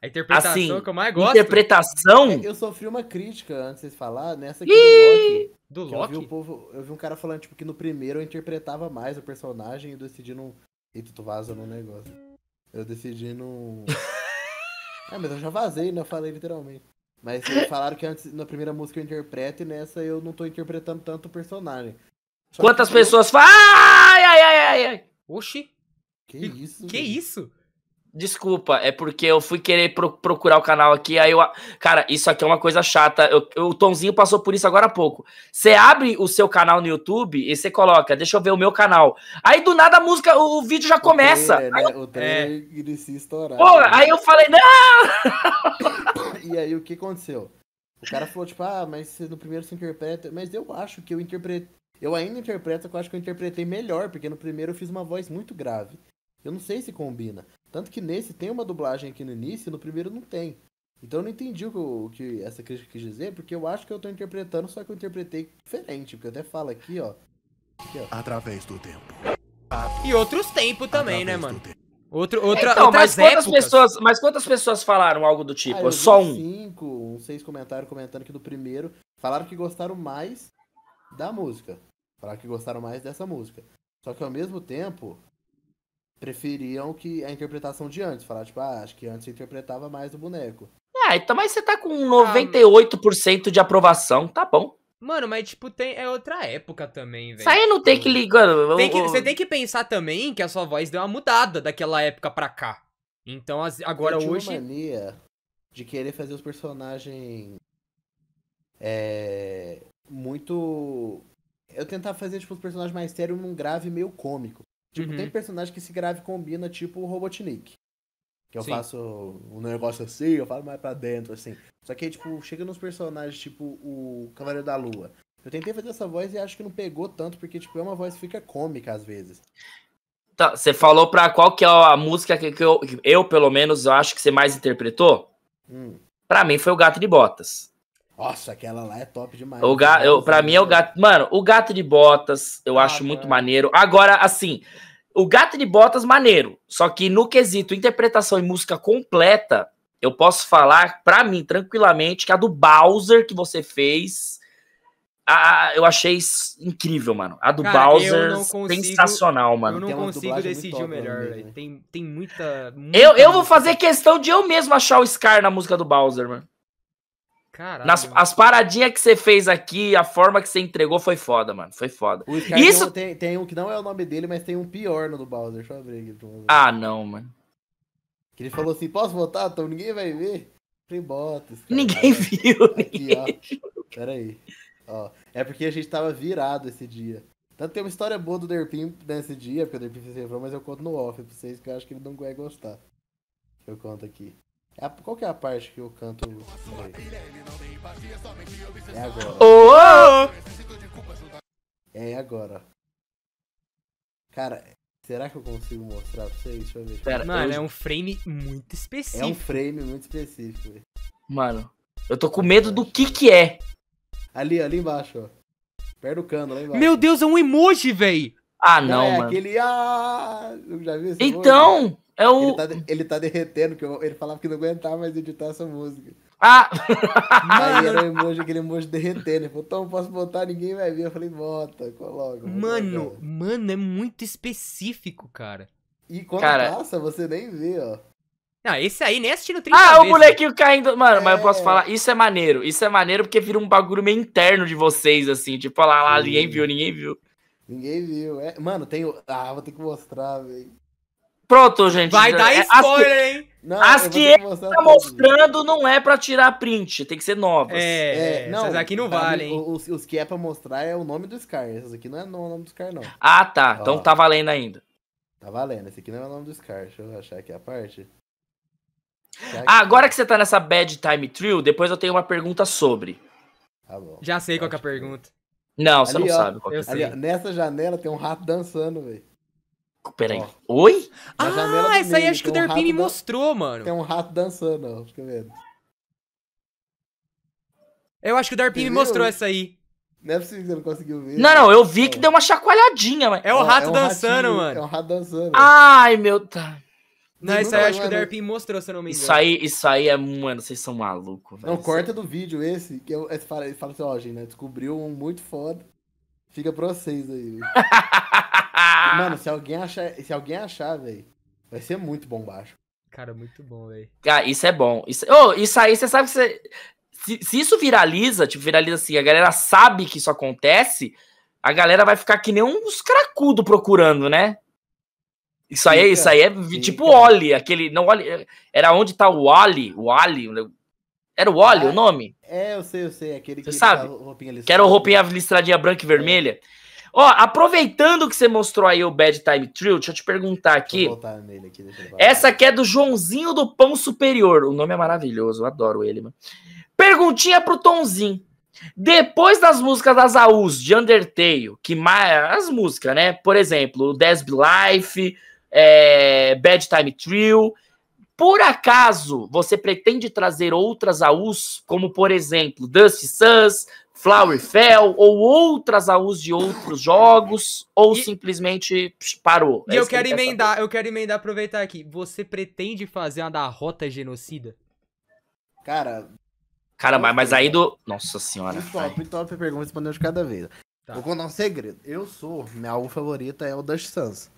A interpretação assim, que eu mais gosto. Interpretação? É, eu sofri uma crítica antes de vocês falar nessa aqui Ih! do Loki. Do Loki? Eu vi, o povo, eu vi um cara falando, tipo, que no primeiro eu interpretava mais o personagem e eu decidi não. Eita, tu vaza no negócio. Eu decidi não. é, mas eu já vazei, né? Eu falei literalmente. Mas falaram que antes, na primeira música eu interpreto e nessa eu não tô interpretando tanto o personagem. Só Quantas que... pessoas falam. Ai, ai, ai, ai, ai. Oxi. Que isso? Que isso? Desculpa, é porque eu fui querer pro procurar o canal aqui, aí eu. Cara, isso aqui é uma coisa chata. Eu, o Tomzinho passou por isso agora há pouco. Você abre o seu canal no YouTube e você coloca, deixa eu ver o meu canal. Aí do nada a música, o, o vídeo já começa. O trailer, né? O trailer é. inicia estourar. Pô, né? aí eu falei, não! e aí o que aconteceu? O cara falou, tipo, ah, mas no primeiro se interpreta. Mas eu acho que eu interpretei. Eu ainda interpreto, eu acho que eu interpretei melhor, porque no primeiro eu fiz uma voz muito grave. Eu não sei se combina. Tanto que nesse tem uma dublagem aqui no início e no primeiro não tem. Então eu não entendi o que, o que essa crítica quis dizer, porque eu acho que eu tô interpretando, só que eu interpretei diferente. Porque eu até falo aqui, ó. Aqui, ó. Através do tempo. E outros tempos também, né, Através né, mano? Outro, outra, então, mas quantas, pessoas, mas quantas pessoas falaram algo do tipo? Ah, Só um? Cinco, uns seis comentários comentando que do primeiro falaram que gostaram mais da música. Falaram que gostaram mais dessa música. Só que ao mesmo tempo, preferiam que a interpretação de antes. Falar, tipo, ah, acho que antes você interpretava mais o boneco. Ah, então, mas você tá com 98% de aprovação, tá bom. Mano, mas tipo, tem, é outra época também, velho. Isso aí não tem que ligar. Tem que, você tem que pensar também que a sua voz deu uma mudada daquela época pra cá. Então, as- agora eu tinha hoje. uma mania de querer fazer os personagens é, muito. Eu tentava fazer tipo os personagens mais sérios num grave meio cômico. Tipo, Uhum. tem personagem que esse grave combina, tipo o Robotnik. Que eu Sim. faço um negócio assim, eu falo mais pra dentro, assim. Só que tipo, chega nos personagens, tipo o Cavaleiro da Lua. Eu tentei fazer essa voz e acho que não pegou tanto, porque, tipo, é uma voz que fica cômica às vezes. Tá, você falou pra qual que é a música que, eu, que eu, pelo menos, acho que você mais interpretou? Hum. Pra mim foi o Gato de Botas. Nossa, aquela lá é top demais. O ga, eu, pra mim é o gato. Mano, o gato de botas eu Ah, acho muito mano. maneiro. Agora, assim, o gato de botas, maneiro. Só que no quesito interpretação e música completa, eu posso falar, pra mim, tranquilamente, que a do Bowser que você fez. ah, eu achei isso incrível, mano. A do Cara, eu Bowser, não consigo- sensacional, Eu mano. não Tem uma consigo muito decidir o melhor, velho. né? Tem, tem muita, muita. Eu, eu vou fazer questão de eu mesmo achar o Scar na música do Bowser, mano. Caralho. Nas, as paradinhas que você fez aqui, a forma que você entregou foi foda, mano. Foi foda. Isso- tem, um- tem, tem um que não é o nome dele, mas tem um pior no do Bowser. Deixa eu abrir aqui. Ah, não, mano. Que ele falou assim: posso votar? Então ninguém vai ver. Falei, bota. esse cara. Ninguém viu. Aqui, Ninguém... ó. Pera aí. Ó, é porque a gente tava virado esse dia. Tanto tem uma história boa do Derpim nesse dia, porque o Derpim fez refrão, mas eu conto no off pra vocês que eu acho que ele não vai gostar. Eu conto aqui. É a- qual que é a parte que eu canto? É agora. Ô, ô! É agora. Cara, será que eu consigo mostrar pra vocês? Deixa eu ver. Pera, Mano, eu- é um frame muito É específico. um frame muito específico. velho. Mano, eu tô com medo do que que é. Ali, ali embaixo, ó. Perto do cano, lá embaixo. Meu Deus, é um emoji, véi! Ah, Não, não, é mano. aquele. Ah! Eu já vi esse emoji? É Ele o... tá, de- ele tá derretendo, que eu- ele falava que não aguentava mais editar essa música. Ah, Aí era o emoji, aquele emoji derretendo. Ele falou, então posso botar, ninguém vai ver. Eu falei, bota, coloca. Mano, colocar. mano, é muito específico, cara. E quando Cara- passa, você nem vê, ó. Ah, esse aí nem assistindo 30 ah, o vezes. bonequinho caindo. Mano, mas eu posso É. falar, isso é maneiro. Isso é maneiro porque vira um bagulho meio interno de vocês, assim. Tipo, olha lá, lá, ninguém viu, ninguém viu. Ninguém viu. É, mano, tem o. Ah, vou ter que mostrar, velho. Pronto, gente. Vai dar É, as que- spoiler, hein? Não, As que mostrar Tá mostrando não é pra tirar print, tem que ser novas. É, é, essas aqui não valem, hein? Os, os que é pra mostrar é o nome do Scar. Essas aqui não é o nome do Scar, não. Ah, tá. Então Ó. tá valendo ainda. Tá valendo. Esse aqui não é o nome do Scar. Deixa eu achar aqui a parte. Tá Ah, agora que você tá nessa Bad Time Trio, depois eu tenho uma pergunta sobre. Tá bom. Já sei qual que é a pergunta. Não, você Ali, não ó. sabe qual que é. sei. Ali, ó, nessa janela tem um rato dançando, velho. Peraí. Ó. Oi? Na Ah, essa aí meio, acho que o um Derpin me mostrou, mano. Tem um rato dançando, ó. Fica vendo. Eu acho que o Derpin me mostrou essa aí. Não é possível que você não conseguiu ver. Não, não, eu vi Ó. que deu uma chacoalhadinha, mas. É o rato um dançando, ratinho, mano. É um rato dançando. Ai, meu. Tá. Não, essa aí acho que o mano. Derpin mostrou, se eu não me engano. Isso aí, isso aí é. Mano, vocês são malucos, velho. Não, corta do vídeo esse, que eu, esse fala, ele fala assim, ó, gente, né, descobriu um muito foda. Fica pra vocês aí. Mano, se alguém achar, se alguém achar, velho, vai ser muito bom baixo. Cara, muito bom, velho. Cara, isso é bom. Isso, Ô, isso aí, você sabe que você. Se, se isso viraliza, tipo, viraliza assim, a galera sabe que isso acontece, a galera vai ficar que nem uns cracudo procurando, né? Isso aí, Fica, isso aí é vi- tipo fica. o Oli, aquele. Não, Oli. Era onde tá o Oli, o Oli. Era o Oli Ah, o nome? É, eu sei, eu sei, aquele Você que sabe? tá roupinha Que era o roupinha listradinha branca e vermelha. Ó, aproveitando que você mostrou aí o Bad Time Trio, deixa eu te perguntar aqui. aqui, Essa aqui é do Joãozinho do Pão Superior. O nome é maravilhoso, eu adoro ele, mano. Perguntinha pro Tonzinho. Depois das músicas das AUs de Undertale, que mais. As músicas, né? Por exemplo, o Desb Life, é, Bad Time Trio. Por acaso você pretende trazer outras AUs, como por exemplo Dusty Suns, Flower Fell, ou outras AUs de outros jogos, ou E- simplesmente psh, parou? E É eu que quero quer saber. emendar, eu quero emendar, aproveitar aqui. Você pretende fazer uma da Rota Genocida? Cara, Cara, mas, mas aí do. Nossa senhora. muito top, muito top a pergunta, respondendo de cada vez. Tá. Vou contar um segredo. Eu sou, minha alvo favorita é o Dust Sans.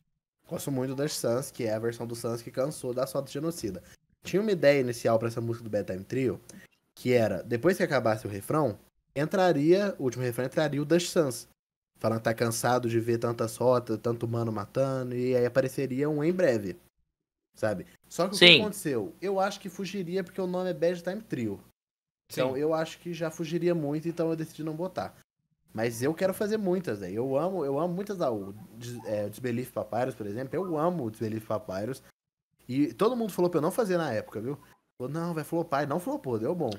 Gosto muito do Dust Sans, que é a versão do Sans que cansou da foto genocida. Tinha uma ideia inicial para essa música do Bedtime Trio, que era, depois que acabasse o refrão, entraria, o último refrão entraria o Dust Sans. Falando que tá cansado de ver tantas rotas, tanto humano matando, e aí apareceria um em breve. Sabe? Só que Sim. o que aconteceu? Eu acho que fugiria porque o nome é Bad Time Trio. Então Sim. eu acho que já fugiria muito, então eu decidi não botar. Mas eu quero fazer muitas, né? Eu amo, eu amo muitas da O é, Desbelief Papyrus, por exemplo. Eu amo o Desbelief Papyrus. E todo mundo falou pra eu não fazer na época, viu? Falou, não, vai flopar. E não flopou, deu bom.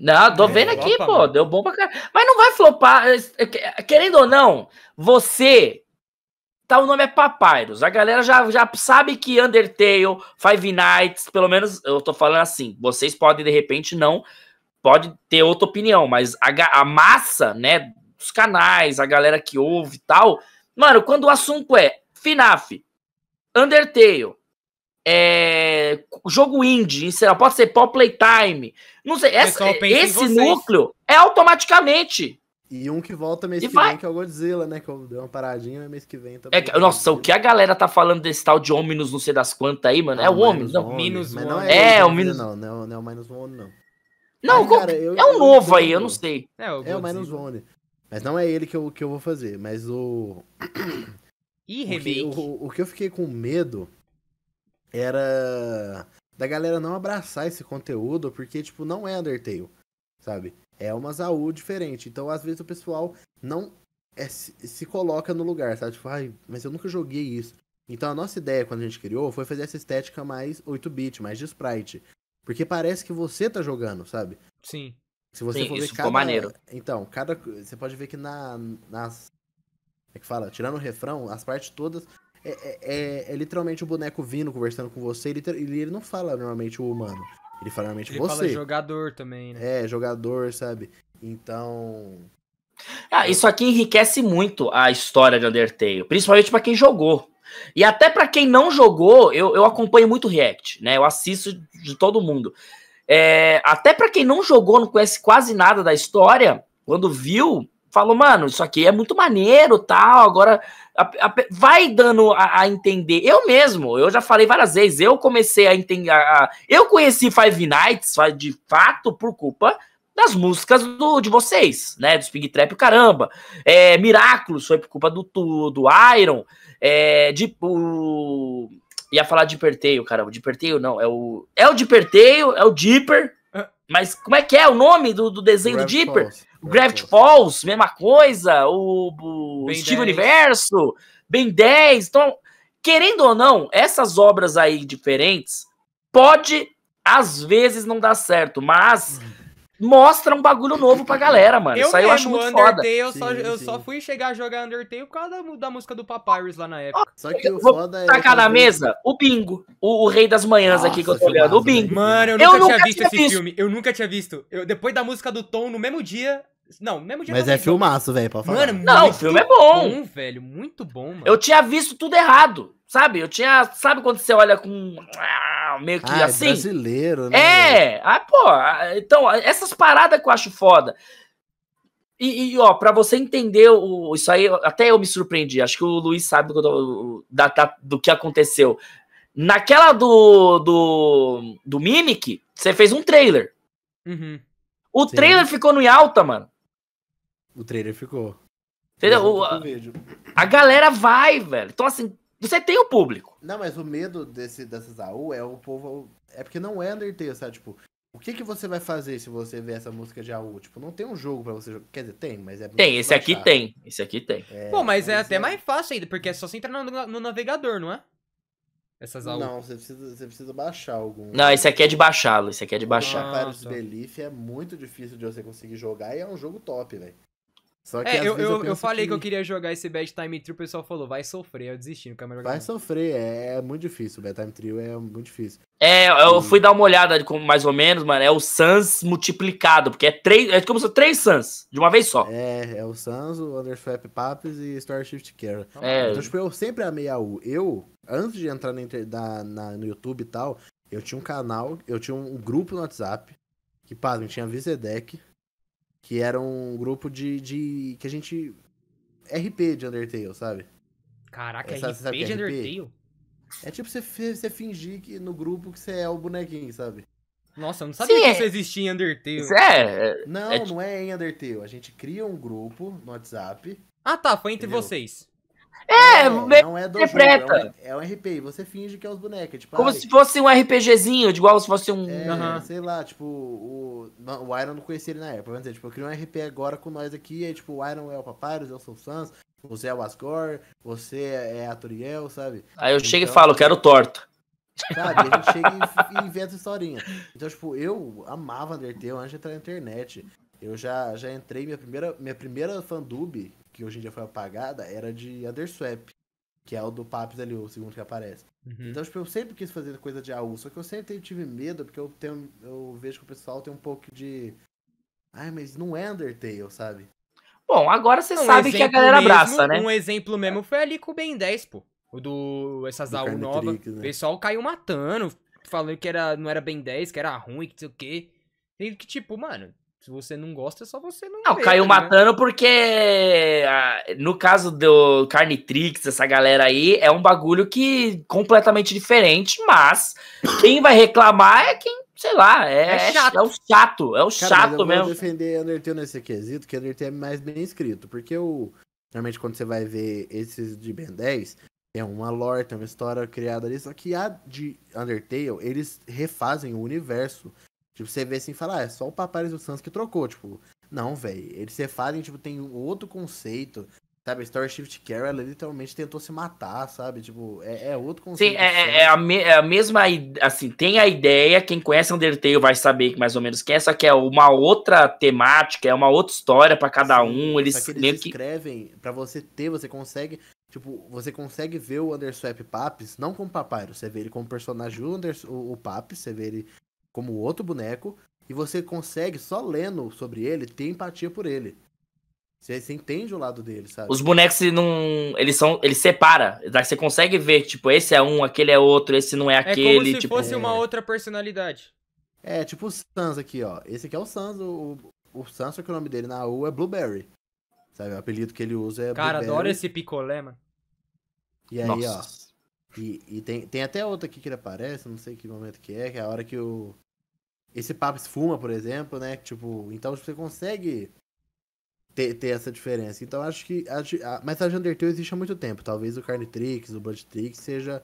Não, tô é, vendo aqui, pô, mano. deu bom pra caralho. Mas não vai flopar. É, é, querendo ou não, você. Tá, o nome é Papyrus. A galera já, já sabe que Undertale, Five Nights, pelo menos eu tô falando assim. Vocês podem, de repente, não. Pode ter outra opinião, mas a, a massa, né, dos canais, a galera que ouve e tal. Mano, quando o assunto é FNAF, Undertale, é, jogo indie, sei lá, pode ser pop playtime. Não sei, essa, esse núcleo é automaticamente. E um que volta mês e que vai. vem, que é o Godzilla, né? Que eu dei uma paradinha, mês que vem também. É, nossa, o que a galera tá falando desse tal de Omnus, não sei das quantas aí, mano. é o Omnus, não. Minus mas não é, é o Minus. Não, não, não é o Minus One, não. Não, mas, cara, eu, é um novo aí, eu não sei. É o, é o Minus One. Mas não é ele que eu, que eu vou fazer, mas o. Ih, remake. O que, o, o que eu fiquei com medo era da galera não abraçar esse conteúdo, porque, tipo, não é Undertale, sabe? É uma Zaú diferente. Então, às vezes, o pessoal não é, se, se, coloca no lugar, sabe? Tipo, ai, mas eu nunca joguei isso. Então, a nossa ideia, quando a gente criou, foi fazer essa estética mais 8-bit, mais de sprite. Porque parece que você tá jogando, sabe? Sim. Se você Sim, for ver isso cada... maneiro. Então, cada. Você pode ver que na, nas. Como é que fala? Tirando o refrão, as partes todas é, é, é, é, literalmente o boneco vindo, conversando com você. Ele, ele, ele não fala normalmente o humano. Ele fala normalmente ele você. Ele fala jogador também, né? É, jogador, sabe? Então. Ah, isso aqui enriquece muito a história de Undertale, principalmente para quem jogou. E até para quem não jogou, eu, eu acompanho muito React, né? Eu assisto de todo mundo. É, até para quem não jogou, não conhece quase nada da história, quando viu, falou, mano, isso aqui é muito maneiro, tal, agora a, a, vai dando a, a, entender. Eu mesmo, eu já falei várias vezes, eu comecei a entender, eu conheci Five Nights, de fato, por culpa das músicas do, de vocês, né, do Spig Trap, caramba, é, Miraculous foi por culpa do, do, do Iron, é, de, o, ia falar de Perteio, caramba, de Perteio não, é o, é o de Perteio, é o Dipper, ah. mas como é que é o nome do, do desenho do Dipper? Falls. O Gravity Falls, mesma coisa. O, o Steve 10. Universo, Ben 10. Então, querendo ou não, essas obras aí diferentes pode às vezes não dar certo, mas mostra um bagulho novo pra galera, mano. Eu Isso aí eu acho muito Undertale, foda. Eu, só, eu só fui chegar a jogar Undertale por causa da, da música do Papyrus lá na época. Só que o foda é. Tacar na mesa o bingo. O, o Rei das Manhãs Nossa, aqui que eu tô olhando. O bingo. Mano, eu nunca, eu nunca tinha visto tinha esse visto. filme. Eu nunca tinha visto. Eu, depois da música do Tom, no mesmo dia, não, mesmo dia Mas é filmaço, velho, pra falar. Mano, não, o filme é bom. bom. velho, muito bom, mano. Eu tinha visto tudo errado, sabe? Eu tinha, sabe quando você olha com ah, meio que ah, é assim? É brasileiro, né? É, ah, pô, então, essas paradas que eu acho foda. E, e, ó, pra você entender o, isso aí, até eu me surpreendi. Acho que o Luiz sabe do, da, do que aconteceu. Naquela do, do, do Mimic, você fez um trailer. Uhum. O Sim. trailer ficou no alta, mano. O trailer ficou. Entendeu? O, a, a, galera vai, velho. Então, assim, você tem o público. Não, mas o medo desse, dessas AU é o povo. É porque não é Undertale, sabe? Tipo, o que, que você vai fazer se você ver essa música de AU? Tipo, não tem um jogo pra você jogar. Quer dizer, tem, mas é. Tem, esse aqui tem. Esse aqui tem. É, Pô, mas, é mas é, até mais fácil ainda, porque é só você entrar no, no navegador, não é? Essas AU. Não, você precisa, você precisa baixar algum. Não, esse aqui é de baixá-lo. Esse aqui é de baixar. O Papyrus Belief é muito difícil de você conseguir jogar e é um jogo top, velho. Só que é, eu, eu, eu, falei que... que... eu queria jogar esse Bad Time Trio, o pessoal falou, vai sofrer, eu desisti, não quero mais jogar. Vai sofrer, é, é, muito difícil, o Bad Time Trio é muito difícil. É, eu fui dar uma olhada com mais ou menos, mano, é o Sans multiplicado, porque é três, é como se três Sans, de uma vez só. É, é o Sans, o Underswap Papes e Starshift Care. É. Então, tipo, eu sempre amei a U. Eu, antes de entrar na, na, na, no YouTube e tal, eu tinha um canal, eu tinha um grupo no WhatsApp, que, pá, tinha Vizedec, que era um grupo de, de que a gente RP de Undertale, sabe? Caraca, Sabe- RP sabe de que é RP? Undertale? É tipo você, você fingir que no grupo que você é o bonequinho, sabe? Nossa, eu não sabia Sim, que é- isso existia em Undertale. Isso é, é- Não, É não é em Undertale. A gente cria um grupo no WhatsApp. Ah, tá, foi entre Entendeu? vocês. É, não, me- não é do interpreta. jogo, é um, é um RP. e Você finge que é os bonecos. é Tipo, como ai, se fosse um RPGzinho, igual se fosse um. É, Aham. sei lá, tipo, o, não, o Iron não conhecia ele na época. Vamos dizer, tipo, eu criei um RP agora com nós aqui, aí, tipo, o Iron é o Papyrus, eu sou o Sans, você é o Asgore, você é a Turiel, sabe? Aí eu chego e Então- falo, quero torta. Sabe? E a gente chega e, e inventa historinha. Então, tipo, eu amava Undertale antes de entrar na internet. Eu já, já entrei, minha primeira, minha primeira fandub, que hoje em dia foi apagada, era de Underswap. Que é o do Papis ali, o segundo que aparece. Uhum. Então, tipo, eu sempre quis fazer coisa de AU, só que eu sempre tive medo, porque eu tenho. Eu vejo que o pessoal tem um pouco de. Ai, mas não é Undertale, sabe? Bom, agora você Um sabe que a galera mesmo- abraça, né? Um exemplo mesmo foi ali com o Ben 10, pô. O do. Essas Do AU nova. Carnitrix, O né? pessoal caiu matando, falando que era, não era Ben 10, que era ruim, que não sei o quê. Tem que, tipo, mano, se você não gosta, é só você não. Não, ver, caiu ligado? matando porque ah, no caso do Carnitrix, essa galera aí, é um bagulho que completamente diferente, mas quem vai reclamar é quem, sei lá, é, É é chato. é o chato, é o Cara, mas chato eu vou mesmo. defender Undertale nesse quesito, que Undertale é mais bem escrito. Porque o. Normalmente quando você vai ver esses de Ben 10, tem uma lore, tem uma história criada ali. Só que a de Undertale, eles refazem o universo. Tipo, você vê assim e fala, ah, é só o Papyrus e o Sans que trocou. Tipo, não, velho. Eles refazem, tipo, tem um outro conceito. Sabe, a Story Shift Carol, ela literalmente tentou se matar, sabe? Tipo, é, é outro conceito. Sim, é, é- é a, me- é a mesma, assim, tem a ideia, quem conhece Undertale vai saber mais ou menos que essa que é uma outra temática, é uma outra história pra cada Sim, um, eles, só que eles meio que escrevem, pra você ter, você consegue, tipo, você consegue ver o Underswap Papis, não como Papyrus, você vê ele como personagem, o, Under, o, o Papis, você vê ele como outro boneco, e você consegue, só lendo sobre ele, ter empatia por ele. Você, você entende o lado dele, sabe? Os bonecos se não. Eles são. Ele separa. Daí Você consegue ver, tipo, esse é um, aquele é outro, esse não é É aquele. como se tipo, fosse é. uma outra personalidade. É, tipo o Sans aqui, ó. Esse aqui é o Sans, o, o Sans, só que o nome dele na U é Blueberry. Sabe, o apelido que ele usa é Cara, Blueberry. adoro esse picolé, mano. E aí, ó, Nossa. E, e tem, tem até outra aqui que ele aparece, não sei que momento que é, que é a hora que o. Esse papo esfuma, por exemplo, né? Tipo, então você consegue ter, ter essa diferença. Então acho que. A, a, mas a de Undertale existe há muito tempo. Talvez o Carnitrix, o Bloodtrix seja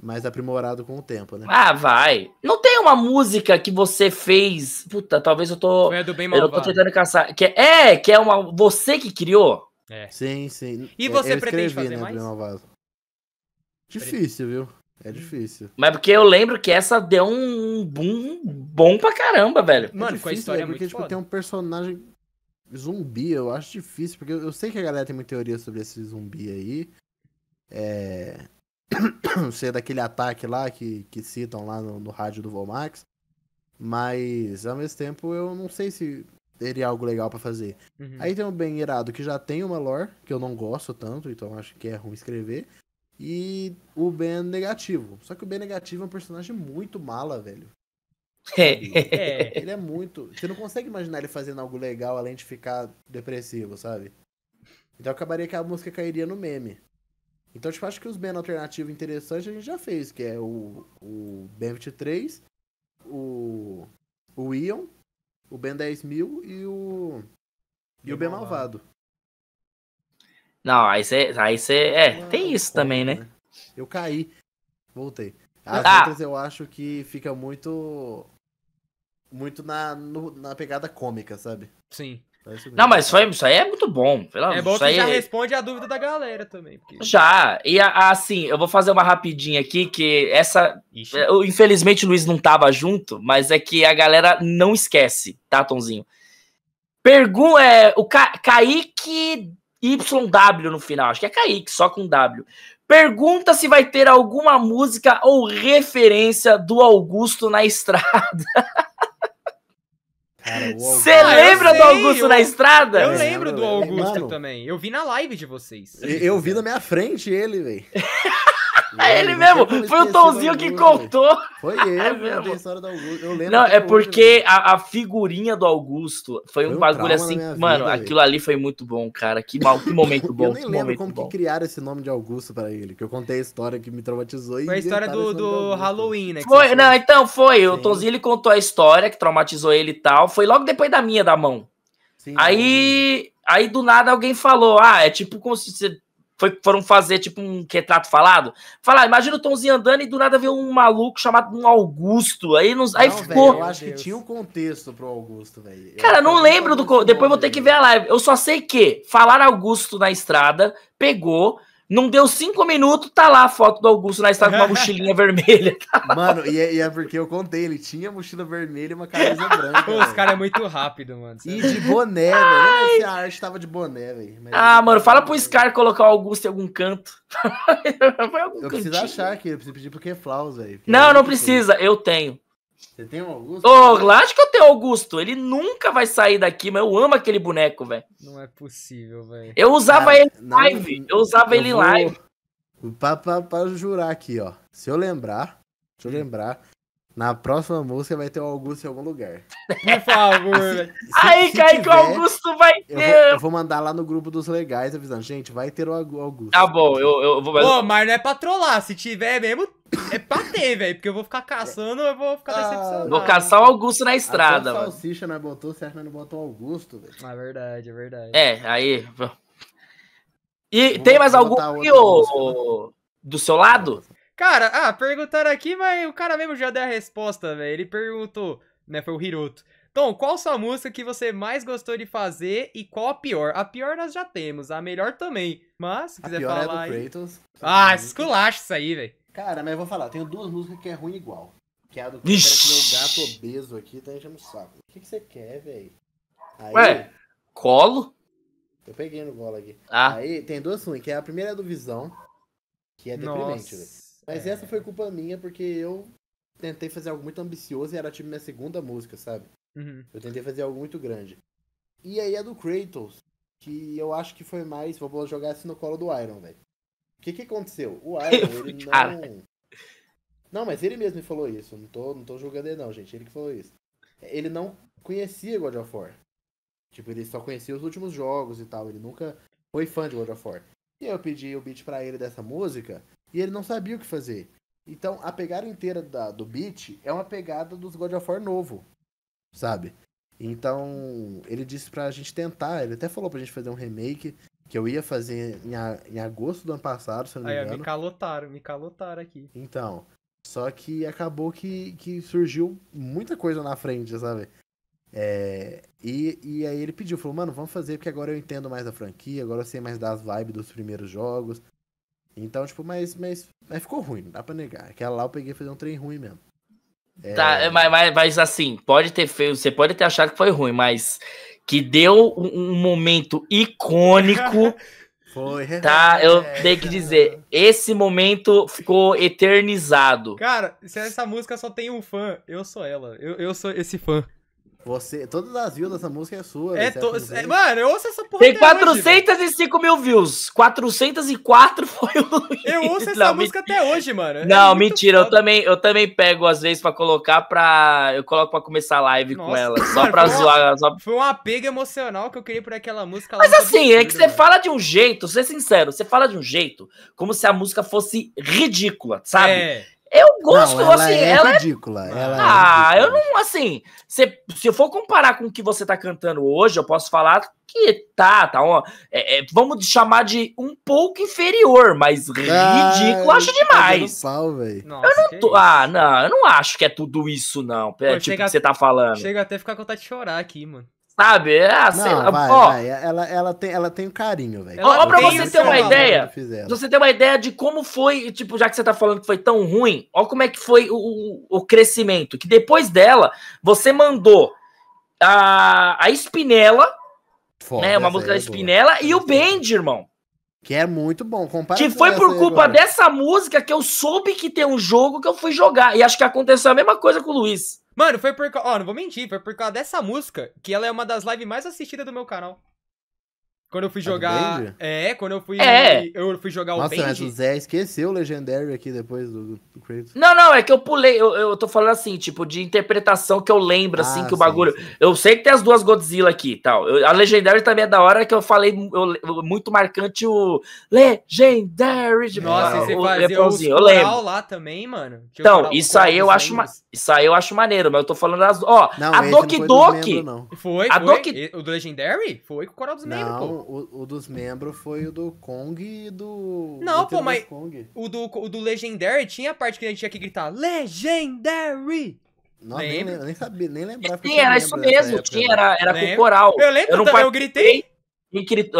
mais aprimorado com o tempo, né? Ah, vai. Não tem uma música que você fez. Puta, talvez eu tô. Foi a do bem Eu tô tentando caçar. Que é, é, que é uma. Você que criou? É. Sim, sim. E você eu pretende escrevi, fazer né, mais? Difícil, viu? É difícil. Mas porque eu lembro que essa deu um boom bom pra caramba, velho. Mano, é com a difícil, história né? porque, muito tipo, foda. tem um personagem zumbi, eu acho difícil, porque eu sei que a galera tem muita teoria sobre esse zumbi aí. É. Ser daquele ataque lá que, que citam lá no, no rádio do Volmax. Mas, ao mesmo tempo, eu não sei se teria algo legal pra fazer. Uhum. Aí tem o Ben Irado, que já tem uma lore, que eu não gosto tanto, então acho que é ruim escrever. E o Ben Negativo. Só que o Ben Negativo é um personagem muito mala, velho. É. Ele é muito. Você não consegue imaginar ele fazendo algo legal além de ficar depressivo, sabe? Então acabaria que a música cairia no meme. Então, tipo, acho que os Ben alternativos interessantes a gente já fez, que é o, o Ben 23, o, o Ion, o Ben 10.000 e o. E o Ben Malvado. Não, aí você. Aí você. É, Ah, tem isso como, também, né? Eu caí. Voltei. As Ah. outras eu acho que fica muito. Muito na, no- na pegada cômica, sabe? Sim. Parece Não, mas foi, isso aí é muito bom. É bom isso que aí já é- responde a dúvida da galera também. Porque... Já. E assim, eu vou fazer uma rapidinha aqui, que essa. Ixi. eu- Infelizmente o Luiz não tava junto, mas é que a galera não esquece, tá, Tonzinho? Pergunta. É, o Ca Kaique YW no final, acho que é Kaique, só com W. Pergunta se vai ter alguma música ou referência do Augusto na estrada. Você Ah, lembra do sei, Augusto eu- na estrada? Eu lembro do. Augusto Mano. também. Eu vi na live de vocês. Eu, eu vi na minha frente ele, velho. É ele mesmo, foi o Tomzinho que contou. Foi ele, é mesmo. a história do Augusto. Eu lembro Não, é porque a, a, figurinha do Augusto foi, foi um bagulho assim. Mano, vida, aquilo ali foi muito bom, cara. Que, mal, que momento bom. eu nem lembro como bom. que criaram esse nome de Augusto pra ele. Que eu contei a história que me traumatizou. Foi a história do, do Halloween, né? Foi, não, então foi. Sim. O Tomzinho ele contou a história que traumatizou ele e tal. Foi logo depois da minha da mão. Sim, aí, aí do nada alguém falou: Ah, é tipo como se você foi, foram fazer tipo um retrato falado. Falar, imagina o Tomzinho andando e do nada veio um maluco chamado um Augusto. Aí, nos, não, aí ficou. Véio, eu acho que tinha um contexto pro Augusto, velho. Cara, não lembro do. Depois vou ter que ver a live. Eu só sei que falar Augusto na estrada, pegou, não deu cinco minutos, tá lá a foto do Augusto na estrada com uma mochilinha vermelha. Mano, e é, e é, porque eu contei, ele tinha mochila vermelha e uma camisa branca. Pô, os caras é muito rápido, mano. E de boné, velho. se a arte tava de boné, velho. Ah, mano, fala pro Scar colocar o Augusto em algum canto. Foi algum eu preciso achar aqui, eu preciso pedir pro Keflaus, velho. Não, não precisa, eu tenho. Você tem um Augusto? Ô, oh, acho que eu tenho Augusto. Ele nunca vai sair daqui, mas eu amo aquele boneco, velho. Não é possível, velho. Eu usava Cara, ele em live. eu usava eu ele em vou... live. Pra, pra, pra jurar aqui, ó. Se eu lembrar, deixa eu lembrar. Na próxima música vai ter o Augusto em algum lugar. Por favor. se, Aí, Kaique, que o Augusto vai ter. Eu vou, eu vou, mandar lá no grupo dos legais avisando. Gente, vai ter o Augusto. Tá bom, eu, eu vou. Pô, mas não é pra trollar. Se tiver mesmo, é pra ter, velho. Porque eu vou ficar caçando, eu vou ficar ah, decepcionado. Vou caçar o Augusto na estrada, mano. salsicha não botou, certo, mas não botou o Augusto, velho. É verdade, é verdade. É, aí. E vou, tem mais algum aqui, ô, do seu lado? Cara, ah, perguntaram aqui, mas o cara mesmo já deu a resposta, velho. Ele perguntou, né? Foi o Hiroto. Tom, qual sua música que você mais gostou de fazer e qual a pior? A pior nós já temos, a melhor também. Mas, se quiser falar. É do aí... Kratos. Ah, esculacha isso aí, velho. Cara, mas eu vou falar, tenho duas músicas que é ruim igual. Que é a do que meu gato obeso aqui tá enchendo o saco. O que, que você quer, velho? Ué, colo? Eu peguei no colo aqui. Ah. Aí tem duas ruins, que é a primeira do Visão, que é deprimente, velho. Mas é... essa foi culpa minha, porque eu tentei fazer algo muito ambicioso e era tipo minha segunda música, sabe? Uhum. Eu tentei fazer algo muito grande. E aí a do Kratos, que eu acho que foi mais. Vou jogar assim no colo do Iron, velho. O que que aconteceu? O Iron, ele não. Não, mas ele mesmo me falou isso. Não tô, não tô julgando ele, não, gente. Ele que falou isso. Ele não conhecia God of War. Tipo, ele só conhecia os últimos jogos e tal. Ele nunca foi fã de God of War. E eu pedi o beat pra ele dessa música e ele não sabia o que fazer. Então, a pegada inteira da, do beat é uma pegada dos God of War novo, sabe? Então, ele disse pra gente tentar, ele até falou pra gente fazer um remake, que eu ia fazer em, em agosto do ano passado, se eu não me engano. Aí, me calotaram, me calotaram aqui. Então, só que acabou que, que surgiu muita coisa na frente, sabe? É, e, e aí ele pediu, falou, mano, vamos fazer, porque agora eu entendo mais da franquia, agora eu sei mais das vibes dos primeiros jogos. Então, tipo, mas, mas, mas ficou ruim, não dá pra negar. Aquela lá eu peguei fazer um trem ruim mesmo. É... Tá, mas, mas, mas, assim, pode ter feito, você pode ter achado que foi ruim, mas que deu um, um momento icônico. foi. Tá, eu tenho que dizer, esse momento ficou eternizado. Cara, se essa música só tem um fã, eu sou ela. Eu, eu sou esse fã. Você, todas as views dessa música é sua. É, to... é mano, eu ouço essa porra. Tem 405 hoje, mil views. 404 foi o Luiz. Eu ouço essa não, música mentira. até hoje, mano. É não, mentira. Eu também, eu também pego às vezes pra colocar pra. Eu coloco pra começar a live Nossa, com ela. Só mano, pra foi zoar. Uma, só... Foi um apego emocional que eu queria por aquela música. Mas assim, é que você fala de um jeito, ser sincero, você fala de um jeito como se a música fosse ridícula, sabe? É. Eu gosto, não, ela assim, é ela ridícula. É... Ela ah, é ridícula. eu não, assim, se, se eu for comparar com o que você tá cantando hoje, eu posso falar que tá, tá, ó, é, é, vamos chamar de um pouco inferior, mas ah, ridículo acho demais. Pau, eu não tô, ah, não, eu não acho que é tudo isso, não, é, Pô, tipo que você tá falando. Chega até a ficar com vontade de chorar aqui, mano. Sabe? É, assim, não, vai, ó, vai. Ela, ela, tem, ela tem um carinho, velho. Ó, ó, pra você ter uma ideia. Você ter uma ideia de como foi, tipo, já que você tá falando que foi tão ruim, ó como é que foi o, o crescimento. Que depois dela, você mandou a, a Spinella, Foda, né? Uma música da Spinella, boa. e o Band, irmão. Que é muito bom. que foi por culpa agora. dessa música que eu soube que tem um jogo que eu fui jogar. E acho que aconteceu a mesma coisa com o Luiz. Mano, foi por causa. Ó, não vou mentir, foi por causa dessa música que ela é uma das lives mais assistidas do meu canal. Quando eu fui jogar. É, quando eu fui. É. Eu fui jogar o Nossa, mas o. Zé esqueceu o Legendary aqui depois do, do Kratos. Não, não, é que eu pulei. Eu, eu tô falando assim, tipo, de interpretação que eu lembro, assim, Ah, que o sim, bagulho. sim. Eu sei que tem as duas Godzilla aqui e tal. Eu- a Legendary também é da hora que eu falei eu- muito marcante o Legendary. de- Nossa, você o fazia os refrãozinho, eu lembro. lá também, mano. O Então, coral- o isso aí eu acho, ma... isso aí eu acho maneiro, mas eu tô falando das. Ó, Não, a Doki foi Doki. não. Foi, A foi. Doki- O do Legendary? Foi com o coral dos membros, pô. O, o dos membros foi o do Kong e do. Não, do pô, mas- Kong. O do, o do Legendary tinha a parte que a gente tinha que gritar Legendary! Nossa, nem, nem sabia, nem lembrava que Sim, tinha era isso mesmo. época, Tinha, era, era com coral. Eu lembro, Eu não eu, eu gritei.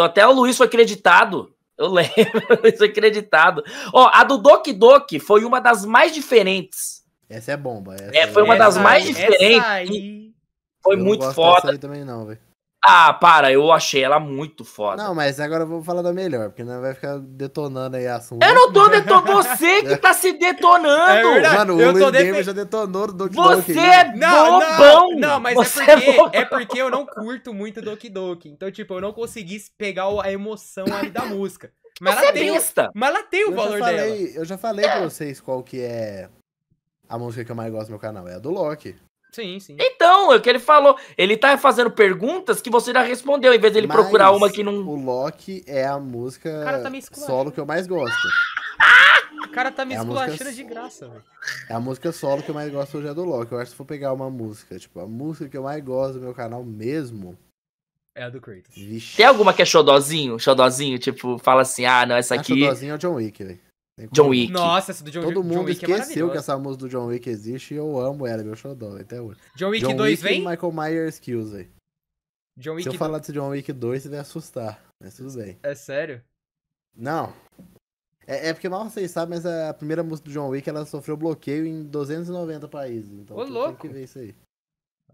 Até o Luiz foi acreditado. Eu lembro, o Luiz foi acreditado. Ó, a do Doki Doki foi uma das mais diferentes. Essa é bomba. Essa É, foi uma das mais diferentes. Essa aí... Foi eu não muito gosto foda. dessa aí também não, velho. Ah, para, eu achei ela muito foda. Não, mas agora eu vou falar da melhor, porque não vai ficar detonando aí assunto. Eu não tô detonando você que tá se detonando. É verdade. Mano, o eu tô Luiz defen- já detonou no Doki Doki. você aí. é Não, bobão. não, não, mas Você é porque, bobão. é porque eu não curto muito Doki Doki. Então, tipo, eu não consegui pegar o- a emoção ali da música. Mas Você ela é tem, o- besta. mas ela tem o Eu valor dela. falei, eu já falei pra vocês qual que é a música que eu mais gosto do meu canal. É a do Loki. Sim, sim. Então, é o que ele falou. Ele tá fazendo perguntas que você já respondeu, em vez dele Mas procurar uma que não. O Loki é a música O cara tá solo que eu mais gosto. O cara tá me É a esculachando música- de graça, velho. É a música solo que eu mais gosto hoje é do Loki. Eu acho que se for pegar uma música, tipo, a música que eu mais gosto do meu canal mesmo. É a do Kratos. Vixe. Tem alguma que é xodozinho? Xodozinho, tipo, fala assim, ah, não, essa A aqui. Xodozinho é o John Wick, velho. John. Wick. Nossa, essa do John, Todo John mundo Wick é esqueceu que maravilhosa. essa música do John Wick existe e eu amo ela, é meu xodó até hoje. John Wick John 2 Wick e vem? Michael Myers Kills, velho. John Se Wick eu 2. falar desse John Wick 2, você vai assustar. Mas tudo bem. É sério? Não. É, é porque mal vocês sabem, mas a primeira música do John Wick ela sofreu bloqueio em 290 países. Então Ô, louco. tem que ver isso aí.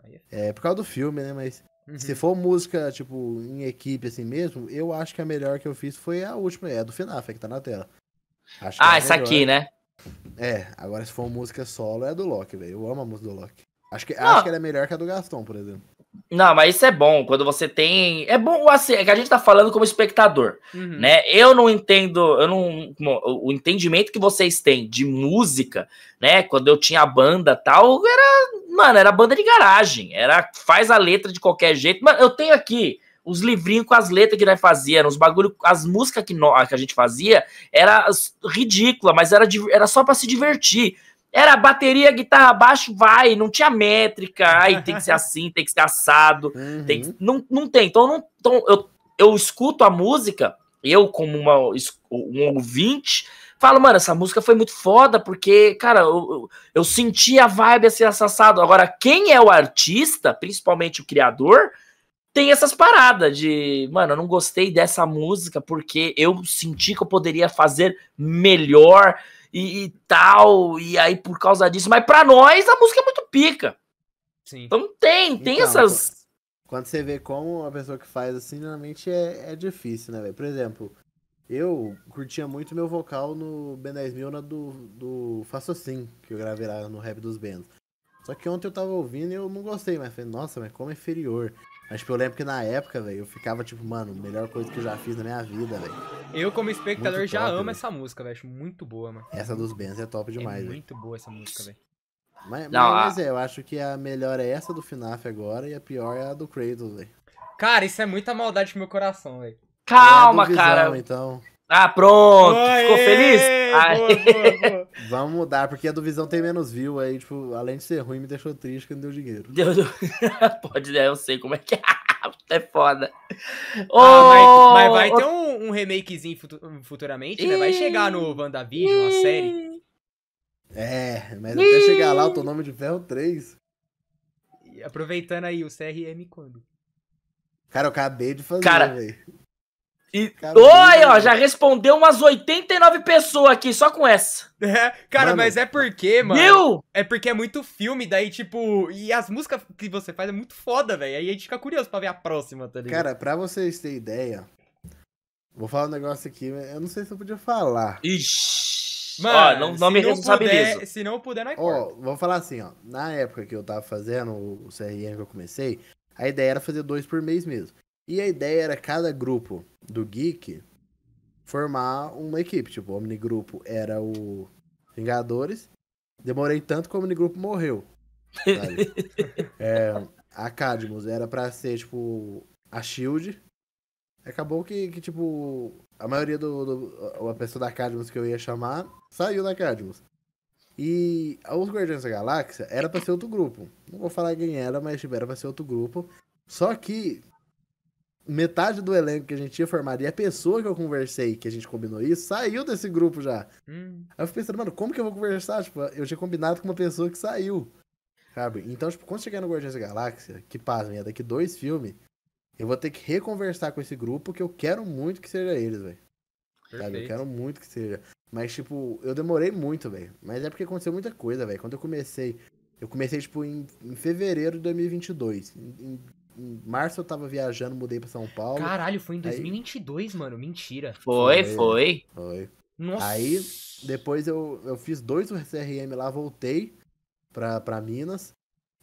Aí é É por causa do filme, né? Mas Uhum. se for música, tipo, em equipe assim mesmo, eu acho que a melhor que eu fiz foi a última, é a do FNAF, que tá na tela. Acho que é Ah, a essa melhor. aqui, né? É, agora se for música solo é a do Loki, velho. Eu amo a música do Loki. Acho que, Não. acho que ela é melhor que a do Gaston, por exemplo. Não, mas isso é bom, quando você tem. É bom, assim, é que a gente tá falando como espectador, Uhum. né? Eu não entendo, eu não. O entendimento que vocês têm de música, né? Quando eu tinha banda tal, era. Mano, era banda de garagem. Era faz a letra de qualquer jeito. Mano, eu tenho aqui os livrinhos com as letras que nós fazíamos, os bagulho, as músicas que, nó- que a gente fazia, era ridícula, mas era, era só pra se divertir. Era bateria, guitarra, baixo, vai, não tinha métrica, ai, tem que ser assim, tem que ser assado. Uhum. Tem, não, não tem. Então, não, então eu, eu escuto a música, eu, como uma, um ouvinte, falo, mano, essa música foi muito foda, porque, cara, eu, eu, eu senti a vibe assim, assado. Agora, quem é o artista, principalmente o criador, tem essas paradas de, mano, eu não gostei dessa música porque eu senti que eu poderia fazer melhor e, e tal, e aí por causa disso. Mas pra nós, a música é muito pica. Sim. Então tem, tem Então, essas. Quando você vê como a pessoa que faz assim, normalmente é, é difícil, né, velho? Por exemplo, eu curtia muito meu vocal no Ben 10 mil na do, do Faço Assim, que eu gravei lá no Rap dos Bands. Só que ontem eu tava ouvindo e eu não gostei, mas falei, nossa, mas como é inferior. Mas tipo, eu lembro que na época, velho, eu ficava tipo, mano, melhor coisa que eu já fiz na minha vida, velho. Eu, como espectador, Muito já top, amo velho. essa música, velho. Acho muito boa, mano. Essa dos Bands é top demais, é velho. muito boa essa música, velho. Mas, Não, mas é, eu acho que a melhor é essa do FNAF agora e a pior é a do Kratos, velho. Cara, isso é muita maldade pro meu coração, velho. Calma, É a do Visão, cara. Então, Ah, pronto. Ficou Aê! feliz? Boa, Ai. boa, boa. Vamos mudar, porque a do Visão tem menos view, aí, tipo, além de ser ruim, me deixou triste que não deu dinheiro. Deu- deu- Pode, né? Eu sei como é que é. É foda. Ô, Ah, mas, mas vai ter um, um remakezinho futu- futuramente, né? Vai chegar no WandaVision, a série. É, mas até chegar lá, eu tô nome de ferro 3. E Aproveitando aí o CRM quando? Cara, eu acabei de fazer, Cara, velho. E... Oi, ó, já respondeu umas 89 pessoas aqui, só com essa. É, cara, Mano. mas é porque, mano. Viu? É porque é muito filme, daí, tipo. E as músicas que você faz é muito foda, velho. Aí a gente fica curioso pra ver a próxima, tá ligado? Cara, pra vocês terem ideia, vou falar um negócio aqui, mas eu não sei se eu podia falar. Ixi. Mano, ó, não, não me responsabilizo. puder- Se não puder, não é Ó, corta. vou falar assim, ó. Na época que eu tava fazendo o CRM que eu comecei, a ideia era fazer dois por mês mesmo. E a ideia era cada grupo do Geek formar uma equipe. Tipo, o Omnigrupo era o Vingadores. Demorei tanto que o Omnigrupo morreu. sabe? é, a Cadmus era pra ser, tipo, a Shield. Acabou que, que tipo, a maioria do, do. A pessoa da Cadmus que eu ia chamar saiu da Cadmus. E os Guardiões da Galáxia era pra ser outro grupo. Não vou falar quem era, mas tipo, era pra ser outro grupo. Só que metade do elenco que a gente tinha formado e a pessoa que eu conversei, que a gente combinou isso, saiu desse grupo já. Hum. Aí eu fiquei pensando, mano, como que eu vou conversar? Tipo, eu tinha combinado com uma pessoa que saiu. Sabe? Então, tipo, quando chegar no Guardiões da Galáxia, que pasmem, é daqui dois filmes, eu vou ter que reconversar com esse grupo que eu quero muito que seja eles, velho. Sabe? Eu quero muito que seja. Mas, tipo, eu demorei muito, velho. Mas é porque aconteceu muita coisa, velho. Quando eu comecei. Eu comecei, tipo, em, em fevereiro de 2022. Em, em, em março eu tava viajando, mudei pra São Paulo. Caralho, foi em Aí- 2022, mano. Mentira. Foi, Foi. foi. Nossa. Aí, depois eu, eu fiz dois CRM lá, voltei pra, pra Minas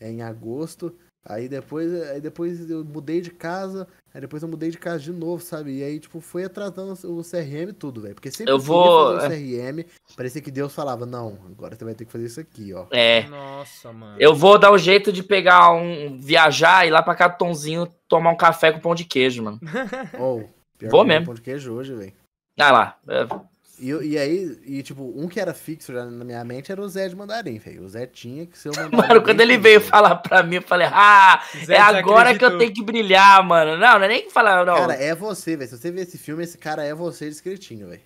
em agosto. Aí depois, aí depois eu mudei de casa, aí depois eu mudei de casa de novo, sabe? E aí, tipo, foi atrasando o CRM e tudo, velho. Porque sempre Eu que vou- fazer o CRM, parecia que Deus falava, não, agora você vai ter que fazer isso aqui, ó. É. Nossa, mano. Eu vou dar o jeito de pegar um. viajar e ir lá pra Catonzinho tomar um café com pão de queijo, mano. Ou, pior Vou mesmo. pão de queijo hoje, velho. Ah lá. é, E, e aí, e tipo, um que era fixo já na minha mente era o Zé de Mandarim, velho. O Zé tinha que ser o mandarim. Mano, quando ele veio falar pra mim, eu falei, ah, Zé é agora que eu tenho que brilhar, mano. Não, não é nem que falar, não. Cara, é você, velho. Se você ver esse filme, esse cara é você discretinho, velho.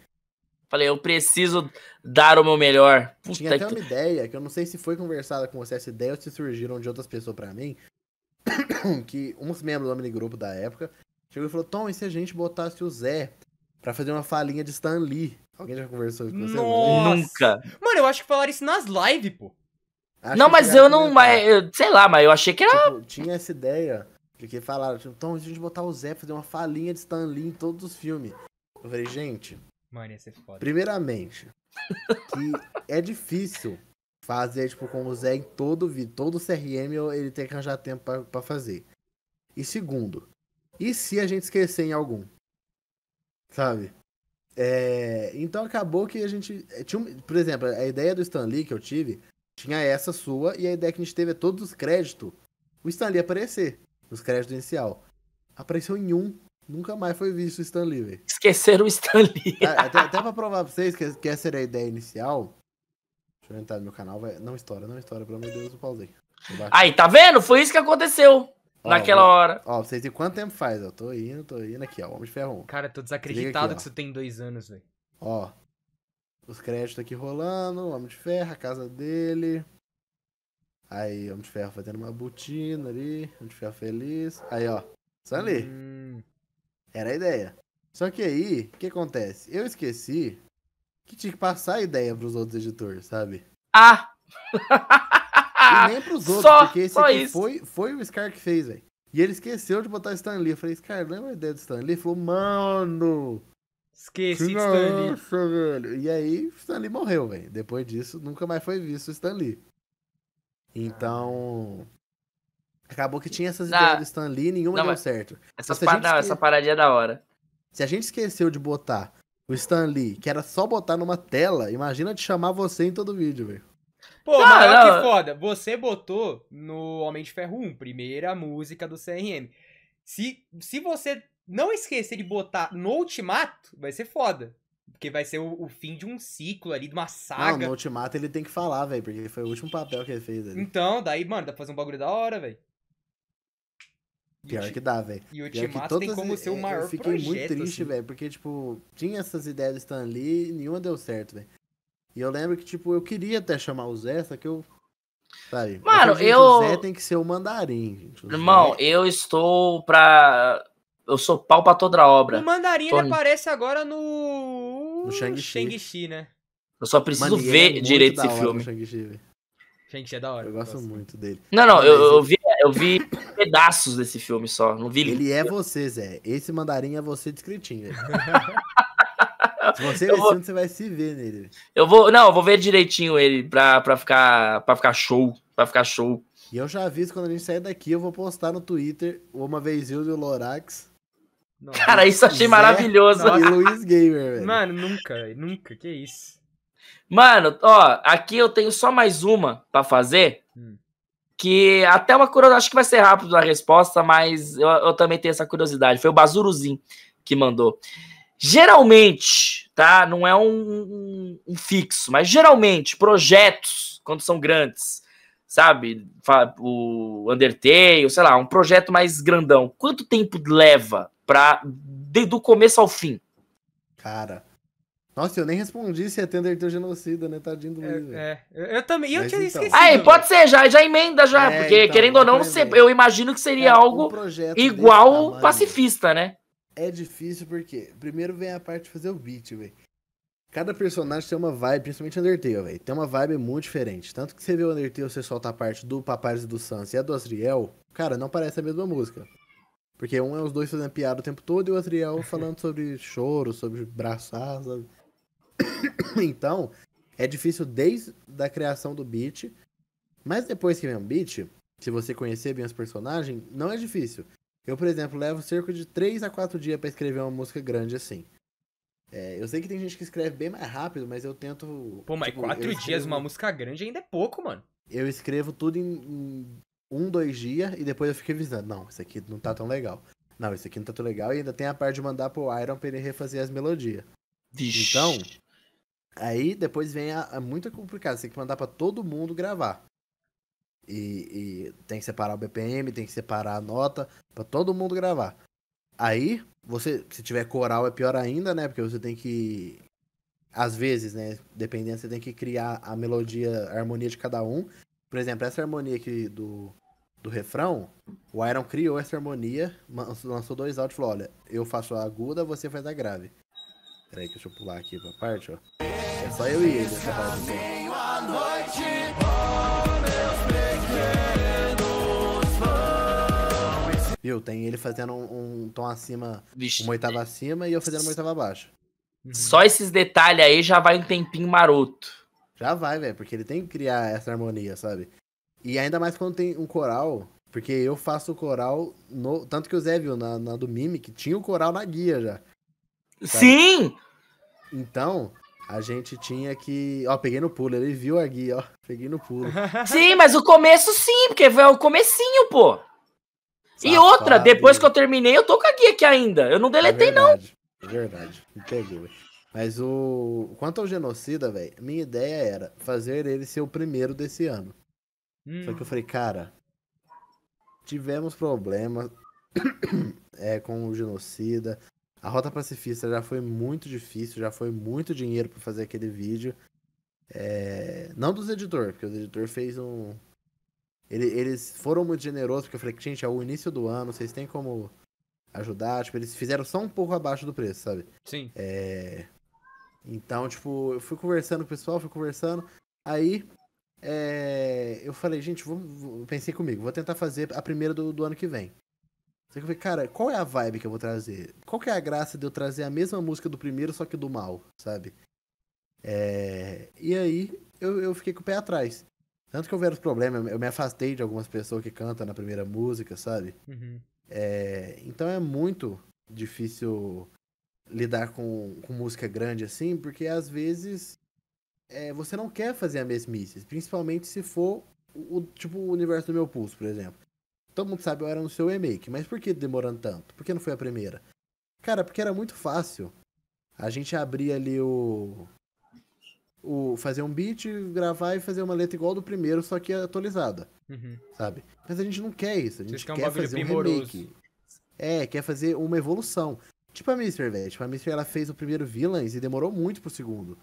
Falei, eu preciso dar o meu melhor. Tinha Puta até que... uma ideia, que eu não sei se foi conversada com você essa ideia ou se surgiram de outras pessoas pra mim, que uns membros do minigrupo da época chegou e falou, Tom, e se a gente botasse o Zé pra fazer uma falinha de Stan Lee? Alguém já conversou com você? Nossa. Nunca. Mano, eu acho que falaram isso nas lives, pô. Acho não, mas eu a não. Mas, eu- sei lá, mas eu achei que era. Tipo, tinha essa ideia, porque falaram, tipo, e se a gente botar o Zé fazer uma falinha de Stan Lee em todos os filmes? Eu falei, gente, Mano, ia ser foda. Primeiramente, que é difícil fazer, tipo, com o Zé em todo vídeo, todo CRM ele tem que arranjar tempo pra, pra fazer. E segundo, e se a gente esquecer em algum? Sabe? É, então acabou que a gente. é, Tinha, por exemplo, a ideia do Stan Lee que eu tive tinha essa sua, e a ideia que a gente teve é todos os créditos. O Stan Lee aparecer nos créditos inicial. Apareceu em um. Nunca mais foi visto o Stan Lee, velho. Esqueceram o Stanley. Ah, Até, até pra provar pra vocês que, que essa era a ideia inicial. Deixa eu entrar no meu canal. Vai... Não estoura, não estoura, pelo amor de Deus, eu pausei. Aí, tá vendo? Foi isso que aconteceu Ó, naquela vou- hora. Ó, pra vocês verem quanto tempo faz, ó. Tô indo, tô indo aqui, ó. Homem de Ferro 1. Cara, eu tô desacreditado aqui, ó. que isso tem dois anos, velho. Ó. Os créditos aqui rolando, Homem de Ferro, a casa dele. Aí, Homem de Ferro fazendo uma botina ali. Homem de Ferro feliz. Aí, ó. Só ali. Hum, Era a ideia. Só que aí, o que acontece? Eu esqueci que tinha que passar a ideia pros outros editores, sabe? Ah! E nem pros outros, Só- porque esse só aqui isso. foi, foi o Scar que fez, velho. E ele esqueceu de botar Stan Lee. Eu falei, Scar, lembra a ideia do Stan Lee? Ele falou, mano, esqueci que de Stanley. nossa, velho. E aí, Stan Lee morreu, velho. Depois disso, nunca mais foi visto o Stan Lee. Então, acabou que tinha essas Ah. ideias do Stan Lee e nenhuma Não, deu certo. Essas Se a pa- gente não, esque- essa paradinha é da hora. Se a gente esqueceu de botar o Stan Lee, que era só botar numa tela, imagina de chamar você em todo vídeo, velho. Pô, Não, mas olha não. que foda. Você botou no Homem de Ferro 1, primeira música do CRM. Se, se você não esquecer de botar no Ultimato, vai ser foda. Porque vai ser o, o fim de um ciclo ali, de uma Não, saga. no Ultimato ele tem que falar, velho, porque foi o último papel que ele fez ali. Então, daí, mano, dá pra fazer um bagulho da hora, velho. Pior que dá, velho. E o Pior que Ultimato tem como as- ser o maior Eu fiquei projeto, muito triste, assim. velho, porque, tipo, tinha essas ideias do Stan Lee e nenhuma deu certo, velho. E eu lembro que, tipo, eu queria até chamar o Zé, só que eu. Sabe? Mano, gente, eu- O Zé tem que ser o mandarim, gente. O Irmão, Zé- eu estou pra. Eu sou pau pra toda obra. O Mandarim Tô- ele aparece agora no. No Shang-Chi. Shang-Chi, né? Eu só preciso Mano, é ver muito direito esse filme. Shang-Chi. Shang-Chi é da hora. Eu gosto muito dele. Não, não, Mas eu, eu vi, eu vi pedaços desse filme só. Não vi. Ele é você, Zé. Esse mandarim é você descritinho. Se você ver vou- você vai se ver nele. Eu vou. Não, eu vou ver direitinho ele pra, pra, ficar, pra ficar show. Pra ficar show. E eu já aviso quando a gente sair daqui, eu vou postar no Twitter o Uma Vez Eu e o Lorax Nossa. Cara, isso eu achei Zé maravilhoso. E Luiz Gamer, velho. Mano, nunca, nunca, que isso. Mano, ó, aqui eu tenho só mais uma pra fazer. Hum. Que até uma curiosidade, acho que vai ser rápido a resposta, mas eu, eu também tenho essa curiosidade. Foi o Bazuruzin que mandou. Geralmente, tá? Não é um, um- um fixo, mas geralmente, projetos, quando são grandes, sabe? O Undertale, sei lá, um projeto mais grandão. Quanto tempo leva pra. de- do começo ao fim? Cara. Nossa, eu nem respondi se é Tender teu genocida, né? Tadinho do Luiz, velho. É, eu, também. E eu Mas tinha então. esquecido. Aí, velho. pode ser, já, já emenda já, É, porque então, querendo ou não, eu imagino que seria um algo desse igual pacifista, né? É difícil porque, primeiro vem a parte de fazer o beat, velho. Cada personagem tem uma vibe, principalmente Undertale, velho. Tem uma vibe muito diferente. Tanto que você vê o Undertale, você solta a parte do Papyrus e do Sans e a do Asriel, cara, não parece a mesma música. Porque um é os dois fazendo piada o tempo todo e o Asriel falando sobre choro, sobre braçar, sabe? Então, é difícil desde a criação do beat, mas depois que vem o beat, se você conhecer bem os personagens, não é difícil. Eu, por exemplo, levo cerca de 3 a 4 dias pra escrever uma música grande assim. É, eu sei que tem gente que escreve bem mais rápido, mas eu tento. Pô, mas tipo, quatro dias uma música grande ainda é pouco, mano. Eu escrevo tudo em, em um, dois dias e depois eu fico avisando. Não, isso aqui não tá tão legal. Não, isso aqui não tá tão legal. E ainda tem a parte de mandar pro Iron pra ele refazer as melodias. Vixe. Então, aí depois vem a, a muito complicado. Você tem que mandar pra todo mundo gravar. E, e tem que separar o BPM, tem que separar a nota pra todo mundo gravar. Aí, você, se tiver coral é pior ainda, né? Porque você tem que. Às vezes, né? Dependendo, você tem que criar a melodia, a harmonia de cada um. Por exemplo, essa harmonia aqui do, do refrão, o Iron criou essa harmonia, lançou dois áudios e falou: olha, eu faço a aguda, você faz a grave. Peraí, deixa eu pular aqui pra parte, ó. É só eu e ele essa parte. Então. Viu? Tem ele fazendo um, um tom acima, Vixe. uma oitava acima e eu fazendo uma oitava abaixo. Só esses detalhes aí já vai um tempinho maroto. Já vai, velho, porque ele tem que criar essa harmonia, sabe? E ainda mais quando tem um coral, porque eu faço o coral, no, tanto que o Zé viu na, na do Mimic, tinha o coral na guia já. Sim! Então, a gente tinha que. Ó, peguei no pulo, ele viu a guia, ó. Peguei no pulo. Sim, mas o começo sim, porque foi o comecinho, pô. E Safado. outra, depois que eu terminei, eu tô com a guia aqui ainda. Eu não deletei, é não. verdade, É verdade, velho. Mas o. Quanto ao genocida, velho, minha ideia era fazer ele ser o primeiro desse ano. Hum. Só que eu falei, cara, tivemos problemas é, com o genocida. A rota pacifista já foi muito difícil, já foi muito dinheiro pra fazer aquele vídeo. É, não dos editores, porque os editores fez um. Ele- eles foram muito generosos, porque eu falei, gente, é o início do ano, vocês têm como ajudar. Tipo, eles fizeram só um pouco abaixo do preço, sabe? Sim. É, Então, tipo, eu fui conversando com o pessoal, fui conversando. Aí, é, eu falei, gente, vou- pensei comigo, vou tentar fazer a primeira do, do ano que vem. Só que eu falei, cara, qual é a vibe que eu vou trazer? Qual que é a graça de eu trazer a mesma música do primeiro, só que do mal, sabe? É, E aí, eu, eu fiquei com o pé atrás. Tanto que houveram os problemas, eu me afastei de algumas pessoas que cantam na primeira música, sabe? Uhum. É, então é muito difícil lidar com, com música grande assim, porque às vezes é, você não quer fazer a mesmice, principalmente se for o, tipo o universo do meu pulso, por exemplo. Todo mundo sabe eu era no seu remake, mas por que demorando tanto? Por que não foi a primeira? Cara, porque era muito fácil. A gente abria ali o. o fazer um beat, gravar e fazer uma letra igual do primeiro, só que atualizada Uhum. sabe? Mas a gente não quer isso, a Vocês gente um quer bagulho fazer um remake. É, quer fazer uma evolução. Tipo a Mister, velho. Tipo, a Mister ela fez o primeiro Villains e demorou muito pro segundo.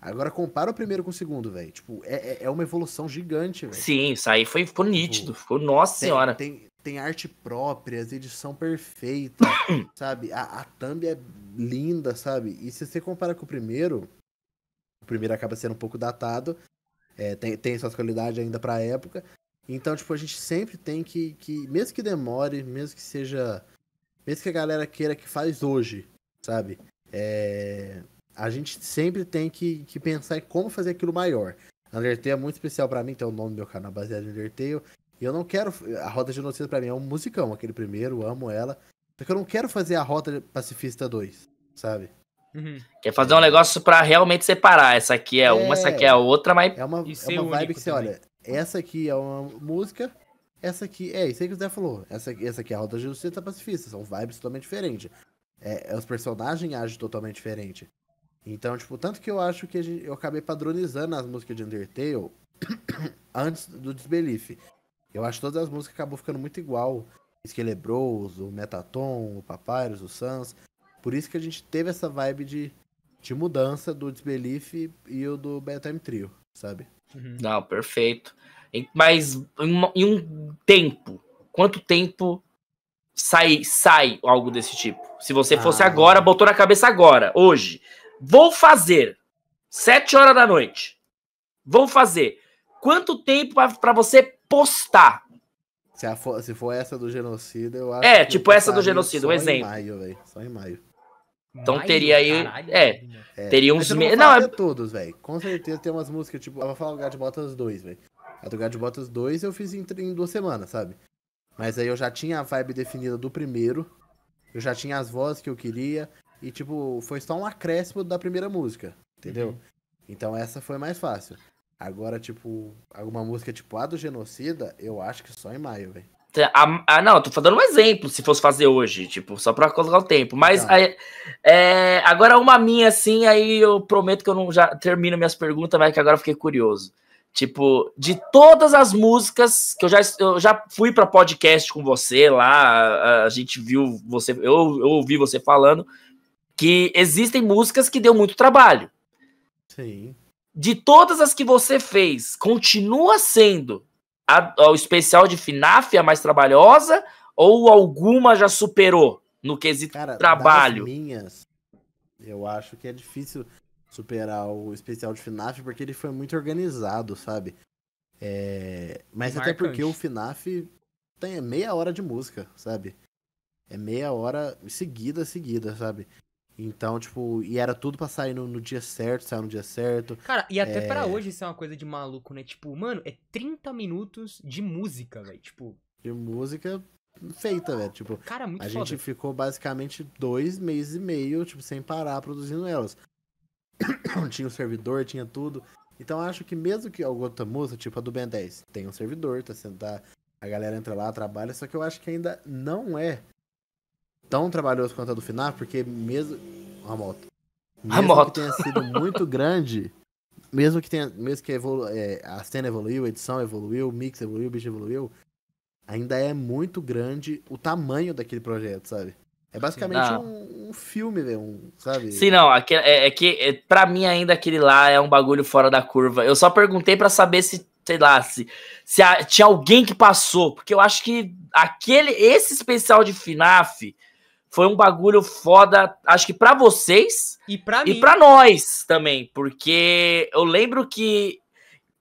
Agora compara o primeiro com o segundo, velho. Tipo, é, é- é uma evolução gigante, velho. Sim, isso aí foi, ficou nítido. Ficou, nossa Tem, senhora. tem, tem arte própria, as edição perfeita, sabe? A, a thumb é linda, sabe? E se você compara com o primeiro, o primeiro acaba sendo um pouco datado, é, tem, tem suas qualidades ainda pra época. Então, tipo, a gente sempre tem que, que, mesmo que demore, mesmo que seja, mesmo que a galera queira que faz hoje, sabe? É, a gente sempre tem que, que pensar em como fazer aquilo maior. Undertale é muito especial pra mim, tem o nome do meu canal baseado em Undertale. E eu não quero. A Roda Genocida pra mim é um musicão, aquele primeiro, amo ela. Só que eu não quero fazer a Rota Pacifista 2, sabe? Uhum. Quer fazer um negócio para realmente separar. Essa aqui é, é, uma, essa aqui é a outra, mas. É uma, é uma vibe que você olha. Essa aqui é uma música, essa aqui. É, isso aí que o Zé falou. Essa, essa aqui é a Rota Justiça Pacifista. São vibes totalmente diferentes. É, é, os personagens agem totalmente diferente. Então, tipo, tanto que eu acho que gente, eu acabei padronizando as músicas de Undertale antes do Disbelief. Eu acho que todas as músicas acabou ficando muito igual. Skelebros, o Metaton, o Papyrus, o Sans. Por isso que a gente teve essa vibe de, de mudança do Disbelief e o do Bedtime Trio, sabe? Uhum. Não, perfeito. Mas em, em um tempo, quanto tempo sai, sai algo desse tipo? Se você fosse ah, agora, botou na cabeça agora, hoje. Vou fazer. Sete horas da noite. Vou fazer. Quanto tempo para você postar? Se, for, se for essa do genocida, eu acho É, tipo essa do genocida, um exemplo. Só em maio, velho. Só em maio. Então maio, teria aí. Caralho, é, é, Teria uns meses. Não, não, é. todos, velho. Com certeza tem umas músicas, tipo. Eu vou falar o Gato Botas 2, velho. A do Gato de Botas 2 eu fiz em, em duas semanas, sabe? Mas aí eu já tinha a vibe definida do primeiro. Eu já tinha as vozes que eu queria. E, tipo, foi só um acréscimo da primeira música. Entendeu? Uhum. Então essa foi mais fácil. Agora, tipo, alguma música tipo a do Genocida, eu acho que só em maio, velho. Ah, não, tô dando um exemplo, se fosse fazer hoje, tipo, só pra colocar o tempo. Mas tá. é, é, agora uma minha, assim, aí eu prometo que eu não já termino minhas perguntas, mas que agora eu fiquei curioso. Tipo, de todas as músicas que eu já, eu já fui para podcast com você lá, a, a, gente viu você, eu, eu ouvi você falando que existem músicas que deu muito trabalho. Sim. De todas as que você fez, continua sendo a, o especial de FNAF a mais trabalhosa ou alguma já superou no quesito Cara, trabalho? minhas, eu acho que é difícil superar o especial de FNAF porque ele foi muito organizado, sabe? É... Mas Marcante. até porque o FNAF tem meia hora de música, sabe? É meia hora seguida, seguida, sabe? Então, tipo, e era tudo pra sair no, no dia certo, sair no dia certo. Cara, e até é... para hoje isso é uma coisa de maluco, né? Tipo, mano, é 30 minutos de música, velho. Tipo. De música feita, velho. Tipo, Cara, muito a foda. gente ficou basicamente dois meses e meio, tipo, sem parar produzindo elas. tinha o servidor, tinha tudo. Então acho que mesmo que alguma outra música, tipo a do Ben 10, tem um servidor, tá sendo. Tá, a galera entra lá, trabalha, só que eu acho que ainda não é tão trabalhoso quanto a do FNAF, porque mesmo. A moto. Mesmo a moto. que tenha sido muito grande, mesmo que tenha. Mesmo que evolu é, a cena evoluiu, a edição evoluiu, o mix evoluiu, o bicho evoluiu, ainda é muito grande o tamanho daquele projeto, sabe? É basicamente um, um, filme, um, sabe? Sim, não. É, é que é, pra mim ainda aquele lá é um bagulho fora da curva. Eu só perguntei para saber se, sei lá, se, se a, tinha alguém que passou. Porque eu acho que aquele, esse especial de FNAF foi um bagulho foda, acho que para vocês e para mim. E pra nós também. Porque eu lembro que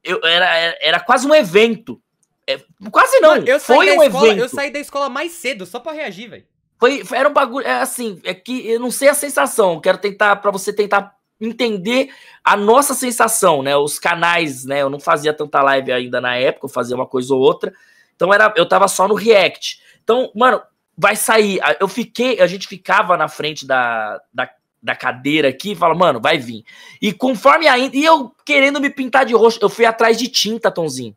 eu, era, era quase um evento. É, quase não, Mano, foi um escola, evento. Eu saí da escola mais cedo, só pra reagir, velho. Foi, era um bagulho, é assim, é que eu não sei a sensação, quero tentar, para você tentar entender a nossa sensação, né, os canais, né, eu não fazia tanta live ainda na época, eu fazia uma coisa ou outra, então era, eu tava só no react, então, mano, vai sair, eu fiquei, a gente ficava na frente da, da, da cadeira aqui e fala, mano, vai vir, e conforme ainda, e eu querendo me pintar de roxo, eu fui atrás de tinta, Tonzinho,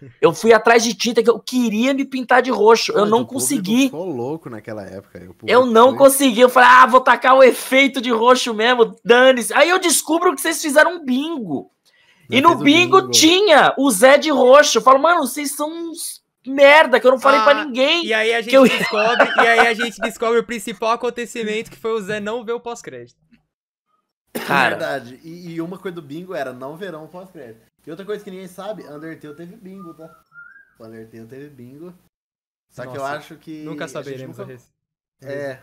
eu fui atrás de tinta que eu queria me pintar de roxo. Eu não consegui. Ficou louco naquela época. Eu não foi... consegui. Eu falei, ah, vou tacar o efeito de roxo mesmo. Dane-se. Aí eu descubro que vocês fizeram um bingo. Não e no bingo, bingo, tinha o Zé de roxo. Eu falo, mano, vocês são uns merda que eu não falei ah, para ninguém. E aí a gente eu... descobre, e aí a gente descobre o principal acontecimento que foi o Zé não ver o pós-crédito. Cara, verdade. E, e, uma coisa do bingo era não verão pós-crédito. E outra coisa que ninguém sabe, Undertale teve bingo, tá? O Undertale teve bingo. Só Nossa, que eu acho que. Nunca saberemos a, nunca... É.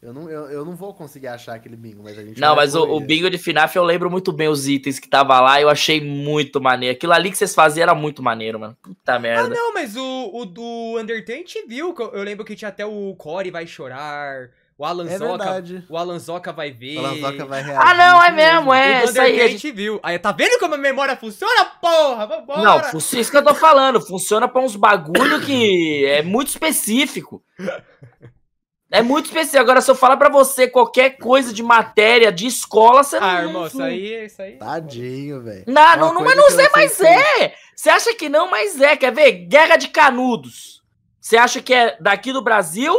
Eu não, eu, eu não vou conseguir achar aquele bingo, mas a gente. Não, mas o, o, bingo de FNAF eu lembro muito bem os itens que tava lá eu achei muito maneiro. Aquilo ali que vocês faziam era muito maneiro, mano. Puta merda. Ah, não, mas o, o do Undertale a gente viu. Eu lembro que tinha até o Core vai chorar. O Alan é Zoca, verdade. o Alan Zoca vai ver. O Alan Zoca vai reagir. Ah, não, é mesmo, é. Isso aí a gente viu. Aí, tá vendo como a memória funciona, porra? Vambora. Não, isso que eu tô falando. Funciona pra uns bagulho que é muito específico. É muito especial. Agora, se eu falar pra você qualquer coisa de matéria de escola, você Ah, não. irmão, isso aí, isso aí. Tadinho, velho. Não, não, não, mas não sei, mas é. Você acha que não, mas é. Quer ver? Guerra de Canudos. Você acha que é daqui do Brasil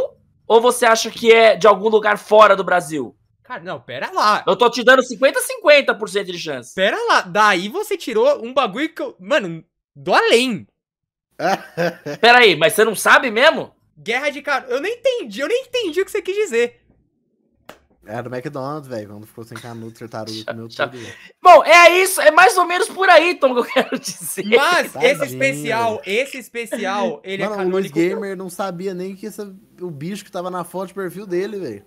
ou você acha que é de algum lugar fora do Brasil? Cara, não, pera lá. Eu tô te dando 50 50% de chance. Pera lá. Daí você tirou um bagulho que eu. Mano, do além. Pera aí, mas você não sabe mesmo? Guerra de cara. Eu nem entendi, eu nem entendi o que você quis dizer. Era do McDonald's, velho. Quando ficou sem canudo, tartaruga comeu tudo. Bom, é isso, é mais ou menos por aí, Tom, que eu quero dizer. Mas esse Tadinho, especial, esse especial, ele Mano, é o Luiz canônico. Gamer não sabia nem que esse, o bicho que tava na foto de perfil dele, velho.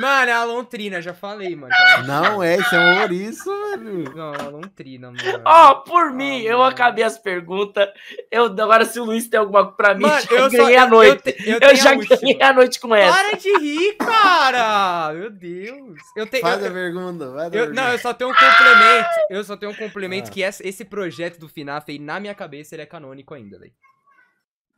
Mano, é a Lontrina, já falei, mano. Não é, isso é um ouriço, velho. Não, é a Lontrina, mano. Ó, por mim, eu acabei as perguntas. Eu, agora, se o Luiz tem alguma coisa pra mim, Mano, já eu só- ganhei eu- a noite. eu te- eu Eu, a já última. ganhei a noite com essa. Para de rir, cara! Meu Deus. Eu tenho. Faz eu- a pergunta, vai dar eu- pergunta. não, eu só tenho um complemento. Eu só tenho um complemento Ah. que esse, esse projeto do FNAF aí, na minha cabeça, ele é canônico ainda, velho.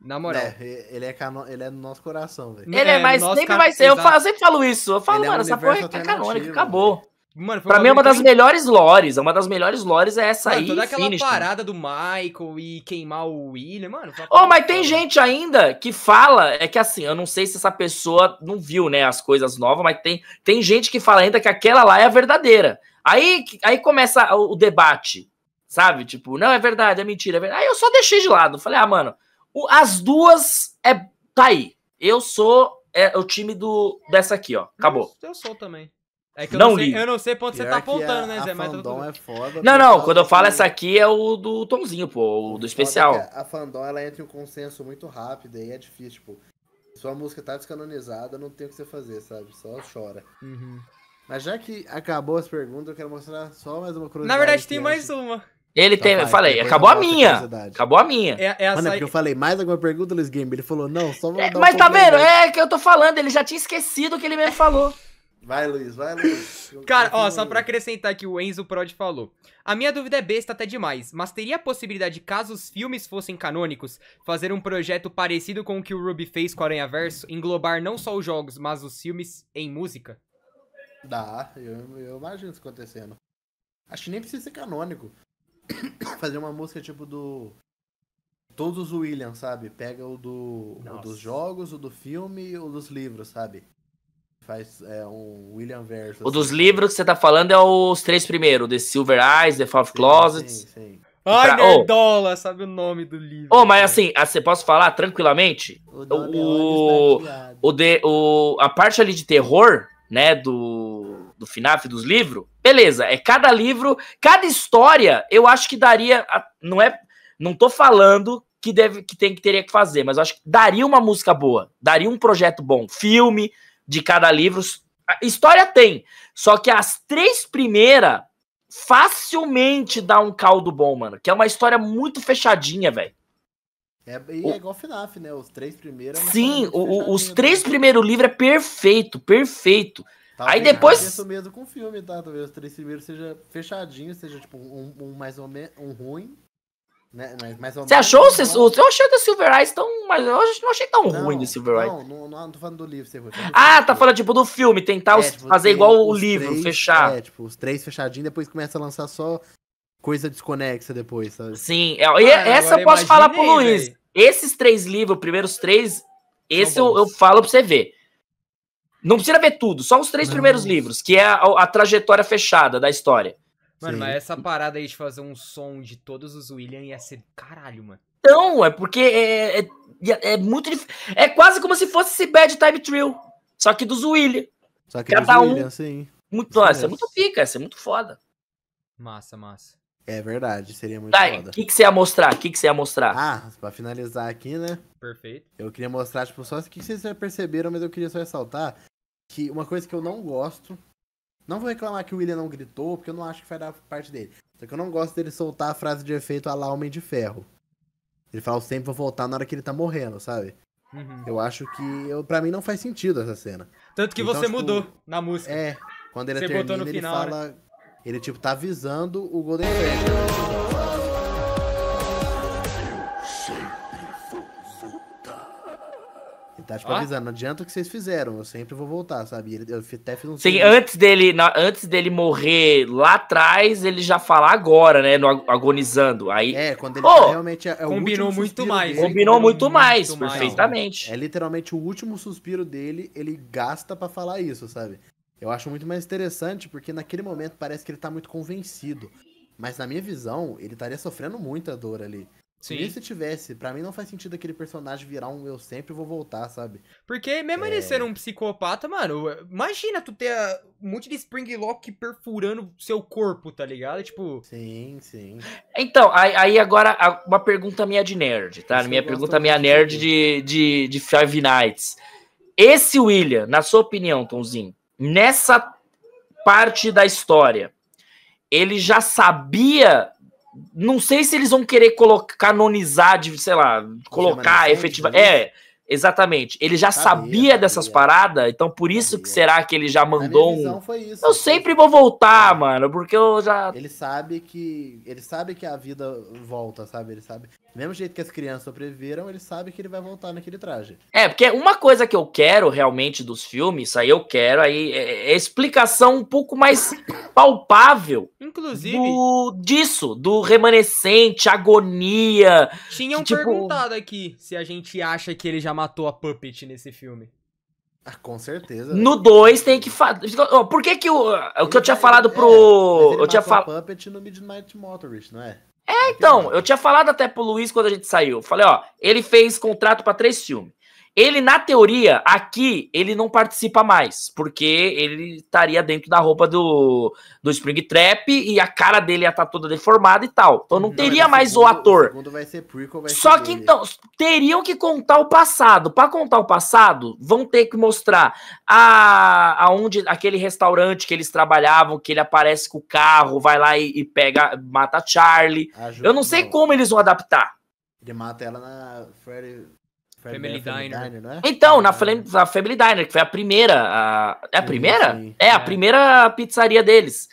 Na moral. É, ele é, cano... ele é no nosso coração, velho. Ele é, mais, nosso sempre ca- vai ser. Eu, falo, eu sempre falo isso. Eu falo, Ele é um mano, essa porra é canônica, acabou. Mano, foi Pra mim é uma das que- melhores lores. É uma das melhores lores é essa Mano, aí. toda aquela finish, parada do Michael e queimar o William, mano. Ô, parada mas tem gente ainda que fala, é que assim, eu não sei se essa pessoa não viu, né, as coisas novas, mas tem, tem gente que fala ainda que aquela lá é a verdadeira. Aí, aí começa o, o debate, sabe? Tipo, não, é verdade, é mentira, é verdade. Aí eu só deixei de lado. Falei, ah, mano, o- as duas é. Tá aí. Eu sou é, o time do dessa aqui, ó. Acabou. Eu, eu sou também. É que eu Não não, sei, ligo. eu não sei pra onde você tá que apontando, a- né, a Zé? Mas fandom tudo... é foda. Não, não, quando eu falo essa aqui é o do Tomzinho, pô, o do especial. A fandom, ela entra em um consenso muito rápido e é difícil, tipo... Sua música tá descanonizada, não tem o que você fazer, sabe? Só chora. Uhum. Mas já que acabou as perguntas, eu quero mostrar só mais uma curiosidade. Na verdade, tem mais acho- uma. Ele Então tem, vai, eu falei, acabou a minha. Acabou a minha. É, é a Mano, é porque eu falei mais alguma pergunta, Luiz Game. Ele falou, não, só vou É, dar um mas tá vendo? complemento. É que eu tô falando, ele já tinha esquecido o que ele mesmo falou. Vai, Luiz, vai, Luiz. Cara, ó, só pra acrescentar que o Enzo Prod falou. A minha dúvida é besta até demais, mas teria a possibilidade, caso os filmes fossem canônicos, fazer um projeto parecido com o que o Ruby fez com o Aranha Verso, englobar não só os jogos, mas os filmes em música? Dá, eu, eu imagino isso acontecendo. Acho que nem precisa ser canônico. Fazer uma música tipo do. Todos os Williams, sabe? Pega o, do, o dos jogos, o do filme e o dos livros, sabe? Faz é, um William verso. O dos livros que você tá falando é os três primeiros: The Silver Eyes, The Five Closets. Sim, sim. Ai, Pra-. Nerdola, sabe o nome do livro. Oh, mas assim, ah, você posso falar tranquilamente? O, Don O- O de, o, a parte ali de terror, né, do, do FNAF dos livros, beleza, é cada livro, cada história, eu acho que daria, não é, não tô falando que deve que tem que teria que fazer, mas eu acho que daria uma música boa, daria um projeto bom, filme de cada livro, a história tem, só que as três primeiras facilmente dá um caldo bom, mano, que é uma história muito fechadinha, velho. É, e é igual FNAF, né? Os três primeiros. é Sim, o- os três primeiros livros é perfeito, perfeito. Talvez Aí depois- Isso mesmo com o filme, tá? Talvez os três primeiros seja fechadinho, seja tipo um, um mais ou menos um ruim. Né? Mas mais ou Você menos achou? um Você, bom. eu achei o The Silver Eyes tão. Mas eu não achei tão Não, ruim The Silver Eyes. Não, não, não, tô falando do livro. Você Ah, tá falando tipo do filme, tentar É, os- tipo, fazer igual o livro, três- fechar. É, tipo, os três fechadinhos, depois começa a lançar só coisa desconexa depois, sabe? Sim, é, e essa eu posso falar pro Luiz. Esses três livros, primeiros três, esse eu, eu falo pra você ver. Não precisa ver tudo, só os três Não. primeiros livros, que é a, a trajetória fechada da história. Mano, Sim. mas essa parada aí de fazer um som de todos os William ia ser caralho, mano. Então, é porque é, é, é muito dif- É quase como se fosse esse Bad Time Trio. Só que dos William. Só que Cada dos um- William, sim. Muito, Isso nossa, é muito pica, essa é muito foda. Massa, massa. É verdade, seria muito Tá, o foda. que, que você ia mostrar? O que, que você ia mostrar? Ah, pra finalizar aqui, né? Perfeito. Eu queria mostrar, tipo, só o que vocês já perceberam, mas eu queria só ressaltar que uma coisa que eu não gosto. Não vou reclamar que o William não gritou, porque eu não acho que vai dar parte dele. Só que eu não gosto dele soltar a frase de efeito a lá Homem de Ferro. Ele fala, eu sempre vou voltar na hora que ele tá morrendo, sabe? Uhum. Eu acho que, eu, pra mim, não faz sentido essa cena. Tanto que Então, você tipo, mudou na música. É, quando ele Você termina, ele final, né? fala... Ele, tipo, tá avisando o Golden Freddy. Tá tipo avisando, não adianta o que vocês fizeram, eu sempre vou voltar, sabe? Ele, eu até fiz um Sim, antes dele, na, antes dele morrer lá atrás, ele já fala agora, né? No agonizando. Aí, é, quando ele oh, realmente é, é combinou muito mais. Dele, combinou muito, muito mais, muito perfeitamente. Mais. É literalmente o último suspiro dele, ele gasta para falar isso, sabe? Eu acho muito mais interessante porque naquele momento parece que ele tá muito convencido. Mas na minha visão, ele estaria sofrendo muita dor ali. Sim. Se tivesse, para mim não faz sentido aquele personagem virar um eu sempre vou voltar, sabe? Porque mesmo é... ele sendo um psicopata, mano, imagina tu ter um monte de spring lock perfurando seu corpo, tá ligado? Tipo. Sim, sim. Então, aí agora uma pergunta minha de nerd, tá? Isso minha pergunta minha nerd de, de, de Five Nights. Esse William, na sua opinião, Tomzinho, nessa parte da história, ele já sabia não sei se eles vão querer colocar, canonizar, de, sei lá, colocar efetivamente. É, Exatamente. Ele já sabia, sabia dessas paradas, então por isso sabia. que será que ele já mandou um. Foi isso, eu sempre vou voltar, mano, porque eu já. Ele sabe que. Ele sabe que a vida volta, sabe? Ele sabe. Do mesmo jeito que as crianças sobreviveram, ele sabe que ele vai voltar naquele traje. É, porque uma coisa que eu quero realmente dos filmes, isso aí eu quero, aí é, é explicação um pouco mais palpável. Inclusive. Do, disso, do remanescente, agonia. Tinham que, tipo... perguntado aqui se a gente acha que ele já matou a Puppet nesse filme. Ah, com certeza. No 2 tem que falar. Por que que o, o que eu tinha falado pro. É, eu tinha falado. Puppet no Midnight Motorist, não é? É, então, eu tinha falado até pro Luiz quando a gente saiu. Falei, ó, ele fez contrato para três filmes. Ele, na teoria, aqui, ele não participa mais, porque ele estaria dentro da roupa do, do Spring Trap e a cara dele ia estar tá toda deformada e tal. Então não, não teria mais segundo, o ator. O vai ser prequel, vai Só que dele. então, teriam que contar o passado. Para contar o passado, vão ter que mostrar a, aonde aquele restaurante que eles trabalhavam, que ele aparece com o carro, vai lá e, e pega, mata a Charlie. Eu não sei não. como eles vão adaptar. Ele mata ela na Freddy, Family, Family Diner. Diner né? Então, na, na Family Diner, que foi a primeira. A... É a primeira? Sim, sim. É, a é. primeira pizzaria deles.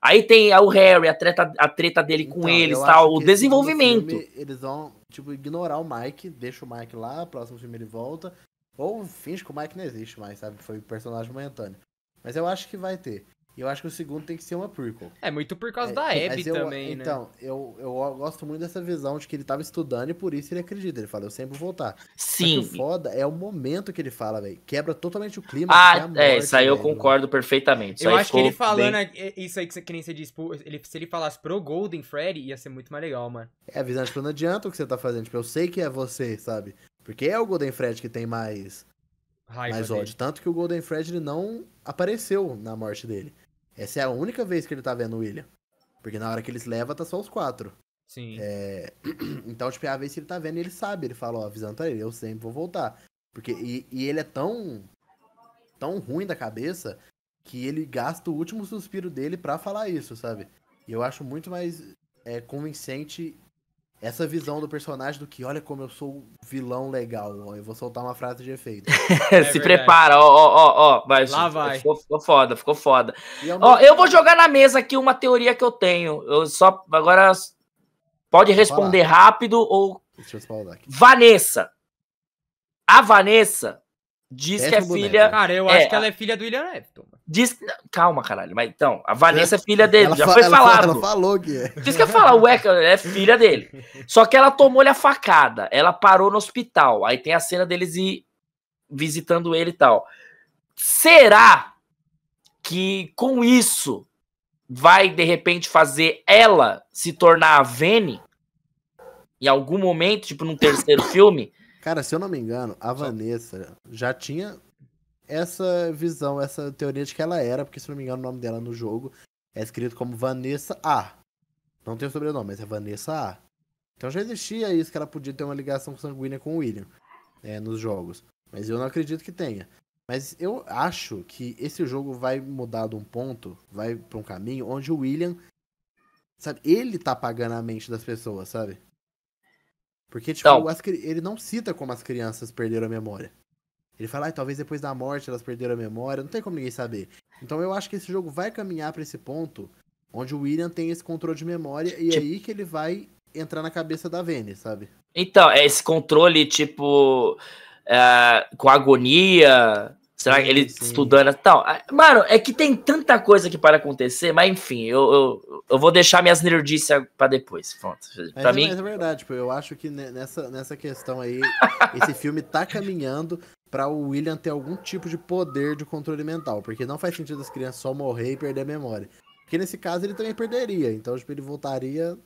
Aí tem o Harry, a treta, a treta dele então, com eles, tal, o desenvolvimento. Filme, eles vão, tipo, ignorar o Mike, deixa o Mike lá, próximo filme ele volta. Ou finge que o Mike não existe mais, sabe? Foi personagem momentâneo. Mas eu acho que vai ter. E eu acho que o segundo tem que ser uma prequel. É muito por causa é, da Abby eu, também, né? Então, eu, eu gosto muito dessa visão de que ele tava estudando e por isso ele acredita. Ele fala, eu sempre vou voltar. Sim. Mas o foda é o momento que ele fala, velho. Quebra totalmente o clima. Ah, é, morte, é, isso aí eu véio, concordo perfeitamente. eu acho que ele falando bem... isso aí que, você, que nem você disse, ele, se ele falasse pro Golden Freddy, ia ser muito mais legal, mano. É, avisando, tipo, não adianta o que você tá fazendo. Tipo, eu sei que é você, sabe? Porque é o Golden Freddy que tem mais, Raiva mais ódio. Dele. Tanto que o Golden Freddy ele não apareceu na morte dele. Essa é a única vez que ele tá vendo o William. Porque na hora que eles levam, tá só os quatro. Sim. É... Então, tipo, é a vez que ele tá vendo, ele sabe. Ele fala, ó, avisando pra ele, eu sempre vou voltar. Porque, e, e ele é tão, tão ruim da cabeça que ele gasta o último suspiro dele para falar isso, sabe? E eu acho muito mais é, convincente essa visão do personagem do que olha como eu sou vilão legal. Ó, eu vou soltar uma frase de efeito. é Se prepara, ó, ó, ó, ó. Vai, Lá vai. Ficou, ficou foda, ficou foda. Ó, eu vou jogar na mesa aqui uma teoria que eu tenho. Eu só agora pode responder rápido ou Deixa eu falar aqui. Vanessa. A Vanessa diz que é filha. Cara, eu é, acho que ela é filha do William Afton. Diz... Calma, caralho. Mas então, a Vanessa é filha dele. Ela já foi ela falado. Ela falou que é. Diz que fala, ué, é filha dele. Só que ela tomou-lhe a facada. Ela parou no hospital. Aí tem a cena deles ir visitando ele e tal. Será que com isso vai de repente fazer ela se tornar a Vene? Em algum momento, tipo num terceiro filme? Cara, se eu não me engano, a Vanessa já tinha essa visão, essa teoria de que ela era, porque se não me engano o nome dela no jogo é escrito como Vanessa A. Não tem o sobrenome, mas é Vanessa A. Então já existia isso, que ela podia ter uma ligação sanguínea com o William é, nos jogos. Mas eu não acredito que tenha. Mas eu acho que esse jogo vai mudar de um ponto, vai para um caminho onde o William, sabe, ele tá apagando a mente das pessoas, sabe? Porque, tipo, então, ele não cita como as crianças perderam a memória. Ele fala, ah, talvez depois da morte elas perderam a memória, não tem como ninguém saber. Então eu acho que esse jogo vai caminhar para esse ponto onde o William tem esse controle de memória e tipo... aí que ele vai entrar na cabeça da Vene, sabe? Então, é esse controle, tipo. é, com agonia. Será que ele sim. estudando. Então, mano, é que tem tanta coisa aqui para acontecer, mas enfim, eu, eu, eu vou deixar minhas nerdices para depois. Pronto. Pra mas, mim... é verdade, tipo, eu acho que nessa, nessa questão aí, esse filme tá caminhando para o William ter algum tipo de poder de controle mental, porque não faz sentido as crianças só morrer e perder a memória. Porque nesse caso ele também perderia, então tipo, ele voltaria,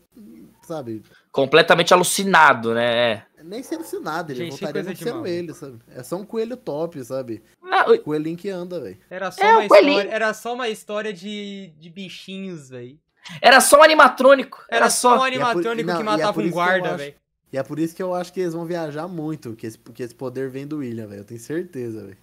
sabe? Completamente alucinado, né? É. Nem sendo alucinado, ele Gente, voltaria não sendo ele, sabe? É só um coelho top, sabe? Ah, Coelhinho que anda, velho. Era só é, uma história, era só uma história de, de bichinhos, velho. Era só um animatrônico. Era, era só um animatrônico é por... não, que matava é um guarda, velho. E é por isso que eu acho que eles vão viajar muito, que esse, porque esse poder vem do William, velho. Eu tenho certeza, velho.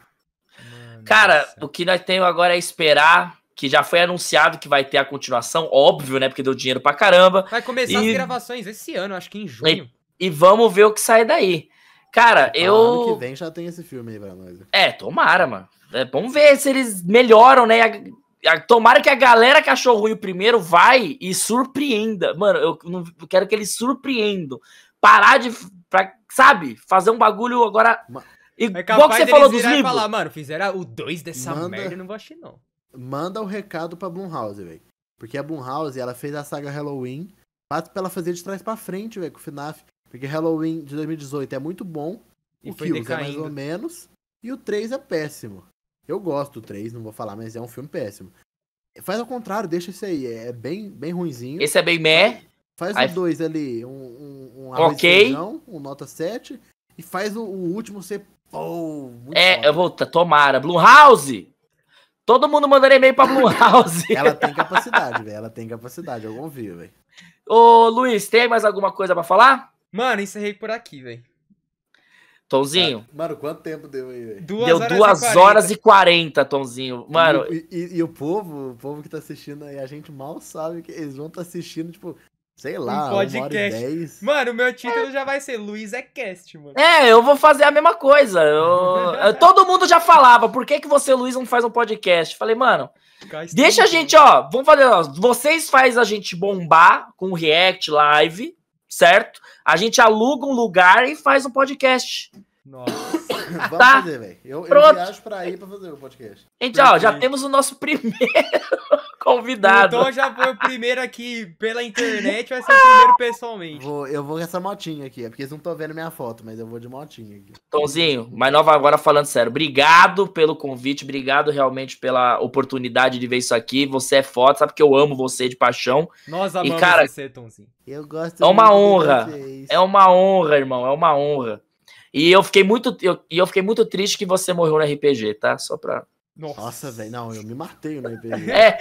Cara, o que nós temos agora é esperar, que já foi anunciado que vai ter a continuação, óbvio, né? Porque deu dinheiro pra caramba. Vai começar e... as gravações esse ano, acho que em junho. E, e vamos ver o que sai daí. Cara, eu. Ano que vem já tem esse filme aí pra nós. É, tomara, mano. É, vamos ver se eles melhoram, né? Tomara que a galera que achou ruim o primeiro vai e surpreenda. Mano, eu, não, eu quero que eles surpreendam parar de. Pra, sabe? Fazer um bagulho agora. É igual que você falou dos livros. falar, mano, fizeram o 2 dessa manda, merda, eu não vou assistir, não. Manda o um recado pra Blumhouse, velho. Porque a Blumhouse, ela fez a saga Halloween, mas pra ela fazer de trás pra frente, velho, com o FNAF. Porque Halloween de 2018 é muito bom, e o Kills é mais ou menos, e o 3 é péssimo. Eu gosto do 3, não vou falar, mas é um filme péssimo. Faz ao contrário, deixa isso aí, é bem, bem ruinzinho. Esse é bem meh. Faz Aí... o 2 ali, um, um, um ok. Feijão, um nota 7. E faz o, o último ser. Oh, é, foda. eu vou. Tomara. House Todo mundo mandando e-mail pra House ela tem capacidade, velho. Ela tem capacidade, eu confio, velho. Ô, Luiz, tem mais alguma coisa pra falar? Mano, encerrei por aqui, velho. Tonzinho. Ah, mano, quanto tempo deu aí, velho? Deu horas 2 horas e 40, Tonzinho. Mano. E, e, e, o povo, o povo que tá assistindo aí, a gente mal sabe que eles vão estar tá assistindo, tipo, Sei lá, um podcast. Mano, o meu título já vai ser Luiz é cast, mano. É, eu vou fazer a mesma coisa. Eu... Todo mundo já falava, por que, que você, Luiz, não faz um podcast? Falei, mano, deixa a gente, ó, vamos fazer, ó, vocês faz a gente bombar com React Live, certo? A gente aluga um lugar e faz um podcast. Nossa. Vamos tá. fazer, velho. Eu, eu viajo pra ir pra fazer o podcast. Então, ó, já temos o nosso primeiro convidado. Então já foi o primeiro aqui pela internet, vai ser o primeiro pessoalmente. Vou, eu vou com essa motinha aqui, é porque eles não estão vendo minha foto, mas eu vou de motinha aqui. Tomzinho, mas nova agora falando sério, obrigado pelo convite, obrigado realmente pela oportunidade de ver isso aqui. Você é foda, sabe que eu amo você de paixão. Nós amamos e, cara, você, Tomzinho. Eu gosto É uma honra. É uma honra, irmão, é uma honra. E eu fiquei muito, eu, e eu fiquei muito triste que você morreu no RPG, tá? Só pra. Nossa, velho, não, eu me matei no RPG. É.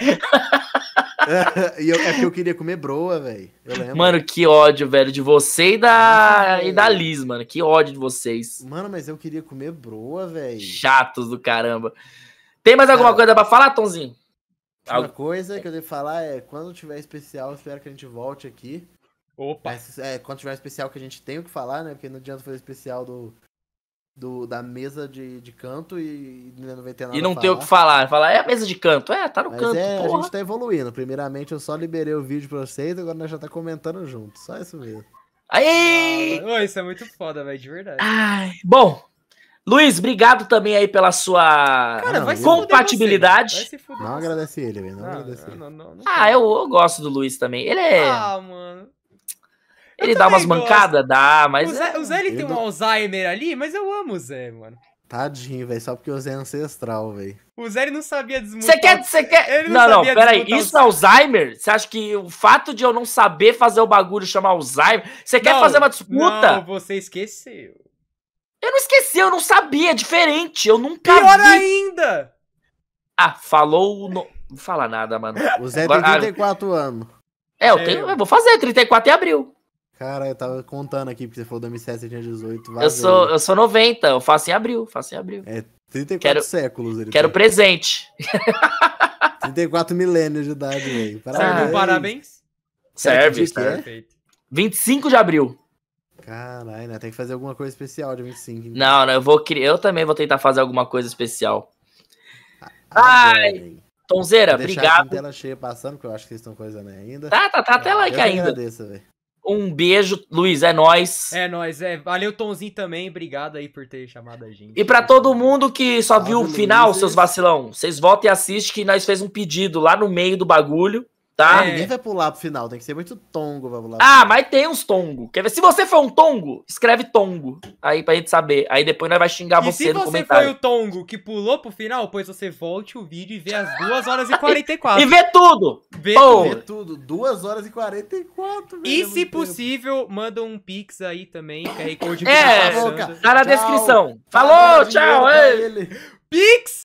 eu, é que eu queria comer broa, velho. Mano, que ódio, velho, de você e da, e da Liz, mano. Que ódio de vocês. Mano, mas eu queria comer broa, velho. Chatos do caramba. Tem mais alguma Cara, coisa pra falar, Tonzinho? Uma coisa que eu devo falar é, quando tiver especial, espero que a gente volte aqui. Opa! Mas, é, quando tiver especial que a gente tem o que falar, né? Porque não adianta fazer especial do, do, da mesa de, de canto e não vai ter nada E não tem o que falar. Falar, é a mesa de canto. É, tá no Mas canto. É, porra. a gente tá evoluindo. Primeiramente, eu só liberei o vídeo pra vocês, agora nós já tá comentando junto. Só isso mesmo. Aí! Oh, isso é muito foda, velho, de verdade. Ai, bom, Luiz, obrigado também aí pela sua Cara, compatibilidade. Não agradece ele, velho. Não, não, agradece não, não, não, Ah, eu, eu, gosto do Luiz também. Ele é. Ah, mano. Ele dá umas mancadas, dá, mas. O Zé, é... o Zé ele tem um Alzheimer ali, mas eu amo o Zé, mano. Tadinho, velho, só porque o Zé é ancestral, velho. O Zé ele não sabia desmutar. Você quer. Você quer... não, não, não peraí. Isso é Alzheimer? Você acha que o fato de eu não saber fazer o bagulho chama Alzheimer? Você quer fazer uma disputa? Não, você esqueceu. Eu não esqueci, eu não sabia, é diferente. Eu nunca Pior vi. ainda! Ah, falou. No... Não fala nada, mano. O Zé Agora, tem 34 ah, anos. É, eu, tenho, eu vou fazer, 34 em abril. Cara, eu tava contando aqui, porque você falou 2007, você tinha 18. Eu sou, eu sou 90, eu faço em abril, faço em abril. É, 34 quero, séculos. Ele quero tem. presente. 34 milênios de idade, velho. Parabéns. Ah, parabéns. Serve, serve. É? 25 de abril. Caralho, né? Tem que fazer alguma coisa especial de 25. Então. Não, não, eu vou eu também vou tentar fazer alguma coisa especial. Ah, Ai, Tonzeira, obrigado. A tela cheia passando, porque eu acho que eles estão coisando ainda. Tá, tá, tá até like ainda. Agradeço, Um beijo, Luiz, é nós. É nóis, é. Valeu, Tonzinho, também. Obrigado aí por ter chamado a gente. E pra todo mundo que só viu o Salve, final, Luiz. seus vacilão, vocês voltem e assistem que nós fez um pedido lá no meio do bagulho, tá? É. Ninguém vai pular pro final, tem que ser muito tongo pra pular. Ah, mas tem uns tongo. Quer ver? Se você for um tongo, escreve tongo. Aí pra gente saber. Aí depois nós vai xingar E você se no você foi comentário. o Tongo que pulou pro final, pois você volte o vídeo e vê as 2 horas e 44. E vê tudo! Vê Pô, Vê tudo, 2 horas e 44, velho. E é se possível, manda um pix aí também, que aí Code É, tá tá na Tchau. descrição. Falou, tchau! ei. ele. Pix!